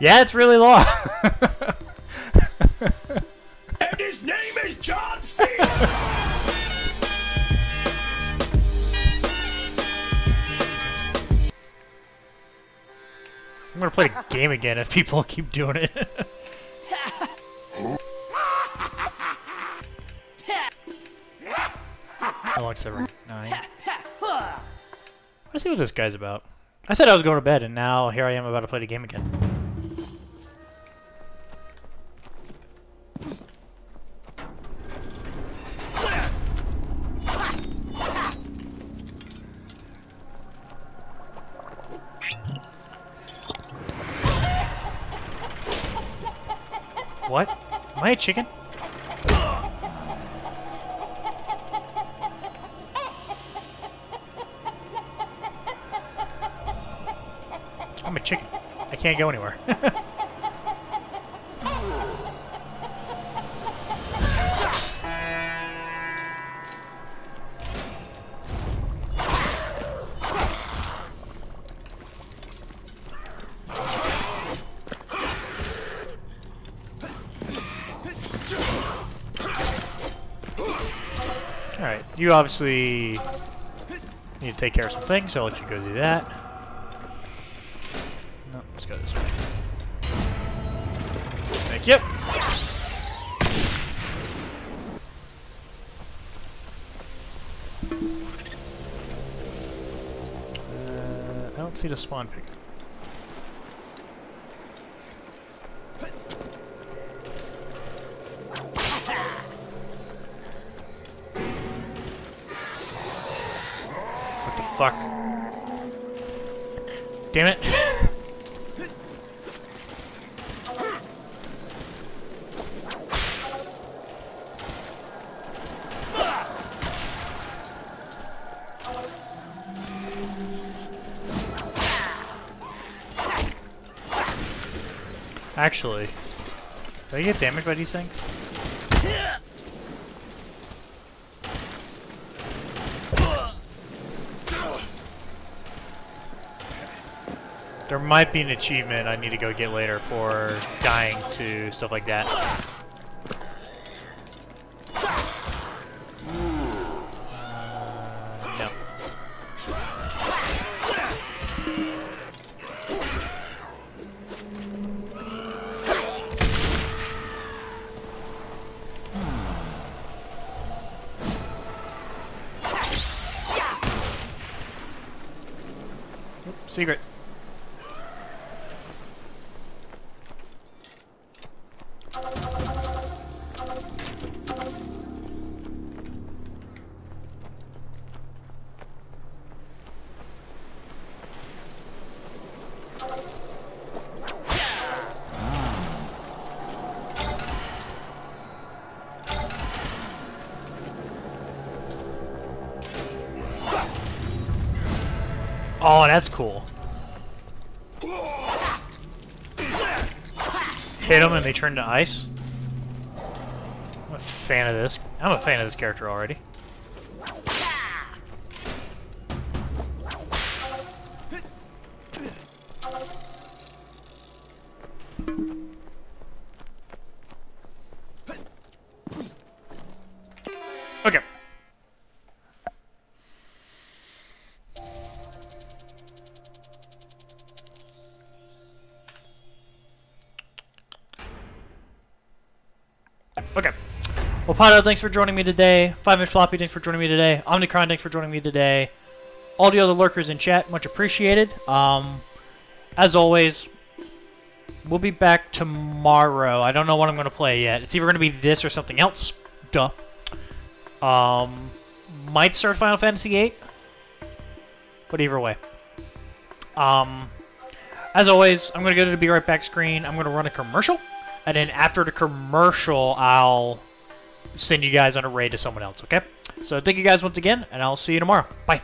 Yeah, it's really long. And his name is John Cena! I'm gonna play the game again if people keep doing it. How long's ever? Nine. Let's see what this guy's about. I said I was going to bed, and now here I am about to play the game again. Chicken? I'm a chicken. I can't go anywhere. you obviously need to take care of some things, so I'll let you go do that. No, let's go this way. Thank you. Uh, I don't see the spawn pick. I get damaged by these things? There might be an achievement I need to go get later for dying to stuff like that. they turn to ice. I'm a fan of this. I'm a fan of this character already. Well, Pato, thanks for joining me today. Five Minute Floppy, thanks for joining me today. Omnicron, thanks for joining me today. All the other lurkers in chat, much appreciated. Um, as always, we'll be back tomorrow. I don't know what I'm going to play yet. It's either going to be this or something else. Duh. Um, might start Final Fantasy VIII, but either way. Um, as always, I'm going to go to the Be Right Back screen. I'm going to run a commercial, and then after the commercial, I'll send you guys on a raid to someone else, okay? So thank you guys once again, and I'll see you tomorrow. Bye.